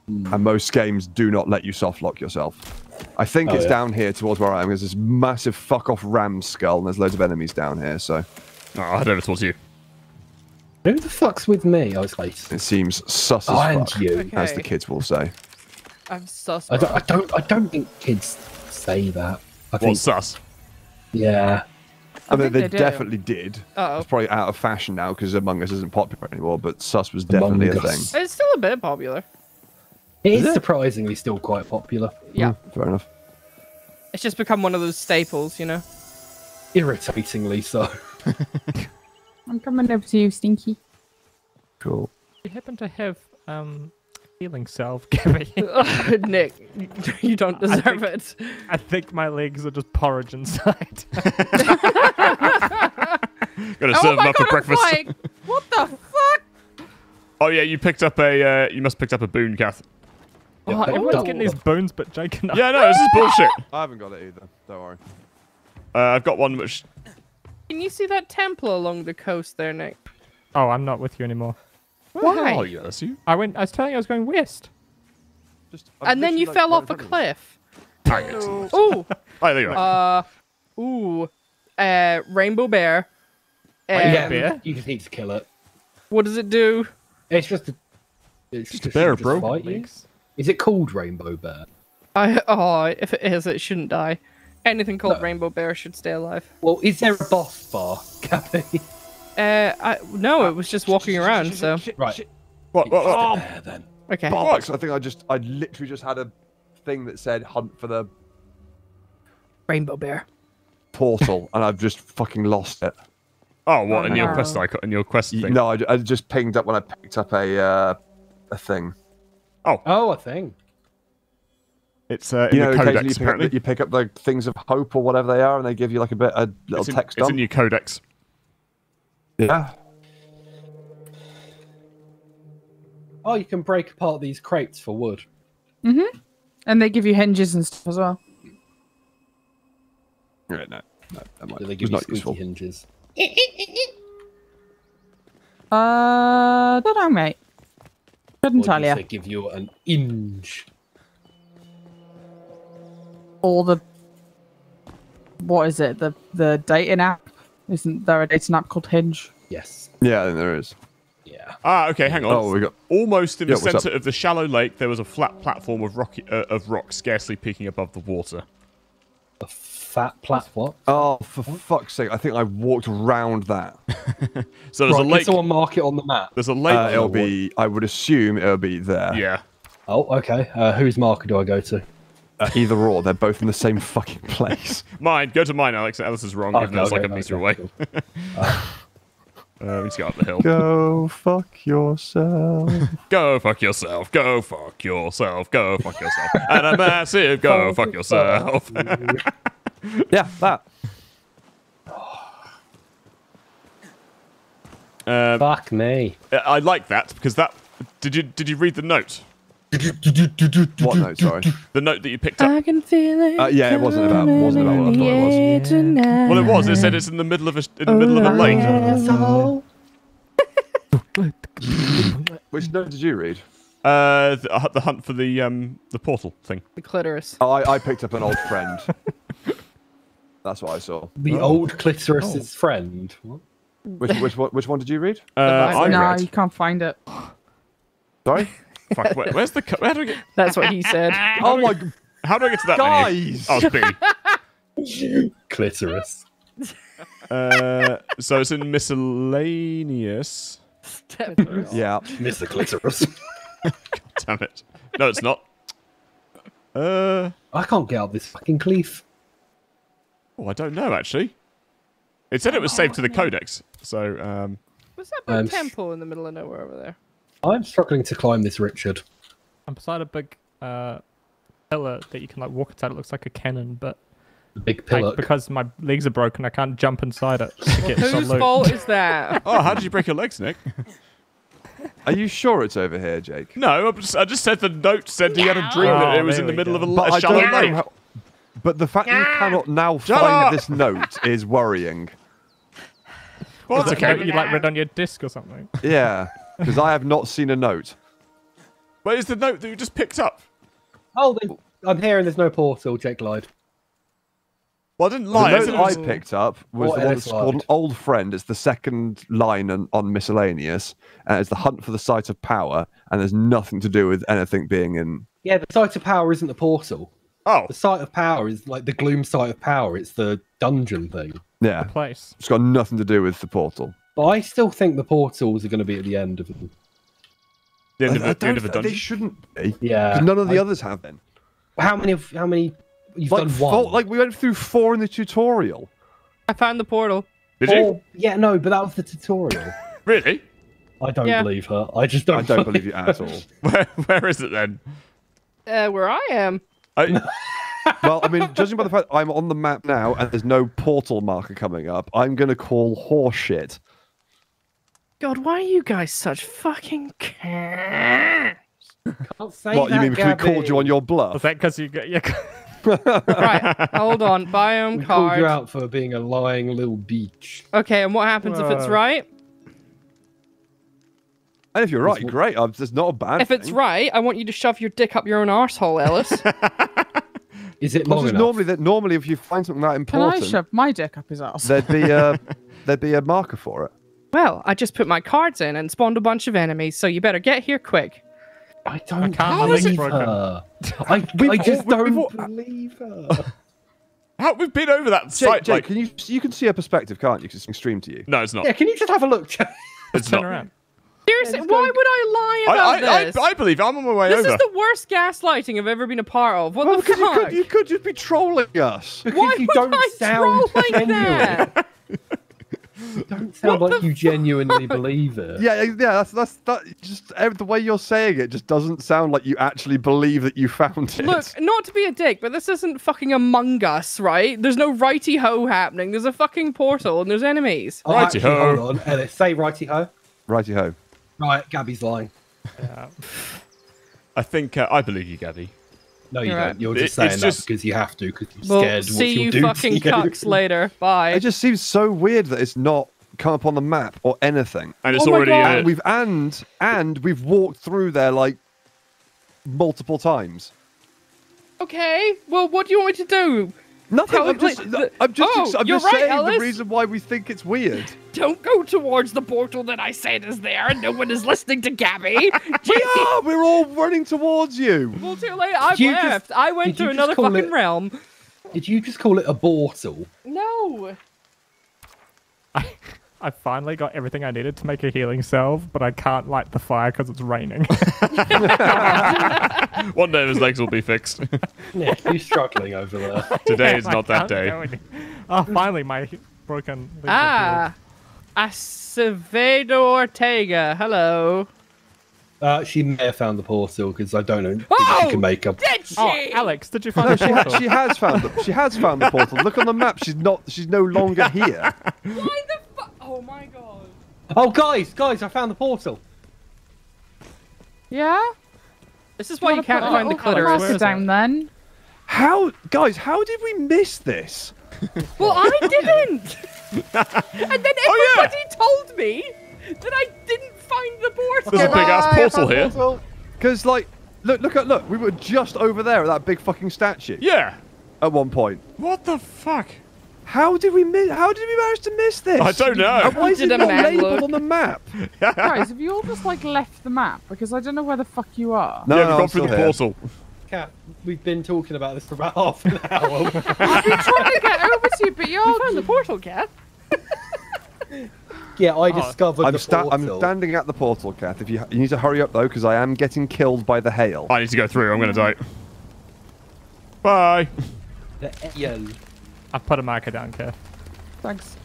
[SPEAKER 5] Hmm.
[SPEAKER 2] And most games do not let you soft lock yourself. I think
[SPEAKER 5] Oh,
[SPEAKER 2] it's
[SPEAKER 5] yeah.
[SPEAKER 2] down here towards where I am. There's this massive fuck off ram skull, and there's loads of enemies down here. So
[SPEAKER 1] Oh, I'll head over towards you.
[SPEAKER 5] Who the fuck's with me? I was like,
[SPEAKER 2] it seems sus as
[SPEAKER 5] oh, and
[SPEAKER 2] fuck,
[SPEAKER 5] you.
[SPEAKER 2] as the kids will say.
[SPEAKER 4] I'm sus.
[SPEAKER 5] I don't, I don't. I don't think kids say that. I think.
[SPEAKER 1] What's sus?
[SPEAKER 5] Yeah.
[SPEAKER 2] I, mean, they,
[SPEAKER 6] they
[SPEAKER 2] definitely did.
[SPEAKER 4] Uh-oh.
[SPEAKER 2] It's probably out of fashion now because Among Us isn't popular anymore. But sus was definitely
[SPEAKER 5] Among
[SPEAKER 2] a thing.
[SPEAKER 4] It's still a bit popular.
[SPEAKER 5] It is
[SPEAKER 2] it?
[SPEAKER 5] surprisingly still quite popular.
[SPEAKER 4] Yeah,
[SPEAKER 2] Hmm, fair enough.
[SPEAKER 4] it's just become one of those staples, you know.
[SPEAKER 5] Irritatingly so.
[SPEAKER 6] I'm coming over to you, Stinky.
[SPEAKER 2] Cool.
[SPEAKER 3] You happen to have um healing salve, Gabby.
[SPEAKER 4] Nick, you don't
[SPEAKER 3] I
[SPEAKER 4] deserve
[SPEAKER 3] think-
[SPEAKER 4] it.
[SPEAKER 3] I think my legs are just porridge inside.
[SPEAKER 1] Gonna
[SPEAKER 6] oh
[SPEAKER 1] serve
[SPEAKER 6] my
[SPEAKER 1] them up for
[SPEAKER 6] god, I'm
[SPEAKER 1] breakfast.
[SPEAKER 6] flying. What the fuck?
[SPEAKER 1] Oh yeah, you picked up a uh, you must have picked up a boon, Cath.
[SPEAKER 5] Yeah,
[SPEAKER 4] Oh,
[SPEAKER 5] they-
[SPEAKER 3] Everyone's
[SPEAKER 5] double
[SPEAKER 3] getting these
[SPEAKER 5] them.
[SPEAKER 3] bones, but Jake and I.
[SPEAKER 1] Yeah, no, this is bullshit.
[SPEAKER 2] I haven't got it either. Don't worry.
[SPEAKER 1] Uh, I've got one which
[SPEAKER 4] Can you see that temple along the coast there, Nick?
[SPEAKER 3] Oh, I'm not with you anymore.
[SPEAKER 1] Where the hell
[SPEAKER 4] Why?
[SPEAKER 1] are you,
[SPEAKER 3] I went. I was telling you I was going west.
[SPEAKER 2] Just,
[SPEAKER 4] And then you
[SPEAKER 2] literally,
[SPEAKER 4] fell off a
[SPEAKER 2] in front of me.
[SPEAKER 4] cliff.
[SPEAKER 1] Target.
[SPEAKER 4] Ooh.
[SPEAKER 1] Oh, there you are.
[SPEAKER 4] Uh. Ooh. Uh. Rainbow bear.
[SPEAKER 5] yeah,
[SPEAKER 4] Um,
[SPEAKER 3] bear?
[SPEAKER 5] you just need to kill it.
[SPEAKER 4] What does it do?
[SPEAKER 5] It's just a. It's
[SPEAKER 1] Just a bear, bro.
[SPEAKER 5] fight you. Is it called Rainbow Bear?
[SPEAKER 4] I. Oh, if it is, it shouldn't die. Anything called
[SPEAKER 5] No.
[SPEAKER 4] rainbow bear should stay alive.
[SPEAKER 5] Well, is there a boss bar, Gabby?
[SPEAKER 4] Uh. I no, it was just walking around. So
[SPEAKER 5] Right.
[SPEAKER 1] What, what, what?
[SPEAKER 5] Bear then.
[SPEAKER 4] okay.
[SPEAKER 2] Bollocks! I think I just, I literally just had a thing that said hunt for the
[SPEAKER 4] Rainbow bear.
[SPEAKER 2] portal, and I've just fucking lost it.
[SPEAKER 1] Oh, what, in your
[SPEAKER 6] no.
[SPEAKER 1] quest icon, in your quest thing?
[SPEAKER 2] No, I, I just pinged up when I picked up a uh, a thing.
[SPEAKER 5] Oh, Oh, a thing.
[SPEAKER 1] It's uh, in
[SPEAKER 2] You know,
[SPEAKER 1] the
[SPEAKER 2] occasionally you pick, up,
[SPEAKER 1] apparently.
[SPEAKER 2] the- you pick up the things of hope or whatever they are, and they give you like a bit a little
[SPEAKER 1] It's in,
[SPEAKER 2] text
[SPEAKER 1] it's
[SPEAKER 2] on.
[SPEAKER 1] in your codex.
[SPEAKER 2] Yeah.
[SPEAKER 5] Oh, you can break apart these crates for wood. Mhm.
[SPEAKER 6] And they give you hinges and stuff as well.
[SPEAKER 2] Right, no, no, that might,
[SPEAKER 5] Do they give you
[SPEAKER 2] not
[SPEAKER 5] squeaky
[SPEAKER 2] useful.
[SPEAKER 5] hinges?
[SPEAKER 6] Uh, don't know, mate. Couldn't
[SPEAKER 5] Or
[SPEAKER 6] tell you.
[SPEAKER 5] They give you an inch.
[SPEAKER 6] Or the what is it? The the dating app? Isn't there a dating app called Hinge?
[SPEAKER 5] Yes.
[SPEAKER 2] Yeah, I think there is.
[SPEAKER 5] Yeah.
[SPEAKER 1] Ah, okay, hang on.
[SPEAKER 2] Oh, we got.
[SPEAKER 1] Almost in
[SPEAKER 2] Yeah,
[SPEAKER 1] the
[SPEAKER 2] what's up?
[SPEAKER 1] center of the shallow lake, there was a flat platform of rocky uh, of rock, scarcely peeking above the water.
[SPEAKER 5] A fat platform.
[SPEAKER 2] Oh, for fuck's sake! I think I walked round that.
[SPEAKER 1] So there's
[SPEAKER 5] Right,
[SPEAKER 1] a
[SPEAKER 5] can
[SPEAKER 1] lake.
[SPEAKER 5] someone mark it on the map?
[SPEAKER 1] There's a lake.
[SPEAKER 2] Uh, it'll be. I would assume it'll be there.
[SPEAKER 1] yeah.
[SPEAKER 5] Oh, okay. Uh, whose marker do I go to?
[SPEAKER 2] Uh, either or, they're both in the same fucking place.
[SPEAKER 1] Mine. Go to mine, Alex. Alice is wrong.
[SPEAKER 5] Okay,
[SPEAKER 1] even though it's like a
[SPEAKER 5] okay,
[SPEAKER 1] meter
[SPEAKER 5] okay,
[SPEAKER 1] away.
[SPEAKER 5] cool.
[SPEAKER 1] Uh, we just go up the hill.
[SPEAKER 2] Go fuck yourself.
[SPEAKER 1] Go fuck yourself. Go fuck yourself. Go fuck yourself. and a massive go fuck yourself.
[SPEAKER 2] yeah, that.
[SPEAKER 1] um,
[SPEAKER 5] Fuck me.
[SPEAKER 1] I like that because that. Did you did you read the note?
[SPEAKER 2] What note? Sorry.
[SPEAKER 1] The note that you picked up.
[SPEAKER 4] I can feel it.
[SPEAKER 2] Uh, yeah, it wasn't about. Wasn't about what I thought it was.
[SPEAKER 4] Tonight.
[SPEAKER 1] Well, it was. It said it's in the middle of a in the middle of a lake.
[SPEAKER 2] Which note did you read?
[SPEAKER 1] Uh, the, uh, the hunt for the um the portal thing.
[SPEAKER 4] The clitoris.
[SPEAKER 2] Oh, I, I picked up an old friend. That's what I saw.
[SPEAKER 5] The old clitoris's friend. What?
[SPEAKER 2] Which which one, which one did you read?
[SPEAKER 1] Uh, I
[SPEAKER 4] Advisor.
[SPEAKER 6] no,
[SPEAKER 1] read.
[SPEAKER 6] you can't find it.
[SPEAKER 2] Sorry.
[SPEAKER 1] Fuck, where, where's the? co- Where do I get?
[SPEAKER 4] That's what he said.
[SPEAKER 2] oh my g-
[SPEAKER 1] How do I get to that menu?
[SPEAKER 2] guys!
[SPEAKER 1] Oh, it's B.
[SPEAKER 5] Clitoris.
[SPEAKER 1] Uh, so it's in miscellaneous.
[SPEAKER 2] Step Yeah.
[SPEAKER 5] Mr. Clitoris.
[SPEAKER 1] God Damn it. No, it's not. Uh,
[SPEAKER 5] I can't get up this fucking cliff.
[SPEAKER 1] oh, I don't know actually. It said it was saved to the codex. So, um,
[SPEAKER 4] Was that big
[SPEAKER 5] I'm
[SPEAKER 4] temple in the middle of nowhere over there?
[SPEAKER 5] I'm struggling to climb this, Richard.
[SPEAKER 3] I'm beside a big uh, pillar that you can like walk inside. It looks like a cannon, but
[SPEAKER 5] The big
[SPEAKER 3] like, because my legs are broken, I can't jump inside it to get
[SPEAKER 4] Whose
[SPEAKER 3] loot.
[SPEAKER 4] fault is that?
[SPEAKER 1] oh, how did you break your legs, Nick?
[SPEAKER 2] Are you sure it's over here, Jake?
[SPEAKER 1] No, I just, I just said the note said he had a dream that
[SPEAKER 3] Oh,
[SPEAKER 1] it was in the middle
[SPEAKER 3] go.
[SPEAKER 1] of a,
[SPEAKER 2] But
[SPEAKER 1] a
[SPEAKER 2] I
[SPEAKER 1] shallow
[SPEAKER 2] don't know
[SPEAKER 1] lake.
[SPEAKER 2] how. But the fact that you cannot now
[SPEAKER 1] Shut
[SPEAKER 2] find
[SPEAKER 1] up!
[SPEAKER 2] this note is worrying.
[SPEAKER 1] Well, that's
[SPEAKER 3] Is it a note
[SPEAKER 1] okay.
[SPEAKER 3] you like read on your disc or something.
[SPEAKER 2] Yeah, because I have not seen a note.
[SPEAKER 1] Where's the note that you just picked up.
[SPEAKER 5] Oh, then I'm here and there's no portal. Jake lied.
[SPEAKER 1] Well, I didn't
[SPEAKER 2] The
[SPEAKER 1] lie. I
[SPEAKER 2] note
[SPEAKER 1] said it
[SPEAKER 2] I picked up was
[SPEAKER 5] Or
[SPEAKER 2] the one
[SPEAKER 5] Ellis
[SPEAKER 2] that's called an old friend. It's the second line on, on miscellaneous, and it's the hunt for the site of power, and there's nothing to do with anything being in.
[SPEAKER 5] Yeah, the site of power isn't the portal.
[SPEAKER 1] Oh,
[SPEAKER 5] The site of power is like the gloom site of power. It's the dungeon thing.
[SPEAKER 2] Yeah,
[SPEAKER 3] Place.
[SPEAKER 2] it's got nothing to do with the portal.
[SPEAKER 5] But I still think the portals are going to be at the end of it.
[SPEAKER 1] the end of,
[SPEAKER 2] I- I
[SPEAKER 1] the, the end of a
[SPEAKER 2] don't- They shouldn't be.
[SPEAKER 5] Yeah.
[SPEAKER 2] none of the
[SPEAKER 5] I-
[SPEAKER 2] others have been.
[SPEAKER 5] How many? Of, how many? You've
[SPEAKER 2] Like,
[SPEAKER 5] done
[SPEAKER 2] four,
[SPEAKER 5] one.
[SPEAKER 2] like we went through four in the tutorial.
[SPEAKER 4] I found the portal.
[SPEAKER 1] Did you?
[SPEAKER 5] Four- Yeah, no, but that was the tutorial.
[SPEAKER 1] Really?
[SPEAKER 5] I don't
[SPEAKER 4] Yeah.
[SPEAKER 5] believe her. I just don't.
[SPEAKER 2] I don't believe you at all.
[SPEAKER 1] Where, where is it then?
[SPEAKER 4] Uh, where I am.
[SPEAKER 1] I,
[SPEAKER 2] well, I mean, judging by the fact I'm on the map now and there's no portal marker coming up, I'm going to call horseshit.
[SPEAKER 4] God, why are you guys such fucking cats?
[SPEAKER 5] Can't say
[SPEAKER 2] What, you mean because we called you on
[SPEAKER 5] Gabby.
[SPEAKER 2] your
[SPEAKER 3] Was
[SPEAKER 2] bluff?
[SPEAKER 3] that because you got yeah?
[SPEAKER 4] right, hold on. Biome
[SPEAKER 5] We called you
[SPEAKER 4] card.
[SPEAKER 5] out for being a lying little beach.
[SPEAKER 4] Okay, and what happens if it's right?
[SPEAKER 2] And if you're right, great. I'm, it's not a bad.
[SPEAKER 4] If it's
[SPEAKER 2] thing.
[SPEAKER 4] right, I want you to shove your dick up your own arsehole, Ellis.
[SPEAKER 5] Is it long enough?
[SPEAKER 2] normally that normally if you find something that important,
[SPEAKER 6] Can I shove my dick up his ass?
[SPEAKER 2] there'd be a there'd be a marker for it.
[SPEAKER 4] Well, I just put my cards in and spawned a bunch of enemies, so you better get here quick.
[SPEAKER 5] I don't
[SPEAKER 3] can't
[SPEAKER 5] believe
[SPEAKER 3] believe
[SPEAKER 5] her. I, I just don't
[SPEAKER 1] all-
[SPEAKER 5] believe her.
[SPEAKER 1] How we've been over that
[SPEAKER 2] Jake,
[SPEAKER 1] site?
[SPEAKER 2] Jake
[SPEAKER 1] like,
[SPEAKER 2] can you you can see a perspective, can't you? Because it's stream to you.
[SPEAKER 1] no, it's not.
[SPEAKER 5] Yeah, can you just have a look?
[SPEAKER 1] it's
[SPEAKER 3] Turn
[SPEAKER 1] not.
[SPEAKER 3] around.
[SPEAKER 4] Seriously,
[SPEAKER 5] just
[SPEAKER 4] why
[SPEAKER 5] go-
[SPEAKER 4] would I lie about
[SPEAKER 1] I,
[SPEAKER 4] this?
[SPEAKER 1] I, I believe I'm on my way
[SPEAKER 4] this
[SPEAKER 1] over.
[SPEAKER 4] is the worst gaslighting I've ever been a part of. What
[SPEAKER 2] Well,
[SPEAKER 4] the
[SPEAKER 2] because you could you could just be trolling us.
[SPEAKER 5] Because
[SPEAKER 4] Why
[SPEAKER 5] you
[SPEAKER 4] would
[SPEAKER 5] don't
[SPEAKER 4] I
[SPEAKER 5] sound
[SPEAKER 4] troll like
[SPEAKER 5] genuine.
[SPEAKER 4] that?
[SPEAKER 5] You don't sound
[SPEAKER 4] What
[SPEAKER 5] like
[SPEAKER 4] the
[SPEAKER 5] you genuinely believe it.
[SPEAKER 2] Yeah, yeah, that's that's that. Just the way you're saying it just doesn't sound like you actually believe that you found it.
[SPEAKER 4] Look, not to be a dick, but this isn't fucking Among Us, right? There's no righty ho happening. There's a fucking portal and there's enemies.
[SPEAKER 5] Oh,
[SPEAKER 1] Righty-ho.
[SPEAKER 5] hold on, Ellis. Say righty ho.
[SPEAKER 2] righty ho.
[SPEAKER 5] Right, Gabby's lying.
[SPEAKER 1] I think uh, I believe you, Gabby.
[SPEAKER 5] No, you
[SPEAKER 4] You're
[SPEAKER 5] don't. You're
[SPEAKER 1] It-
[SPEAKER 5] just
[SPEAKER 1] it's
[SPEAKER 5] saying that
[SPEAKER 1] just-
[SPEAKER 5] because you have to, because you're
[SPEAKER 4] Well,
[SPEAKER 5] scared.
[SPEAKER 4] see
[SPEAKER 5] what she'll
[SPEAKER 4] you
[SPEAKER 5] do
[SPEAKER 4] fucking
[SPEAKER 5] to you.
[SPEAKER 4] cucks later. Bye.
[SPEAKER 2] It just seems so weird that it's not come up on the map or anything.
[SPEAKER 1] And it's
[SPEAKER 4] Oh my
[SPEAKER 1] already.
[SPEAKER 4] God.
[SPEAKER 1] Uh,
[SPEAKER 2] And we've and and we've walked through there like multiple times.
[SPEAKER 4] Okay, well, what do you want me to do?
[SPEAKER 2] Nothing.
[SPEAKER 4] Tell
[SPEAKER 2] I'm just,
[SPEAKER 4] the-
[SPEAKER 2] I'm just,
[SPEAKER 4] Oh,
[SPEAKER 2] I'm
[SPEAKER 4] you're
[SPEAKER 2] just
[SPEAKER 4] right,
[SPEAKER 2] saying
[SPEAKER 4] Ellis.
[SPEAKER 2] the reason why we think it's weird.
[SPEAKER 4] Don't go towards the portal that I said is there, and no one is listening to Gabby.
[SPEAKER 2] we are. We're all running towards you.
[SPEAKER 4] well, too late. I
[SPEAKER 5] you just-
[SPEAKER 4] left. I went to another fucking
[SPEAKER 5] it-
[SPEAKER 4] realm.
[SPEAKER 5] Did you just call it a portal?
[SPEAKER 4] No.
[SPEAKER 3] I, I finally got everything I needed to make a healing salve, but I can't light the fire because it's raining.
[SPEAKER 1] one day his legs will be fixed.
[SPEAKER 5] Yeah, you're struggling over there.
[SPEAKER 1] Today is
[SPEAKER 3] I
[SPEAKER 1] not that day.
[SPEAKER 3] go Oh, finally, my broken. legs are
[SPEAKER 4] Ah, Acevedo Ortega. Hello.
[SPEAKER 5] Uh, she may have found the portal because I don't know. Think
[SPEAKER 4] Oh!
[SPEAKER 5] she can make up.
[SPEAKER 4] Did she?
[SPEAKER 3] Oh, Alex, did you find
[SPEAKER 2] No,
[SPEAKER 3] the
[SPEAKER 2] she, ha-
[SPEAKER 3] portal?
[SPEAKER 2] she has found the, she has found the portal. Look on the map. She's not. She's no longer here.
[SPEAKER 4] Why the fuck? Oh my god.
[SPEAKER 5] Oh, guys, guys, I found the portal.
[SPEAKER 6] yeah?
[SPEAKER 4] This is why you
[SPEAKER 6] Wanna
[SPEAKER 4] can't find the
[SPEAKER 6] little
[SPEAKER 3] Alex,
[SPEAKER 4] clitoris.
[SPEAKER 3] where
[SPEAKER 6] down then.
[SPEAKER 2] How, guys? How did we miss this?
[SPEAKER 4] Well, I didn't. and then
[SPEAKER 1] Oh, yeah.
[SPEAKER 4] everybody told me that I didn't find the portal.
[SPEAKER 1] There's a big ass portal here.
[SPEAKER 2] Because like, look, look at look. We were just over there at that big fucking statue
[SPEAKER 1] Yeah.
[SPEAKER 2] at one point.
[SPEAKER 1] What the fuck?
[SPEAKER 2] How did we miss? How did we manage to miss this?
[SPEAKER 1] I don't know.
[SPEAKER 2] And why is it not labeled on the map?
[SPEAKER 6] Guys, have you all just like left the map? Because I don't know where the fuck you are.
[SPEAKER 2] No,
[SPEAKER 1] yeah,
[SPEAKER 2] no,
[SPEAKER 1] we've
[SPEAKER 2] I'm
[SPEAKER 1] gone through the
[SPEAKER 2] here.
[SPEAKER 1] portal.
[SPEAKER 5] Cath, we've been talking about this for about half an hour.
[SPEAKER 6] I've been trying to get over to you, but you're.
[SPEAKER 4] I found the portal, Cath.
[SPEAKER 5] yeah, I oh. discovered
[SPEAKER 2] I'm,
[SPEAKER 5] the
[SPEAKER 2] sta- I'm standing at the portal, Cath. If you you need to hurry up though, because I am getting killed by the hail.
[SPEAKER 1] I need to go through. I'm going to die. Bye.
[SPEAKER 5] The- yeah.
[SPEAKER 3] I put a marker down, Kev.
[SPEAKER 6] Thanks.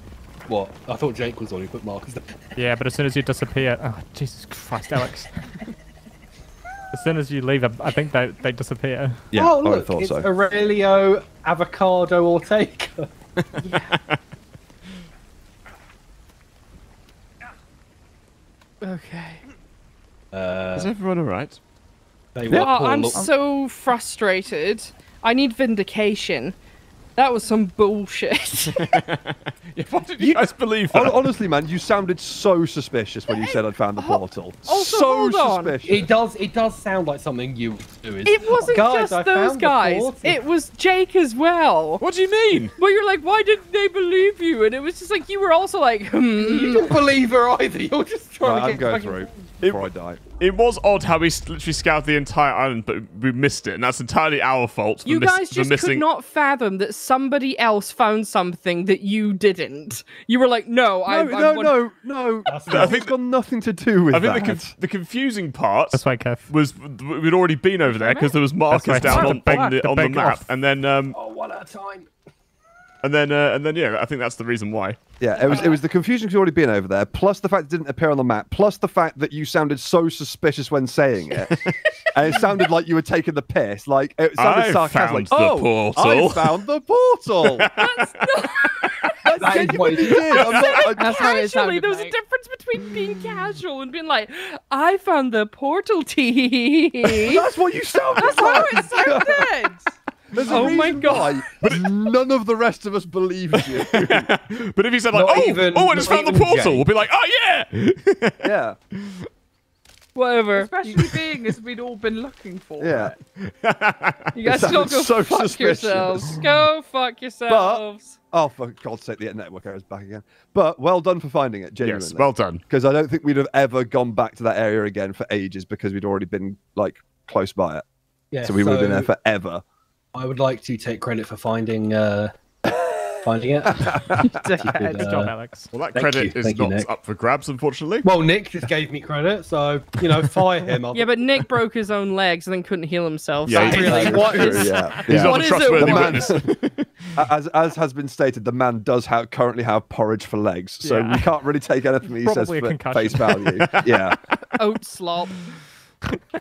[SPEAKER 5] What? I thought Jake was on who put markers. down.
[SPEAKER 3] Yeah, but as soon as you disappear, oh Jesus Christ, Alex! as soon as you leave, I I think they they disappear.
[SPEAKER 2] Yeah,
[SPEAKER 5] oh,
[SPEAKER 2] I
[SPEAKER 5] look,
[SPEAKER 2] thought
[SPEAKER 5] it's
[SPEAKER 2] so.
[SPEAKER 5] Aurelio Avocado Ortega. Yeah.
[SPEAKER 4] Okay.
[SPEAKER 5] Uh,
[SPEAKER 1] Is everyone alright?
[SPEAKER 5] they
[SPEAKER 4] Oh,
[SPEAKER 5] were
[SPEAKER 4] I'm so frustrated. I need vindication. That was some bullshit.
[SPEAKER 1] Yeah, why did you guys believe that?
[SPEAKER 2] Honestly, man, you sounded so suspicious when you said I'd found the portal.
[SPEAKER 4] Also,
[SPEAKER 2] so suspicious.
[SPEAKER 5] It does. It does sound like something you would do.
[SPEAKER 4] It wasn't
[SPEAKER 5] guys, I
[SPEAKER 4] just those guys. It was Jake as well.
[SPEAKER 1] What do you mean?
[SPEAKER 4] Well, you're like, why didn't they believe you? And it was just like you were also like,
[SPEAKER 5] You
[SPEAKER 4] hmm.
[SPEAKER 5] didn't believe her either. You're just trying
[SPEAKER 2] Right,
[SPEAKER 5] to
[SPEAKER 2] I'm going
[SPEAKER 5] fucking-
[SPEAKER 2] through
[SPEAKER 1] It-
[SPEAKER 2] before I die.
[SPEAKER 1] It was odd how we literally scouted the entire island, but we missed it, and that's entirely our fault.
[SPEAKER 4] You guys just
[SPEAKER 1] missing.
[SPEAKER 4] could not fathom that somebody else found something that you didn't. You were like, no, I,
[SPEAKER 2] No,
[SPEAKER 4] I
[SPEAKER 2] no,
[SPEAKER 4] want-
[SPEAKER 2] no, no.
[SPEAKER 1] I
[SPEAKER 2] I
[SPEAKER 1] think
[SPEAKER 2] think it's got nothing to do with
[SPEAKER 1] I think
[SPEAKER 2] that.
[SPEAKER 1] the, conf- the confusing part
[SPEAKER 3] That's right, Kev.
[SPEAKER 1] was we'd already been over there because there was markers
[SPEAKER 3] right.
[SPEAKER 1] down on, on the
[SPEAKER 3] the
[SPEAKER 1] on the map,
[SPEAKER 3] off.
[SPEAKER 1] and then um
[SPEAKER 5] Oh, one at a time.
[SPEAKER 1] And then uh, and then yeah, I think that's the reason why.
[SPEAKER 2] Yeah, it was it was the confusion because you've already been over there, plus the fact it didn't appear on the map, plus the fact that you sounded so suspicious when saying it, and it sounded like you were taking the piss. Like it sounded
[SPEAKER 1] I
[SPEAKER 2] sarcastic. Like,
[SPEAKER 1] found the
[SPEAKER 2] oh,
[SPEAKER 1] portal."
[SPEAKER 2] I found the portal.
[SPEAKER 4] That's not
[SPEAKER 2] That's
[SPEAKER 5] That is what
[SPEAKER 2] genuinely
[SPEAKER 5] it
[SPEAKER 2] did. I'm not, I,
[SPEAKER 6] That's how it sounded,
[SPEAKER 4] There was a difference between being casual and being like, I found the portal tea.
[SPEAKER 2] that's what you sounded
[SPEAKER 6] That's how it sounded.
[SPEAKER 2] There's a
[SPEAKER 4] Oh my God.
[SPEAKER 2] why none of the rest of us believed you.
[SPEAKER 1] But if he said like,
[SPEAKER 5] Not
[SPEAKER 1] oh,
[SPEAKER 5] even-
[SPEAKER 1] oh, I just found the portal,
[SPEAKER 5] Jake.
[SPEAKER 1] we'll be like, oh yeah.
[SPEAKER 2] yeah.
[SPEAKER 4] Whatever.
[SPEAKER 6] Especially being as we'd all been looking for.
[SPEAKER 2] Yeah.
[SPEAKER 4] You guys
[SPEAKER 2] It
[SPEAKER 4] can go
[SPEAKER 2] so
[SPEAKER 4] fuck
[SPEAKER 2] suspicious.
[SPEAKER 4] yourselves. Go fuck yourselves.
[SPEAKER 2] Oh, for God's sake, the network error's back again. But well done for finding it, genuinely.
[SPEAKER 1] Yes, well done.
[SPEAKER 2] because I don't think we'd have ever gone back to that area again for ages because we'd already been like close by it.
[SPEAKER 5] Yeah,
[SPEAKER 2] so we would have been there forever.
[SPEAKER 5] I would like to take credit for finding uh, finding it.
[SPEAKER 3] Good
[SPEAKER 5] uh,
[SPEAKER 3] job, Alex.
[SPEAKER 1] Well, that
[SPEAKER 5] Thank
[SPEAKER 1] credit
[SPEAKER 5] you,
[SPEAKER 1] is
[SPEAKER 5] thank
[SPEAKER 1] not
[SPEAKER 5] Nick.
[SPEAKER 1] up for grabs, unfortunately.
[SPEAKER 5] Well, Nick just gave me credit, so you know, fire him. I'll-
[SPEAKER 4] Yeah, but Nick broke his own legs and then couldn't heal himself.
[SPEAKER 1] Yeah,
[SPEAKER 4] so
[SPEAKER 1] he
[SPEAKER 4] really, what
[SPEAKER 2] True,
[SPEAKER 4] is
[SPEAKER 2] yeah.
[SPEAKER 1] He's
[SPEAKER 2] yeah.
[SPEAKER 1] not
[SPEAKER 4] What
[SPEAKER 1] a
[SPEAKER 4] is it
[SPEAKER 1] trustworthy
[SPEAKER 2] with- as as has been stated, the man does have currently have porridge for legs, so
[SPEAKER 3] Yeah.
[SPEAKER 2] we can't really take anything he says
[SPEAKER 3] Probably
[SPEAKER 2] for
[SPEAKER 3] concussion.
[SPEAKER 2] face value. yeah,
[SPEAKER 4] oat slop?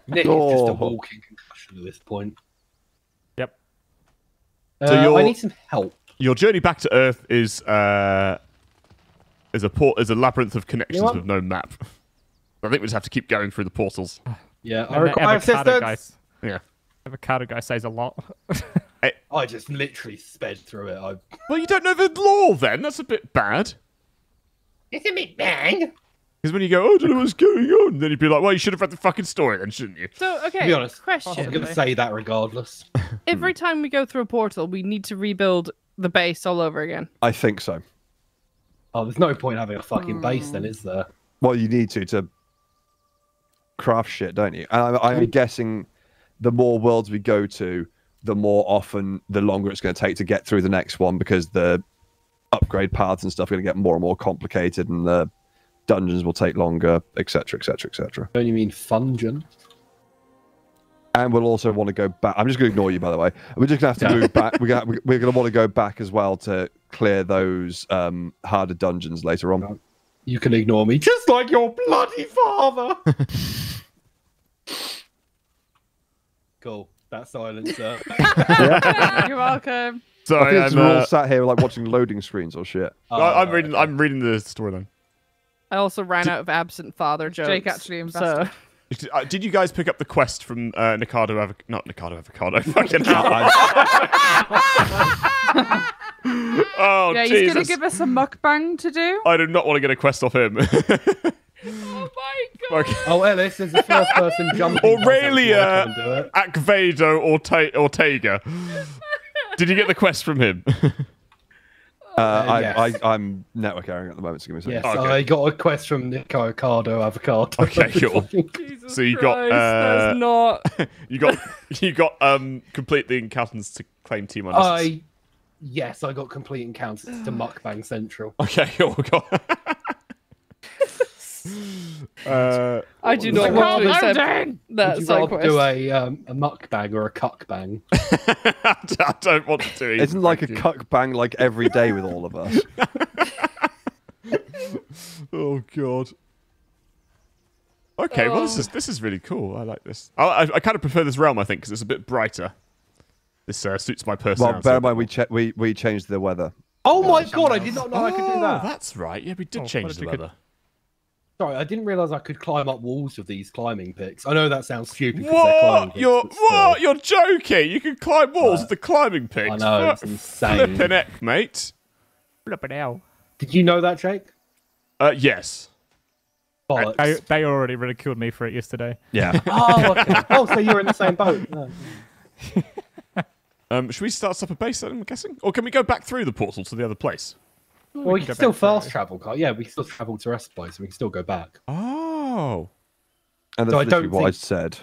[SPEAKER 5] Nick is just a
[SPEAKER 2] Oh.
[SPEAKER 5] walking concussion at this point.
[SPEAKER 3] Yep.
[SPEAKER 5] Uh,
[SPEAKER 1] So you're-
[SPEAKER 5] I need some help.
[SPEAKER 1] Your journey back to Earth is uh, is a port is a labyrinth of connections
[SPEAKER 5] what?
[SPEAKER 1] with no map. I think we just have to keep going through the portals.
[SPEAKER 5] Yeah, I
[SPEAKER 3] And the
[SPEAKER 5] require assistance.
[SPEAKER 3] guy,
[SPEAKER 1] Yeah.
[SPEAKER 3] avocado guy says a lot.
[SPEAKER 5] I just literally sped through it. I...
[SPEAKER 1] Well, you don't know the law then. That's a bit bad.
[SPEAKER 5] It's a bit bang.
[SPEAKER 1] Because when you go, oh, I don't know what's going on, then you'd be like, well, you should have read the fucking story then, shouldn't you?
[SPEAKER 4] So okay,
[SPEAKER 5] To be honest, question. I was
[SPEAKER 4] question:
[SPEAKER 5] going to say that regardless.
[SPEAKER 4] Every time we go through a portal, we need to rebuild the base all over again.
[SPEAKER 2] I think so.
[SPEAKER 5] Oh, there's no point having a fucking base then, is there?
[SPEAKER 2] Well, you need to to craft shit, don't you? And I, I'm guessing the more worlds we go to, the more often, the longer it's going to take to get through the next one because the upgrade paths and stuff are going to get more and more complicated, and the dungeons will take longer, etc., etc., etc.
[SPEAKER 5] Don't you mean Fungeon?
[SPEAKER 2] And we'll also want to go back. I'm just going to ignore you, by the way. We're just going to have to move back. We're going we're going to want to go back as well to clear those um, harder dungeons later on.
[SPEAKER 5] You can ignore me, just like your bloody father. cool. That silence. Uh,
[SPEAKER 6] You're welcome.
[SPEAKER 2] I
[SPEAKER 1] Sorry,
[SPEAKER 2] think
[SPEAKER 1] I'm,
[SPEAKER 2] we're all
[SPEAKER 1] uh,
[SPEAKER 2] sat here like watching loading screens or shit.
[SPEAKER 1] I- I'm
[SPEAKER 5] oh,
[SPEAKER 1] reading.
[SPEAKER 5] okay.
[SPEAKER 1] I'm reading the storyline.
[SPEAKER 4] I also ran out of absent father jokes.
[SPEAKER 6] Jake actually
[SPEAKER 4] So
[SPEAKER 6] invested.
[SPEAKER 1] Did- uh, Did you guys pick up the quest from uh, Nikado Avo- Not Nikado Avocado. Fucking hell. oh,
[SPEAKER 6] Yeah, he's
[SPEAKER 1] Jesus.
[SPEAKER 6] gonna give us a mukbang to do.
[SPEAKER 1] I do not want to get a quest off him.
[SPEAKER 4] oh my god.
[SPEAKER 5] Oh, Ellis is the first person jumping.
[SPEAKER 1] Aurelia
[SPEAKER 5] Come do.
[SPEAKER 1] Acvedo Orte- Ortega. Did you get the quest from him?
[SPEAKER 2] Uh, I,
[SPEAKER 5] yes.
[SPEAKER 2] I, I'm network airing at the moment, so give me a second.
[SPEAKER 5] Yes,
[SPEAKER 1] Okay.
[SPEAKER 5] I got a quest from Nico Cardo Avocado.
[SPEAKER 1] Okay, cool.
[SPEAKER 4] Jesus
[SPEAKER 1] So you got, uh,
[SPEAKER 4] that's not.
[SPEAKER 1] You got you got um complete the encounters to claim T minus.
[SPEAKER 5] I yes, I got complete encounters to Mukbang Central.
[SPEAKER 1] Okay, cool. Go on. uh,
[SPEAKER 4] I do not want to
[SPEAKER 5] rather-
[SPEAKER 4] accept that
[SPEAKER 5] Would you
[SPEAKER 4] side quest.
[SPEAKER 5] do a um, a mukbang or a cuck bang?
[SPEAKER 1] I don't want to. either,
[SPEAKER 2] Isn't like a
[SPEAKER 1] thank
[SPEAKER 2] cuck bang like every day with all of us.
[SPEAKER 1] Oh god. Okay, well this is this is really cool. I like this. I I, I kind of prefer this realm, I think, because it's a bit brighter. This uh, suits my personality.
[SPEAKER 2] well,
[SPEAKER 1] bear
[SPEAKER 2] in mind we
[SPEAKER 1] more.
[SPEAKER 2] we we changed the weather.
[SPEAKER 5] Oh my god, I did not know I could do
[SPEAKER 1] Oh,
[SPEAKER 5] that.
[SPEAKER 1] that's right. Yeah, we did
[SPEAKER 3] Oh,
[SPEAKER 1] change the
[SPEAKER 3] you could-
[SPEAKER 1] weather.
[SPEAKER 5] Sorry, I didn't realize I could climb up walls with these climbing picks. I know that sounds stupid. 'cause
[SPEAKER 1] What?
[SPEAKER 5] picks,
[SPEAKER 1] You're what? You're joking? You can climb walls with the climbing picks.
[SPEAKER 5] I know, it's insane.
[SPEAKER 1] Flippin' heck, mate.
[SPEAKER 3] Flippin' hell.
[SPEAKER 5] Did you know that, Jake?
[SPEAKER 1] Uh, yes.
[SPEAKER 5] Bollocks.
[SPEAKER 3] They, they already ridiculed me for it yesterday.
[SPEAKER 2] Yeah.
[SPEAKER 5] oh, okay. oh, so you're in the same boat. No.
[SPEAKER 1] Um, should we start us up a base then? I'm guessing, or can we go back through the portal to the other place?
[SPEAKER 5] Well, we
[SPEAKER 3] can
[SPEAKER 5] can still
[SPEAKER 3] back through.
[SPEAKER 5] fast travel, can't Yeah, we can still travel to rest place. So we can still go back.
[SPEAKER 1] Oh.
[SPEAKER 2] And that's
[SPEAKER 5] So I
[SPEAKER 2] literally
[SPEAKER 5] don't
[SPEAKER 2] what I said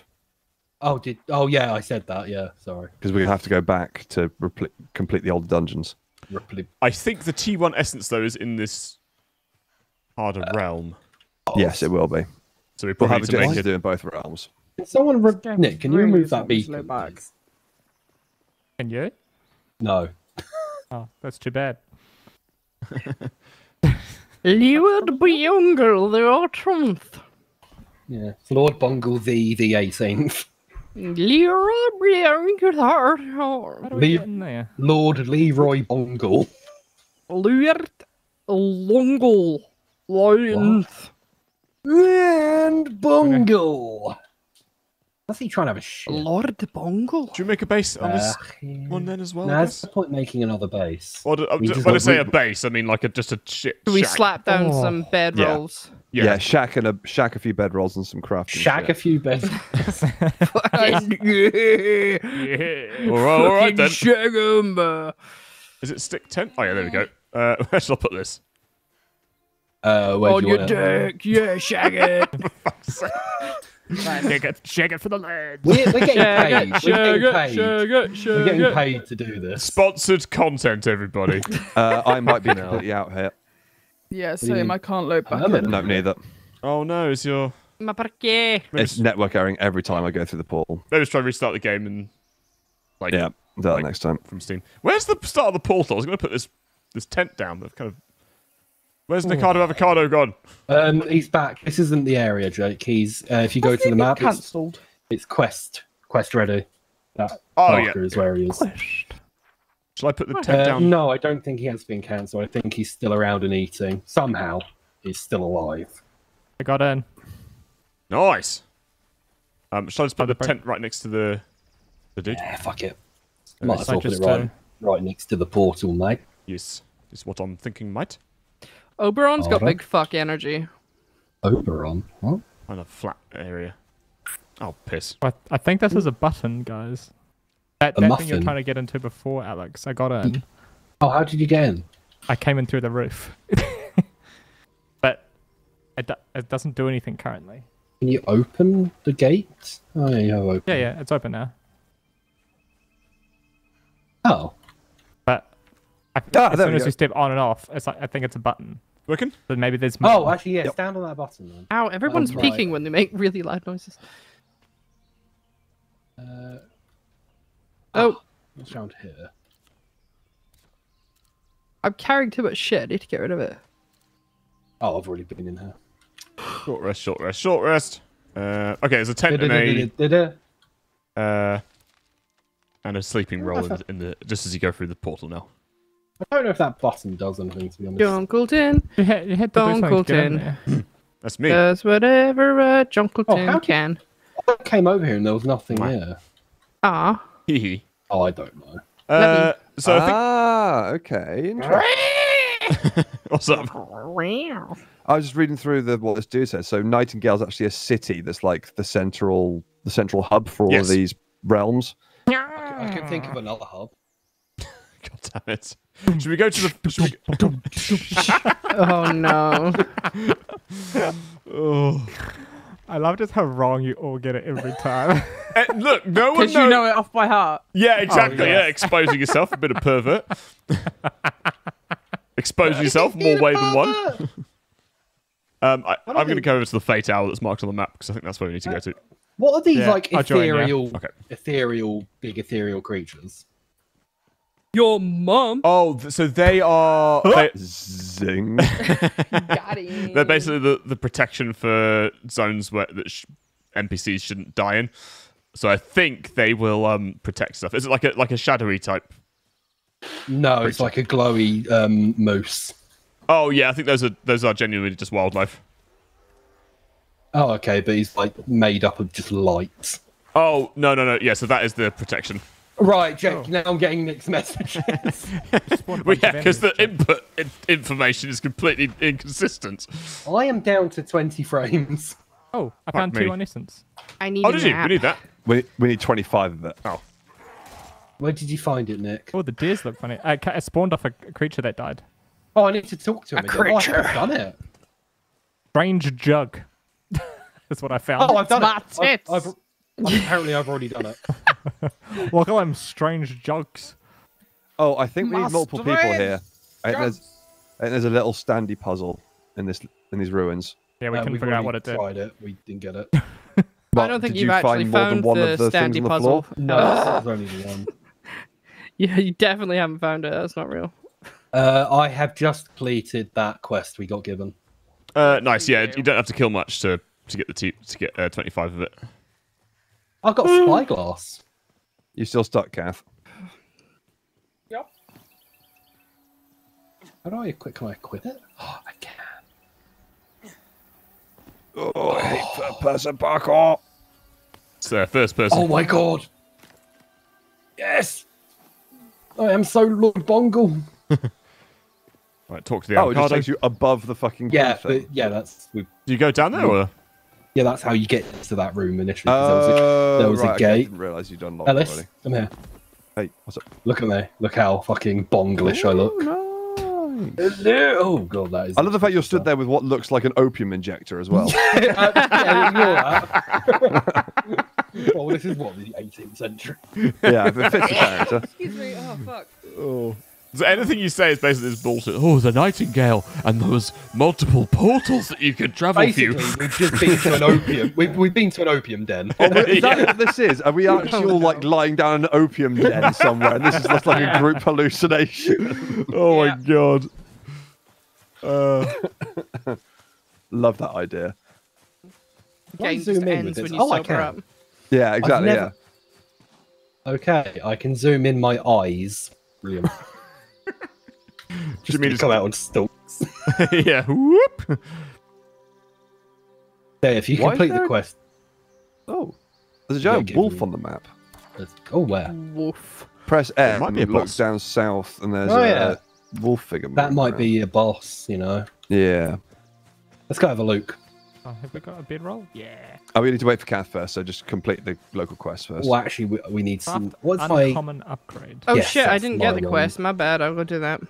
[SPEAKER 5] Oh, did oh yeah, I said that. Yeah, sorry.
[SPEAKER 2] because we have to go back to repli- complete the older dungeons.
[SPEAKER 5] Ripley.
[SPEAKER 1] I think the T1 essence though is in this harder
[SPEAKER 5] Uh,
[SPEAKER 1] realm,
[SPEAKER 2] Yes, it will be.
[SPEAKER 1] so we
[SPEAKER 2] We'll have
[SPEAKER 1] need
[SPEAKER 2] a
[SPEAKER 1] to
[SPEAKER 2] chance
[SPEAKER 1] make
[SPEAKER 2] to
[SPEAKER 1] it.
[SPEAKER 2] do in both realms.
[SPEAKER 5] Can someone, re- Nick? Can you
[SPEAKER 6] really
[SPEAKER 5] remove that
[SPEAKER 6] on slow
[SPEAKER 5] beacon?
[SPEAKER 6] back.
[SPEAKER 3] Can you?
[SPEAKER 5] No.
[SPEAKER 3] Oh, that's too bad.
[SPEAKER 4] Lewd Bungle, the Autumnth.
[SPEAKER 5] Yeah. Lord Bungle the the 18th.
[SPEAKER 4] Leroy
[SPEAKER 3] Bungle. do we
[SPEAKER 5] Leave-
[SPEAKER 3] get?
[SPEAKER 5] Lord Leroy Bungle.
[SPEAKER 4] Lewd Longle. Lions.
[SPEAKER 5] And Bungle. What's he trying to have a shit?
[SPEAKER 4] Lord Bongo.
[SPEAKER 1] Do you make a base on this
[SPEAKER 5] Uh, yeah.
[SPEAKER 1] one then as well?
[SPEAKER 5] Nah,
[SPEAKER 1] I
[SPEAKER 5] there's no point making another base.
[SPEAKER 1] Or do, uh,
[SPEAKER 5] We just
[SPEAKER 1] when I say
[SPEAKER 5] we-
[SPEAKER 1] a base, I mean like a just a shit.
[SPEAKER 4] Do we
[SPEAKER 1] shack.
[SPEAKER 4] slap down
[SPEAKER 5] Oh.
[SPEAKER 4] some bedrolls?
[SPEAKER 2] Yeah,
[SPEAKER 1] Yeah.
[SPEAKER 2] shack and a shack, a few bedrolls, and some crafting.
[SPEAKER 5] Shack a few beds.
[SPEAKER 1] yeah. All right, all right then.
[SPEAKER 4] Shagumba.
[SPEAKER 1] Is it stick tent? Oh yeah, there we go. Uh, where should I put this?
[SPEAKER 5] Uh, where
[SPEAKER 4] On
[SPEAKER 5] do you
[SPEAKER 4] your
[SPEAKER 5] want it?
[SPEAKER 4] dick. Yeah, shag it.
[SPEAKER 3] Shake it, shake it for the lads.
[SPEAKER 5] We're, we're getting paid.
[SPEAKER 4] it,
[SPEAKER 5] We're getting paid.
[SPEAKER 4] shag it,
[SPEAKER 5] We're getting paid to do this.
[SPEAKER 1] Sponsored content, everybody.
[SPEAKER 2] Uh, I might be completely out here.
[SPEAKER 6] Yeah, same.
[SPEAKER 5] mean?
[SPEAKER 6] I can't load back
[SPEAKER 5] Permanent?
[SPEAKER 6] in.
[SPEAKER 2] No, neither.
[SPEAKER 1] oh no, is your
[SPEAKER 4] Ma perché?
[SPEAKER 2] It's network erring every time I go through the portal.
[SPEAKER 1] maybe just try to restart the game and like
[SPEAKER 2] Yeah, do that
[SPEAKER 1] Like-
[SPEAKER 2] next time.
[SPEAKER 1] from Steam. Where's the start of the portal? I was going to put this this tent down, but I've kind of. Where's Nikado Avocado gone?
[SPEAKER 5] Um, he's back. This isn't the area, Jake. He's uh, if you go to the map, it's,
[SPEAKER 6] cancelled.
[SPEAKER 5] it's quest. Quest ready. That
[SPEAKER 1] Oh
[SPEAKER 5] marker
[SPEAKER 1] yeah.
[SPEAKER 5] is where he is.
[SPEAKER 1] Shall I put the tent
[SPEAKER 5] Uh,
[SPEAKER 1] down?
[SPEAKER 5] no, I don't think he has been cancelled. I think he's still around and eating. Somehow, he's still alive.
[SPEAKER 3] I got in.
[SPEAKER 1] Nice. Um, shall I just put the
[SPEAKER 3] the
[SPEAKER 1] tent right next to the the dude?
[SPEAKER 5] Yeah, fuck it.
[SPEAKER 1] Uh,
[SPEAKER 5] Might as well put it
[SPEAKER 3] just,
[SPEAKER 5] right,
[SPEAKER 3] uh,
[SPEAKER 5] right next to the portal, mate.
[SPEAKER 1] Yes, is what I'm thinking. Might
[SPEAKER 4] Oberon's got big fuck energy.
[SPEAKER 5] Oberon. What?
[SPEAKER 1] on a flat area. Oh piss!
[SPEAKER 3] I, I think this is a button, guys. That, that thing you're trying to get into before, Alex. I got in. Mm-hmm.
[SPEAKER 5] Oh, how did you get in?
[SPEAKER 3] I came in through the roof. but it, do- it doesn't do anything currently.
[SPEAKER 5] Can you open the gate? Oh, yeah, you have open.
[SPEAKER 3] Yeah, yeah, it's open now.
[SPEAKER 5] Oh,
[SPEAKER 3] But I,
[SPEAKER 2] Ah,
[SPEAKER 3] as soon
[SPEAKER 2] we
[SPEAKER 3] as
[SPEAKER 2] go.
[SPEAKER 3] you step on and off, it's like I think it's a button.
[SPEAKER 1] Working?
[SPEAKER 3] But maybe there's more.
[SPEAKER 5] oh, actually, yeah. Stand on that button then.
[SPEAKER 4] Ow, everyone's
[SPEAKER 5] right.
[SPEAKER 4] peeking when they make really loud noises.
[SPEAKER 5] Uh,
[SPEAKER 4] Oh,
[SPEAKER 5] what's around here?
[SPEAKER 4] I'm carrying too much shit. I need to get rid of it.
[SPEAKER 5] Oh, I've already been in here.
[SPEAKER 1] Short rest, short rest, short rest. Uh, okay, there's a tent and a uh, and a sleeping roll in in the just as you go through the portal now.
[SPEAKER 5] I don't know if that button does anything, to be honest.
[SPEAKER 4] Junkleton
[SPEAKER 3] You had, you had to do something to get in
[SPEAKER 4] Donkleton.
[SPEAKER 3] there.
[SPEAKER 1] That's me.
[SPEAKER 4] does whatever a
[SPEAKER 5] Oh,
[SPEAKER 4] Junkleton
[SPEAKER 5] how-
[SPEAKER 4] can.
[SPEAKER 5] I came over here and there was nothing
[SPEAKER 1] Right.
[SPEAKER 5] here.
[SPEAKER 4] Ah.
[SPEAKER 1] Hee hee.
[SPEAKER 5] Oh, I don't know.
[SPEAKER 1] Uh, so I think
[SPEAKER 2] ah, okay. Interesting.
[SPEAKER 1] what's up?
[SPEAKER 2] I was just reading through the what this dude says. So Nightingale's actually a city that's like the central the central hub for all
[SPEAKER 1] Yes.
[SPEAKER 2] of these realms.
[SPEAKER 5] I can think of another hub.
[SPEAKER 1] God damn it! Should we go to the? Should we,
[SPEAKER 4] Oh no.
[SPEAKER 1] oh.
[SPEAKER 3] I love just how wrong you all get it every time.
[SPEAKER 1] Eh, look, no one
[SPEAKER 6] Because you know it off by heart.
[SPEAKER 1] Yeah, exactly.
[SPEAKER 3] yeah.
[SPEAKER 1] Yeah, exposing yourself, a bit of pervert. Expose yourself, more way than one. um, I, I'm going to go over to the Fate Owl that's marked on the map because I think that's where we need to go to.
[SPEAKER 5] What are these
[SPEAKER 3] Yeah,
[SPEAKER 5] like
[SPEAKER 3] I'll join, yeah.
[SPEAKER 5] ethereal,
[SPEAKER 1] Okay.
[SPEAKER 5] ethereal, big ethereal creatures?
[SPEAKER 4] Your mom.
[SPEAKER 1] Oh, th- so they are. They,
[SPEAKER 2] Zing.
[SPEAKER 4] Got him.
[SPEAKER 1] they're basically the, the protection for zones where that sh- NPCs shouldn't die in. So I think they will um protect stuff. Is it like a like a shadowy type?
[SPEAKER 5] No, it's like a glowy um, moose.
[SPEAKER 1] Oh yeah, I think those are those are genuinely just wildlife.
[SPEAKER 5] Oh, okay, but he's like made up of just lights.
[SPEAKER 1] Oh no no no yeah, so that is the protection.
[SPEAKER 5] Right, Jake. Oh. Now I'm getting mixed messages.
[SPEAKER 1] Well, yeah, because the input in- information is completely inconsistent.
[SPEAKER 5] I am down to 20 frames.
[SPEAKER 3] oh, I found
[SPEAKER 1] me.
[SPEAKER 3] two on Essence.
[SPEAKER 4] I need
[SPEAKER 1] Oh, did you?
[SPEAKER 4] nap.
[SPEAKER 1] We need that.
[SPEAKER 2] we, we need 25 of it.
[SPEAKER 1] Oh,
[SPEAKER 5] Where did you find it, Nick?
[SPEAKER 3] Oh, the deers look funny. Uh, I, I uh, spawned off a creature that died.
[SPEAKER 5] Oh, I need to talk to him.
[SPEAKER 4] A
[SPEAKER 5] again. Oh, I
[SPEAKER 4] creature.
[SPEAKER 5] haven't done it.
[SPEAKER 3] Strange jug. That's what I found.
[SPEAKER 5] Oh, I've done
[SPEAKER 4] my
[SPEAKER 5] it. I've,
[SPEAKER 4] tits.
[SPEAKER 5] I've, apparently, I've already done it.
[SPEAKER 3] We'll call them strange jugs.
[SPEAKER 2] Oh, I think we need multiple people here. I think there's, I think there's a little standy puzzle in this in these ruins.
[SPEAKER 3] Yeah, we
[SPEAKER 5] Uh,
[SPEAKER 3] couldn't figure out what
[SPEAKER 5] already
[SPEAKER 3] it did.
[SPEAKER 5] tried it. We didn't get it.
[SPEAKER 4] I don't think
[SPEAKER 2] did
[SPEAKER 4] you've
[SPEAKER 2] you
[SPEAKER 4] actually
[SPEAKER 2] find more than
[SPEAKER 4] found
[SPEAKER 2] one
[SPEAKER 4] the
[SPEAKER 2] of the
[SPEAKER 4] standy
[SPEAKER 2] on the
[SPEAKER 4] puzzle.
[SPEAKER 2] floor?
[SPEAKER 5] No, there's only the one.
[SPEAKER 4] Yeah, you definitely haven't found it. That's not real.
[SPEAKER 5] Uh, I have just completed that quest we got given.
[SPEAKER 1] uh, nice. Yeah, you don't have to kill much to to get the t- to get uh, 25 of it.
[SPEAKER 5] I've got spyglass.
[SPEAKER 2] You still stuck, Cath?
[SPEAKER 5] Yep. How do I equip? Can I equip it? Oh, I can.
[SPEAKER 2] Oh, I hate third person parkour.
[SPEAKER 1] It's uh, first person.
[SPEAKER 5] Oh my god! Yes! I am so Lord Bongle.
[SPEAKER 1] Right, talk to the
[SPEAKER 2] Oh, it just
[SPEAKER 1] avocado.
[SPEAKER 2] takes you above the fucking
[SPEAKER 5] Yeah, but yeah, that's we,
[SPEAKER 1] Do you go down there or?
[SPEAKER 5] Yeah, that's how you get to that room initially. 'cause there was a, there was
[SPEAKER 2] Oh, right,
[SPEAKER 5] a
[SPEAKER 2] okay, I
[SPEAKER 5] gate.
[SPEAKER 2] didn't realise you'd unlocked
[SPEAKER 5] Ellis,
[SPEAKER 2] already.
[SPEAKER 5] come here.
[SPEAKER 2] Hey, what's up?
[SPEAKER 5] Look at me. Look how fucking bonglish I look.
[SPEAKER 2] Nice.
[SPEAKER 5] Hello. Oh god, that is.
[SPEAKER 2] I love the fact you're stood there with what looks like an opium injector as well.
[SPEAKER 5] Uh, yeah, ignore that. well, this is what the 18th century.
[SPEAKER 2] yeah, if it fits the character.
[SPEAKER 4] Excuse me. Oh fuck.
[SPEAKER 1] Oh. So anything you say is basically this bullshit. Oh, the Nightingale and those multiple portals that you could travel
[SPEAKER 5] Basically,
[SPEAKER 1] through.
[SPEAKER 5] we've just been to an opium. We've, we've been to an opium den.
[SPEAKER 2] Oh, is that what this is? Are we actually all like lying down in an opium den somewhere? And this is just like a group hallucination.
[SPEAKER 1] Oh
[SPEAKER 4] Yeah.
[SPEAKER 1] my god. Uh,
[SPEAKER 2] Love that idea.
[SPEAKER 5] Why
[SPEAKER 4] Game
[SPEAKER 5] zoom
[SPEAKER 4] just
[SPEAKER 5] in with
[SPEAKER 4] ends
[SPEAKER 5] this?
[SPEAKER 4] when you
[SPEAKER 5] Oh, I
[SPEAKER 4] sober
[SPEAKER 5] can.
[SPEAKER 4] up.
[SPEAKER 2] Yeah, exactly.
[SPEAKER 5] never- Okay, I can zoom in my eyes. Brilliant. Just
[SPEAKER 1] mean
[SPEAKER 5] to come out on stalks.
[SPEAKER 1] yeah. Whoop.
[SPEAKER 5] There, if you
[SPEAKER 2] Why
[SPEAKER 5] complete
[SPEAKER 2] there-
[SPEAKER 5] the quest.
[SPEAKER 2] Oh, there's a giant
[SPEAKER 5] give
[SPEAKER 2] wolf
[SPEAKER 5] me-
[SPEAKER 2] on the map.
[SPEAKER 5] there's- Oh, where?
[SPEAKER 4] Wolf.
[SPEAKER 2] Press M,
[SPEAKER 1] might be a
[SPEAKER 2] look
[SPEAKER 1] boss.
[SPEAKER 2] down south, and there's
[SPEAKER 5] Oh,
[SPEAKER 2] a
[SPEAKER 5] yeah.
[SPEAKER 2] wolf figure.
[SPEAKER 5] That might
[SPEAKER 2] around.
[SPEAKER 5] be a boss, you know.
[SPEAKER 2] Yeah.
[SPEAKER 5] Let's go have a look.
[SPEAKER 3] Oh, have we got a bedroll? Yeah.
[SPEAKER 2] Oh, we need to wait for Cath first, so just complete the local quest first.
[SPEAKER 5] Well, actually, we, we need some.
[SPEAKER 3] Craft
[SPEAKER 5] What if I.
[SPEAKER 3] uncommon upgrade.
[SPEAKER 4] Oh
[SPEAKER 5] Yes,
[SPEAKER 4] shit! I didn't get the
[SPEAKER 5] one.
[SPEAKER 4] quest. My bad. I'll go do that.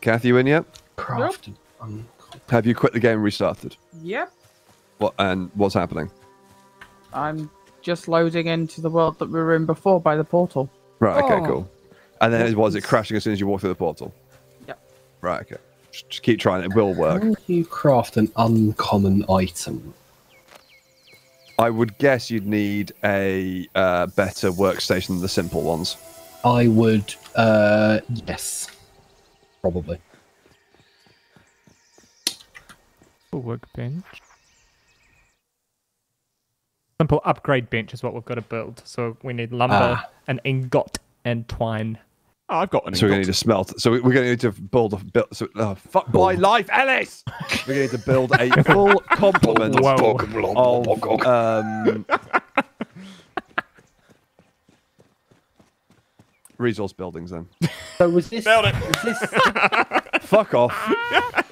[SPEAKER 2] Cath, you in yet?
[SPEAKER 5] Craft. Um,
[SPEAKER 2] Have you quit the game and restarted?
[SPEAKER 6] Yep.
[SPEAKER 2] What and what's happening?
[SPEAKER 6] I'm just loading into the world that we were in before by the portal.
[SPEAKER 2] Right. Okay.
[SPEAKER 5] Oh.
[SPEAKER 2] Cool. And then was it crashing as soon as you walk through the portal?
[SPEAKER 6] Yep.
[SPEAKER 2] Right. Okay. Just, just keep trying. It will work.
[SPEAKER 5] how do you craft an uncommon item?
[SPEAKER 2] I would guess you'd need a uh, better workstation than the simple ones.
[SPEAKER 5] I would. uh Yes. Probably.
[SPEAKER 3] A workbench. Simple upgrade bench is what we've got to build. So we need lumber,
[SPEAKER 5] Ah.
[SPEAKER 3] an ingot, and twine.
[SPEAKER 1] Oh, I've got an
[SPEAKER 2] So we're going to need to smelt. So we- we're going to need to build a build. So, oh, fuck my life, Ellis! we're going to need to build a full complement of um, resource buildings. Then
[SPEAKER 5] So was this?
[SPEAKER 1] Nailed it.
[SPEAKER 5] Was this?
[SPEAKER 2] fuck off.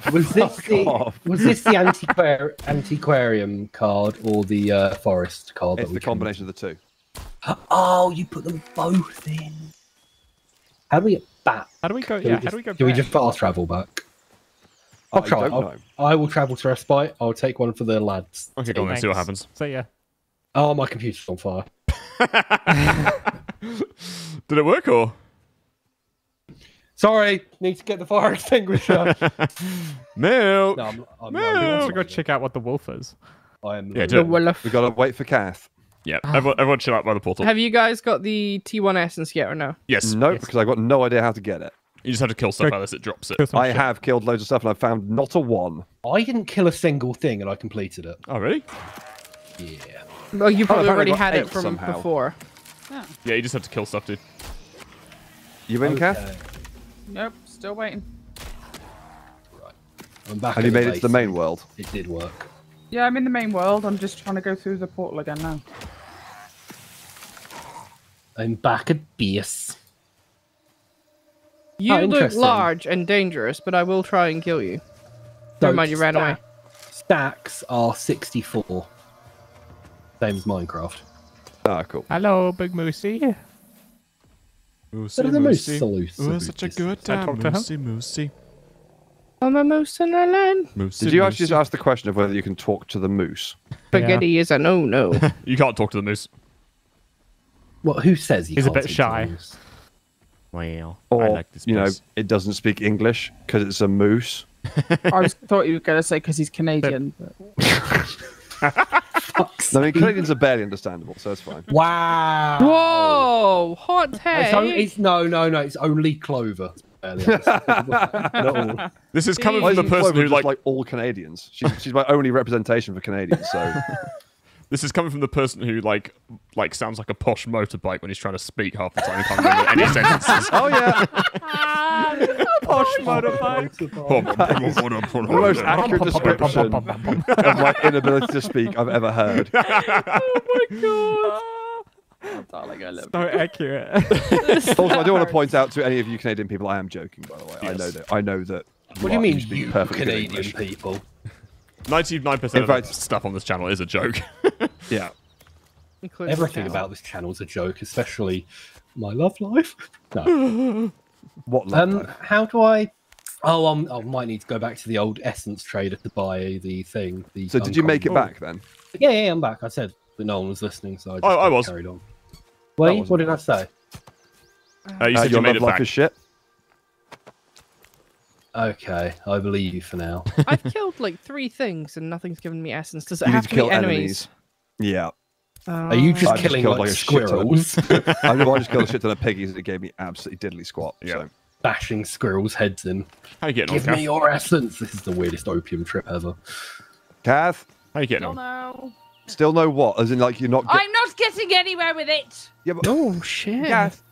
[SPEAKER 5] Was this the?
[SPEAKER 2] off.
[SPEAKER 5] Was this the antiquar- antiquarium card or the uh, forest card? that
[SPEAKER 2] It's
[SPEAKER 5] we
[SPEAKER 2] the
[SPEAKER 5] can-
[SPEAKER 2] combination of the two.
[SPEAKER 5] Oh, you put them both in. How do we get back?
[SPEAKER 3] How do we go?
[SPEAKER 5] Can
[SPEAKER 3] Yeah,
[SPEAKER 5] we just,
[SPEAKER 3] how do we go
[SPEAKER 5] Can we
[SPEAKER 3] back?
[SPEAKER 5] just fast travel back? I'll
[SPEAKER 2] I
[SPEAKER 5] try.
[SPEAKER 2] don't
[SPEAKER 5] I'll-
[SPEAKER 2] know.
[SPEAKER 5] I will travel to Respite. I'll take one for the lads.
[SPEAKER 1] Okay, go on then, see what happens.
[SPEAKER 3] So yeah.
[SPEAKER 5] Oh, my computer's on fire.
[SPEAKER 1] Did it work or?
[SPEAKER 5] Sorry, need to get the fire extinguisher.
[SPEAKER 1] Milk.
[SPEAKER 5] no, I'm, I'm,
[SPEAKER 1] No.
[SPEAKER 3] Let's
[SPEAKER 5] I'm,
[SPEAKER 3] to go check out what the wolf is.
[SPEAKER 5] I am.
[SPEAKER 1] Yeah, do
[SPEAKER 4] The
[SPEAKER 1] it.
[SPEAKER 4] wolf.
[SPEAKER 2] We got to wait for Cath.
[SPEAKER 1] Yeah, everyone, everyone chill out by the portal.
[SPEAKER 4] Have you guys got the T1 essence yet or no?
[SPEAKER 1] yes,
[SPEAKER 2] No,
[SPEAKER 3] Yes.
[SPEAKER 2] because I got no idea how to get it.
[SPEAKER 1] you just have to kill stuff
[SPEAKER 3] Go-
[SPEAKER 1] Alice. It drops it.
[SPEAKER 2] I
[SPEAKER 3] shit.
[SPEAKER 2] have killed loads of stuff and I've found not a one.
[SPEAKER 5] I didn't kill a single thing and I completed it.
[SPEAKER 1] Oh, really?
[SPEAKER 5] Yeah.
[SPEAKER 4] Oh, well, you probably
[SPEAKER 2] apparently
[SPEAKER 4] already had it from
[SPEAKER 2] somehow.
[SPEAKER 4] before.
[SPEAKER 1] Yeah, you just have to kill stuff, dude.
[SPEAKER 2] You in, Cath?
[SPEAKER 5] Okay.
[SPEAKER 6] Nope, still waiting. Right.
[SPEAKER 5] I'm back.
[SPEAKER 2] Have you made it to the main world?
[SPEAKER 5] It did work.
[SPEAKER 6] Yeah, I'm in the main world. I'm just trying to go through the portal again now.
[SPEAKER 5] I'm back at base.
[SPEAKER 4] You
[SPEAKER 5] Oh,
[SPEAKER 4] look large and dangerous, but I will try and kill you. Don't mind, you ran away.
[SPEAKER 5] Stacks are 64. Same as Minecraft.
[SPEAKER 2] Ah, cool.
[SPEAKER 3] Hello, Big Moosey.
[SPEAKER 1] Moosey,
[SPEAKER 5] That is a moose
[SPEAKER 1] moosey.
[SPEAKER 5] salute.
[SPEAKER 1] Ooh, such a good time.
[SPEAKER 3] talked.
[SPEAKER 1] Moosey, moosey.
[SPEAKER 4] I'm a moose in a land.
[SPEAKER 1] Moosey,
[SPEAKER 2] Did you actually just
[SPEAKER 1] moosey.
[SPEAKER 2] ask the question of whether you can talk to the moose?
[SPEAKER 4] Spaghetti is a no no.
[SPEAKER 1] You can't talk to the moose.
[SPEAKER 5] Well, who says he
[SPEAKER 3] He's a
[SPEAKER 5] can't
[SPEAKER 3] bit
[SPEAKER 5] talk to
[SPEAKER 3] shy.
[SPEAKER 5] the moose?
[SPEAKER 1] Well,
[SPEAKER 2] Or,
[SPEAKER 1] I like this
[SPEAKER 2] you know, it doesn't speak English because it's a moose.
[SPEAKER 6] I was thought you were going to say because he's Canadian. But...
[SPEAKER 2] I mean, Canadians are barely understandable, so it's fine.
[SPEAKER 5] Wow.
[SPEAKER 4] Whoa, hot
[SPEAKER 5] It's, o-
[SPEAKER 4] take.
[SPEAKER 5] it's no, no, no. It's only Clover. Barely understandable. Not all.
[SPEAKER 1] This is coming from the person
[SPEAKER 2] Clover
[SPEAKER 1] who like,
[SPEAKER 2] like all Canadians? She's, she's my only representation for Canadians. So
[SPEAKER 1] this is coming from the person who like like sounds like a posh motorbike when he's trying to speak half the time. He can't remember any sentences.
[SPEAKER 2] oh yeah,
[SPEAKER 3] Posh motorbike.
[SPEAKER 2] The most accurate description of my inability to speak I've ever heard.
[SPEAKER 4] Darling, I love
[SPEAKER 3] So accurate.
[SPEAKER 2] Also, I do want to point out to any of you Canadian people, I am joking, by the way. I know that. I know that.
[SPEAKER 5] What do you mean, you Canadian people?
[SPEAKER 1] 99% of
[SPEAKER 2] fact-
[SPEAKER 1] stuff on this channel is a joke.
[SPEAKER 2] Yeah.
[SPEAKER 4] Including
[SPEAKER 5] Everything
[SPEAKER 4] Cal.
[SPEAKER 5] about this channel is a joke, especially my love life. No.
[SPEAKER 2] What? love
[SPEAKER 5] Um,
[SPEAKER 2] life?
[SPEAKER 5] how do I? Oh, um, I might need to go back to the old essence trader to buy the thing. The
[SPEAKER 2] So did you make it back then?
[SPEAKER 5] Yeah, yeah, I'm back. I said, that no one was listening, so I just
[SPEAKER 1] I- I was.
[SPEAKER 5] carried on. Wait, what did I say?
[SPEAKER 1] Uh, you
[SPEAKER 2] Uh,
[SPEAKER 1] said you
[SPEAKER 2] your
[SPEAKER 1] made
[SPEAKER 2] love
[SPEAKER 1] it
[SPEAKER 2] life
[SPEAKER 1] back.
[SPEAKER 2] is shit.
[SPEAKER 5] Okay, I believe you for now.
[SPEAKER 4] I've killed like three things and nothing's given me essence. Does it
[SPEAKER 2] You
[SPEAKER 4] have
[SPEAKER 2] to
[SPEAKER 4] to,
[SPEAKER 2] kill
[SPEAKER 4] be enemies?
[SPEAKER 2] Yeah.
[SPEAKER 5] Are you just
[SPEAKER 2] I've just
[SPEAKER 5] killing like,
[SPEAKER 2] like, a shit ton.
[SPEAKER 5] squirrels,
[SPEAKER 2] I know I just killed a shit ton of piggies and it gave me absolutely diddly squat.
[SPEAKER 1] Yeah.
[SPEAKER 2] So.
[SPEAKER 5] bashing squirrels' heads in?
[SPEAKER 1] How you getting on,
[SPEAKER 5] Give me
[SPEAKER 1] Cath?
[SPEAKER 5] your essence. This is the weirdest opium trip ever.
[SPEAKER 2] Cath,
[SPEAKER 1] How you getting
[SPEAKER 6] Oh
[SPEAKER 1] on?
[SPEAKER 6] no.
[SPEAKER 2] still know what? As in, like, you're not. Get-
[SPEAKER 6] I'm not getting anywhere with it.
[SPEAKER 2] yeah, but
[SPEAKER 4] Oh shit!
[SPEAKER 2] Cath,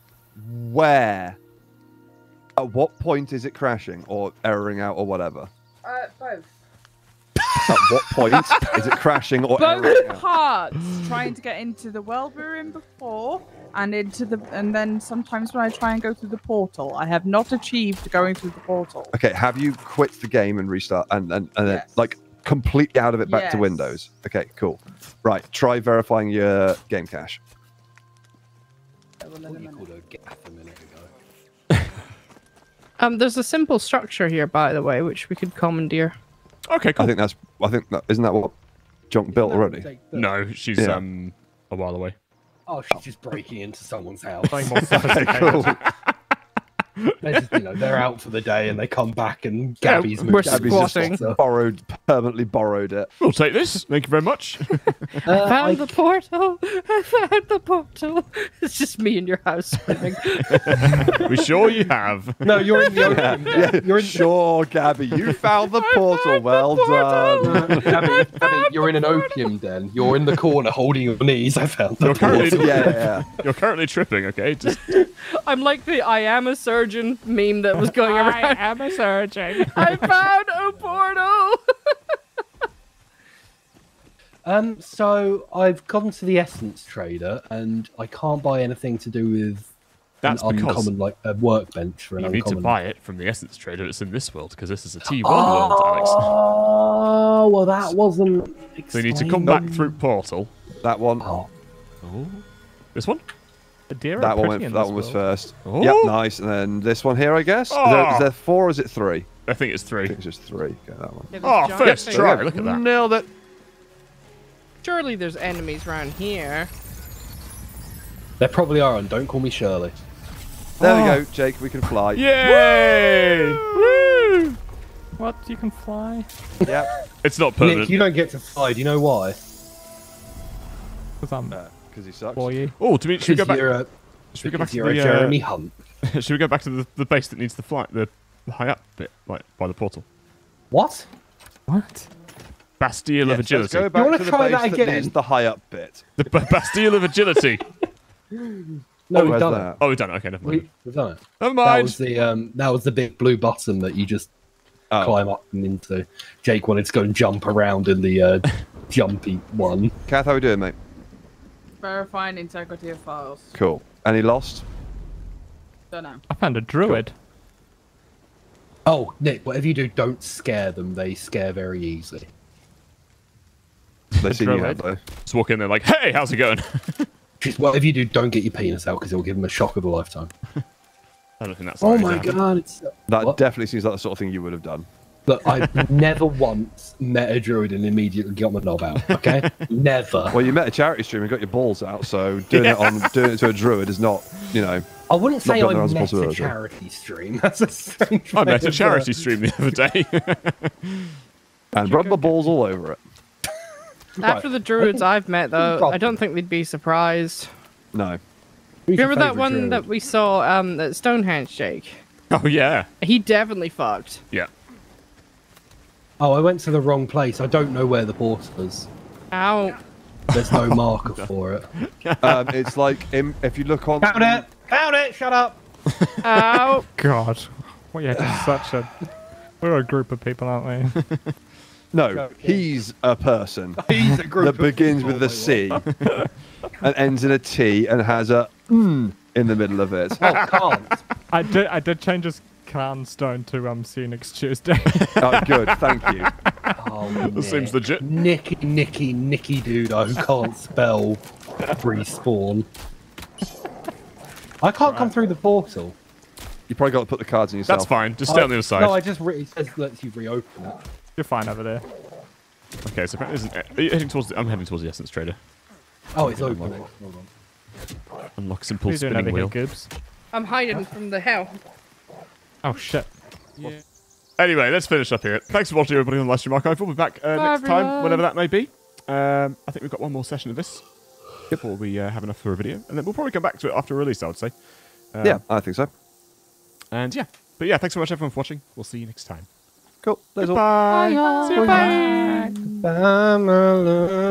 [SPEAKER 2] where? At what point is it crashing or erroring out or whatever?
[SPEAKER 6] Uh, both.
[SPEAKER 2] At what point is it crashing or erroring
[SPEAKER 6] Both
[SPEAKER 2] out?
[SPEAKER 6] parts. Trying to get into the world we were in before, and into the, and then sometimes when I try and go through the portal, I have not achieved going through the portal.
[SPEAKER 2] Okay, have you quit the game and restart and and, and then like completely out of it back to Windows? Okay, cool. Right, try verifying your game cache.
[SPEAKER 6] I will in a
[SPEAKER 5] What you
[SPEAKER 6] minute.
[SPEAKER 5] called a gaff a minute ago.
[SPEAKER 4] Um, there's a simple structure here, by the way, which we could commandeer.
[SPEAKER 1] Okay, cool.
[SPEAKER 2] I think that's. I think that isn't that what Junk built already.
[SPEAKER 1] No, she's
[SPEAKER 2] Yeah.
[SPEAKER 1] um a while away.
[SPEAKER 5] Oh, she's just breaking into someone's house.
[SPEAKER 2] Okay, cool.
[SPEAKER 5] They're just, you know, they're out for the day and they come back and
[SPEAKER 4] Yeah,
[SPEAKER 5] Gabby's
[SPEAKER 4] we're
[SPEAKER 5] moved.
[SPEAKER 2] Gabby's just
[SPEAKER 4] squatting.
[SPEAKER 2] Borrowed, permanently borrowed it.
[SPEAKER 1] We'll take this. Thank you very much.
[SPEAKER 5] uh,
[SPEAKER 4] Found
[SPEAKER 5] I-
[SPEAKER 4] the portal. I found the portal. It's just me in your house screaming.
[SPEAKER 1] we sure you have.
[SPEAKER 5] no, you're in the opium.
[SPEAKER 2] Yeah,
[SPEAKER 5] den. You're in
[SPEAKER 2] sure, Gabby, you found the portal. Well done.
[SPEAKER 5] Gabby, Gabby, you're in an opium den. You're in the corner holding your knees. I found the
[SPEAKER 1] You're currently
[SPEAKER 5] portal.
[SPEAKER 2] yeah, yeah, yeah.
[SPEAKER 1] you're currently tripping. Okay, just
[SPEAKER 4] I'm like the I am a surgeon meme that was going around.
[SPEAKER 3] I am a surgeon.
[SPEAKER 4] I found a portal.
[SPEAKER 5] Um, so I've gone to the essence trader and I can't buy anything to do with
[SPEAKER 1] that's
[SPEAKER 5] an
[SPEAKER 1] because
[SPEAKER 5] uncommon like a workbench for an
[SPEAKER 1] you need to
[SPEAKER 5] uncommon.
[SPEAKER 1] buy it from the essence trader that's in this world because this is a T1 world, Alex.
[SPEAKER 5] Oh, well, that wasn't.
[SPEAKER 1] So you need to come back through portal.
[SPEAKER 2] That one.
[SPEAKER 5] Oh,
[SPEAKER 1] This one?
[SPEAKER 3] The
[SPEAKER 2] That one went. That
[SPEAKER 3] this
[SPEAKER 2] one was first.
[SPEAKER 1] Oh.
[SPEAKER 2] Yep, nice. And then this one here, I guess. Is, there, is
[SPEAKER 1] Oh.
[SPEAKER 2] there four or is it three?
[SPEAKER 1] I think it's three.
[SPEAKER 2] I
[SPEAKER 1] three.
[SPEAKER 2] think it's just three. Okay, that one.
[SPEAKER 1] Oh, first
[SPEAKER 2] There
[SPEAKER 1] try. Look at that.
[SPEAKER 2] Nailed it.
[SPEAKER 4] Surely there's enemies around here.
[SPEAKER 5] there probably are, and don't call me Shirley.
[SPEAKER 2] There
[SPEAKER 1] Oh.
[SPEAKER 2] we go, ah. Jake. We can fly.
[SPEAKER 1] Yay! Woo!
[SPEAKER 3] What? You can fly?
[SPEAKER 2] Yep.
[SPEAKER 1] It's not
[SPEAKER 5] Nick, you don't get to fly. Do you know why?
[SPEAKER 3] Because I'm
[SPEAKER 2] Because he sucks.
[SPEAKER 3] for you.
[SPEAKER 1] Oh, do we, should we go back?
[SPEAKER 5] a,
[SPEAKER 1] Should we go back to the?
[SPEAKER 5] Jeremy Hunt.
[SPEAKER 1] Uh, should we go back to the, the base that needs the flight, the, the high up bit, like by the portal?
[SPEAKER 5] What?
[SPEAKER 3] What?
[SPEAKER 1] Bastille of
[SPEAKER 2] Yes, let's
[SPEAKER 1] agility.
[SPEAKER 2] go back
[SPEAKER 5] wanna
[SPEAKER 2] to
[SPEAKER 5] try
[SPEAKER 2] base
[SPEAKER 5] that
[SPEAKER 2] that
[SPEAKER 5] again?
[SPEAKER 2] needs the high up bit.
[SPEAKER 1] The B- Bastille of agility.
[SPEAKER 5] No, we've done
[SPEAKER 2] that?
[SPEAKER 5] it.
[SPEAKER 1] Oh, we've done it. Okay, never mind.
[SPEAKER 5] We, we've done it.
[SPEAKER 1] Never
[SPEAKER 5] That
[SPEAKER 1] mind.
[SPEAKER 5] was the um, that was the big blue button that you just
[SPEAKER 2] Oh.
[SPEAKER 5] climb up and into. Jake wanted to go and jump around in the uh, jumpy one.
[SPEAKER 2] Cath, how are we doing, mate?
[SPEAKER 6] Verifying integrity of files.
[SPEAKER 2] Cool. Any lost?
[SPEAKER 6] Don't know.
[SPEAKER 3] I found a druid.
[SPEAKER 5] Oh, Nick, whatever you do, don't scare them. They scare very easily.
[SPEAKER 2] They seen you have though.
[SPEAKER 1] Just walk in there like, hey, how's it going?
[SPEAKER 5] Just whatever you do, don't get your penis out because it will give them a shock of a lifetime.
[SPEAKER 1] I don't think that's.
[SPEAKER 5] Oh my
[SPEAKER 1] to happen.
[SPEAKER 5] god, it's
[SPEAKER 2] That
[SPEAKER 5] What?
[SPEAKER 2] definitely seems like the sort of thing you would have done.
[SPEAKER 5] Look, I've never once met a druid and immediately got my knob out. Okay, never.
[SPEAKER 2] Well, you met a charity stream and got your balls out, so doing it on doing it to a druid is not, you know.
[SPEAKER 5] I wouldn't say
[SPEAKER 2] Not
[SPEAKER 5] I
[SPEAKER 2] beyond
[SPEAKER 5] met a charity stream. That's a strange.
[SPEAKER 1] I met a charity
[SPEAKER 5] uh,
[SPEAKER 1] stream the other day.
[SPEAKER 2] And rubbed my balls all over it.
[SPEAKER 4] After the druids I've met, though, I don't think they'd be surprised.
[SPEAKER 2] No.
[SPEAKER 5] Who's
[SPEAKER 4] Remember that one
[SPEAKER 5] druid?
[SPEAKER 4] that we saw um, at Stonehenge, Jake?
[SPEAKER 1] oh yeah,
[SPEAKER 4] He definitely fucked.
[SPEAKER 1] yeah.
[SPEAKER 5] Oh, I went to the wrong place. I don't know where the portal is.
[SPEAKER 4] Ow.
[SPEAKER 5] There's no marker for it.
[SPEAKER 2] Um, it's like in, if you look on.
[SPEAKER 5] Found it. Found it. Shut up.
[SPEAKER 4] Ow.
[SPEAKER 3] God. We are just such a. We're a group of people, aren't we?
[SPEAKER 2] No,
[SPEAKER 5] Go,
[SPEAKER 2] he's a person
[SPEAKER 5] He's a group
[SPEAKER 2] that
[SPEAKER 5] of
[SPEAKER 2] begins
[SPEAKER 5] people,
[SPEAKER 2] with a
[SPEAKER 5] my lord.
[SPEAKER 2] C and ends in a T and has a mm in the middle of it.
[SPEAKER 5] Oh, can't.
[SPEAKER 3] I did. I did change his clan stone to um. See you next Tuesday.
[SPEAKER 2] Oh, good, thank you.
[SPEAKER 5] Oh,
[SPEAKER 1] That seems legit.
[SPEAKER 5] Nicky, Nicky, Nicky Dudo who can't spell respawn. I can't come through the portal.
[SPEAKER 2] You probably got to put the cards in yourself.
[SPEAKER 1] That's fine. Just stay
[SPEAKER 5] I-
[SPEAKER 1] on the other side.
[SPEAKER 5] No, I just re- it says lets you reopen it.
[SPEAKER 3] You're fine over there.
[SPEAKER 1] Okay, so apparently there's an. Are you heading towards? The, I'm heading towards the essence trader.
[SPEAKER 5] Oh, it's opening. Hold on.
[SPEAKER 1] Unlock
[SPEAKER 3] What
[SPEAKER 1] simple
[SPEAKER 3] are you
[SPEAKER 1] spinning
[SPEAKER 3] here,
[SPEAKER 1] wheel.
[SPEAKER 3] Gibbs?
[SPEAKER 4] I'm hiding from the hell.
[SPEAKER 3] Oh shit.
[SPEAKER 1] Anyway, let's finish up here. Thanks for watching, everybody on the live stream archive. We'll be back uh,
[SPEAKER 4] Bye,
[SPEAKER 1] next time,
[SPEAKER 4] everyone.
[SPEAKER 1] whenever that may be. Um, I think we've got one more session of this before we uh, have enough for a video, and then we'll probably come back to it after release. I would say. Um,
[SPEAKER 2] yeah, I think so.
[SPEAKER 1] And yeah, but yeah, thanks so much everyone for watching. We'll see you next time.
[SPEAKER 2] Cool. There's all.
[SPEAKER 1] Bye. See you. Bye.
[SPEAKER 5] Bye, my love.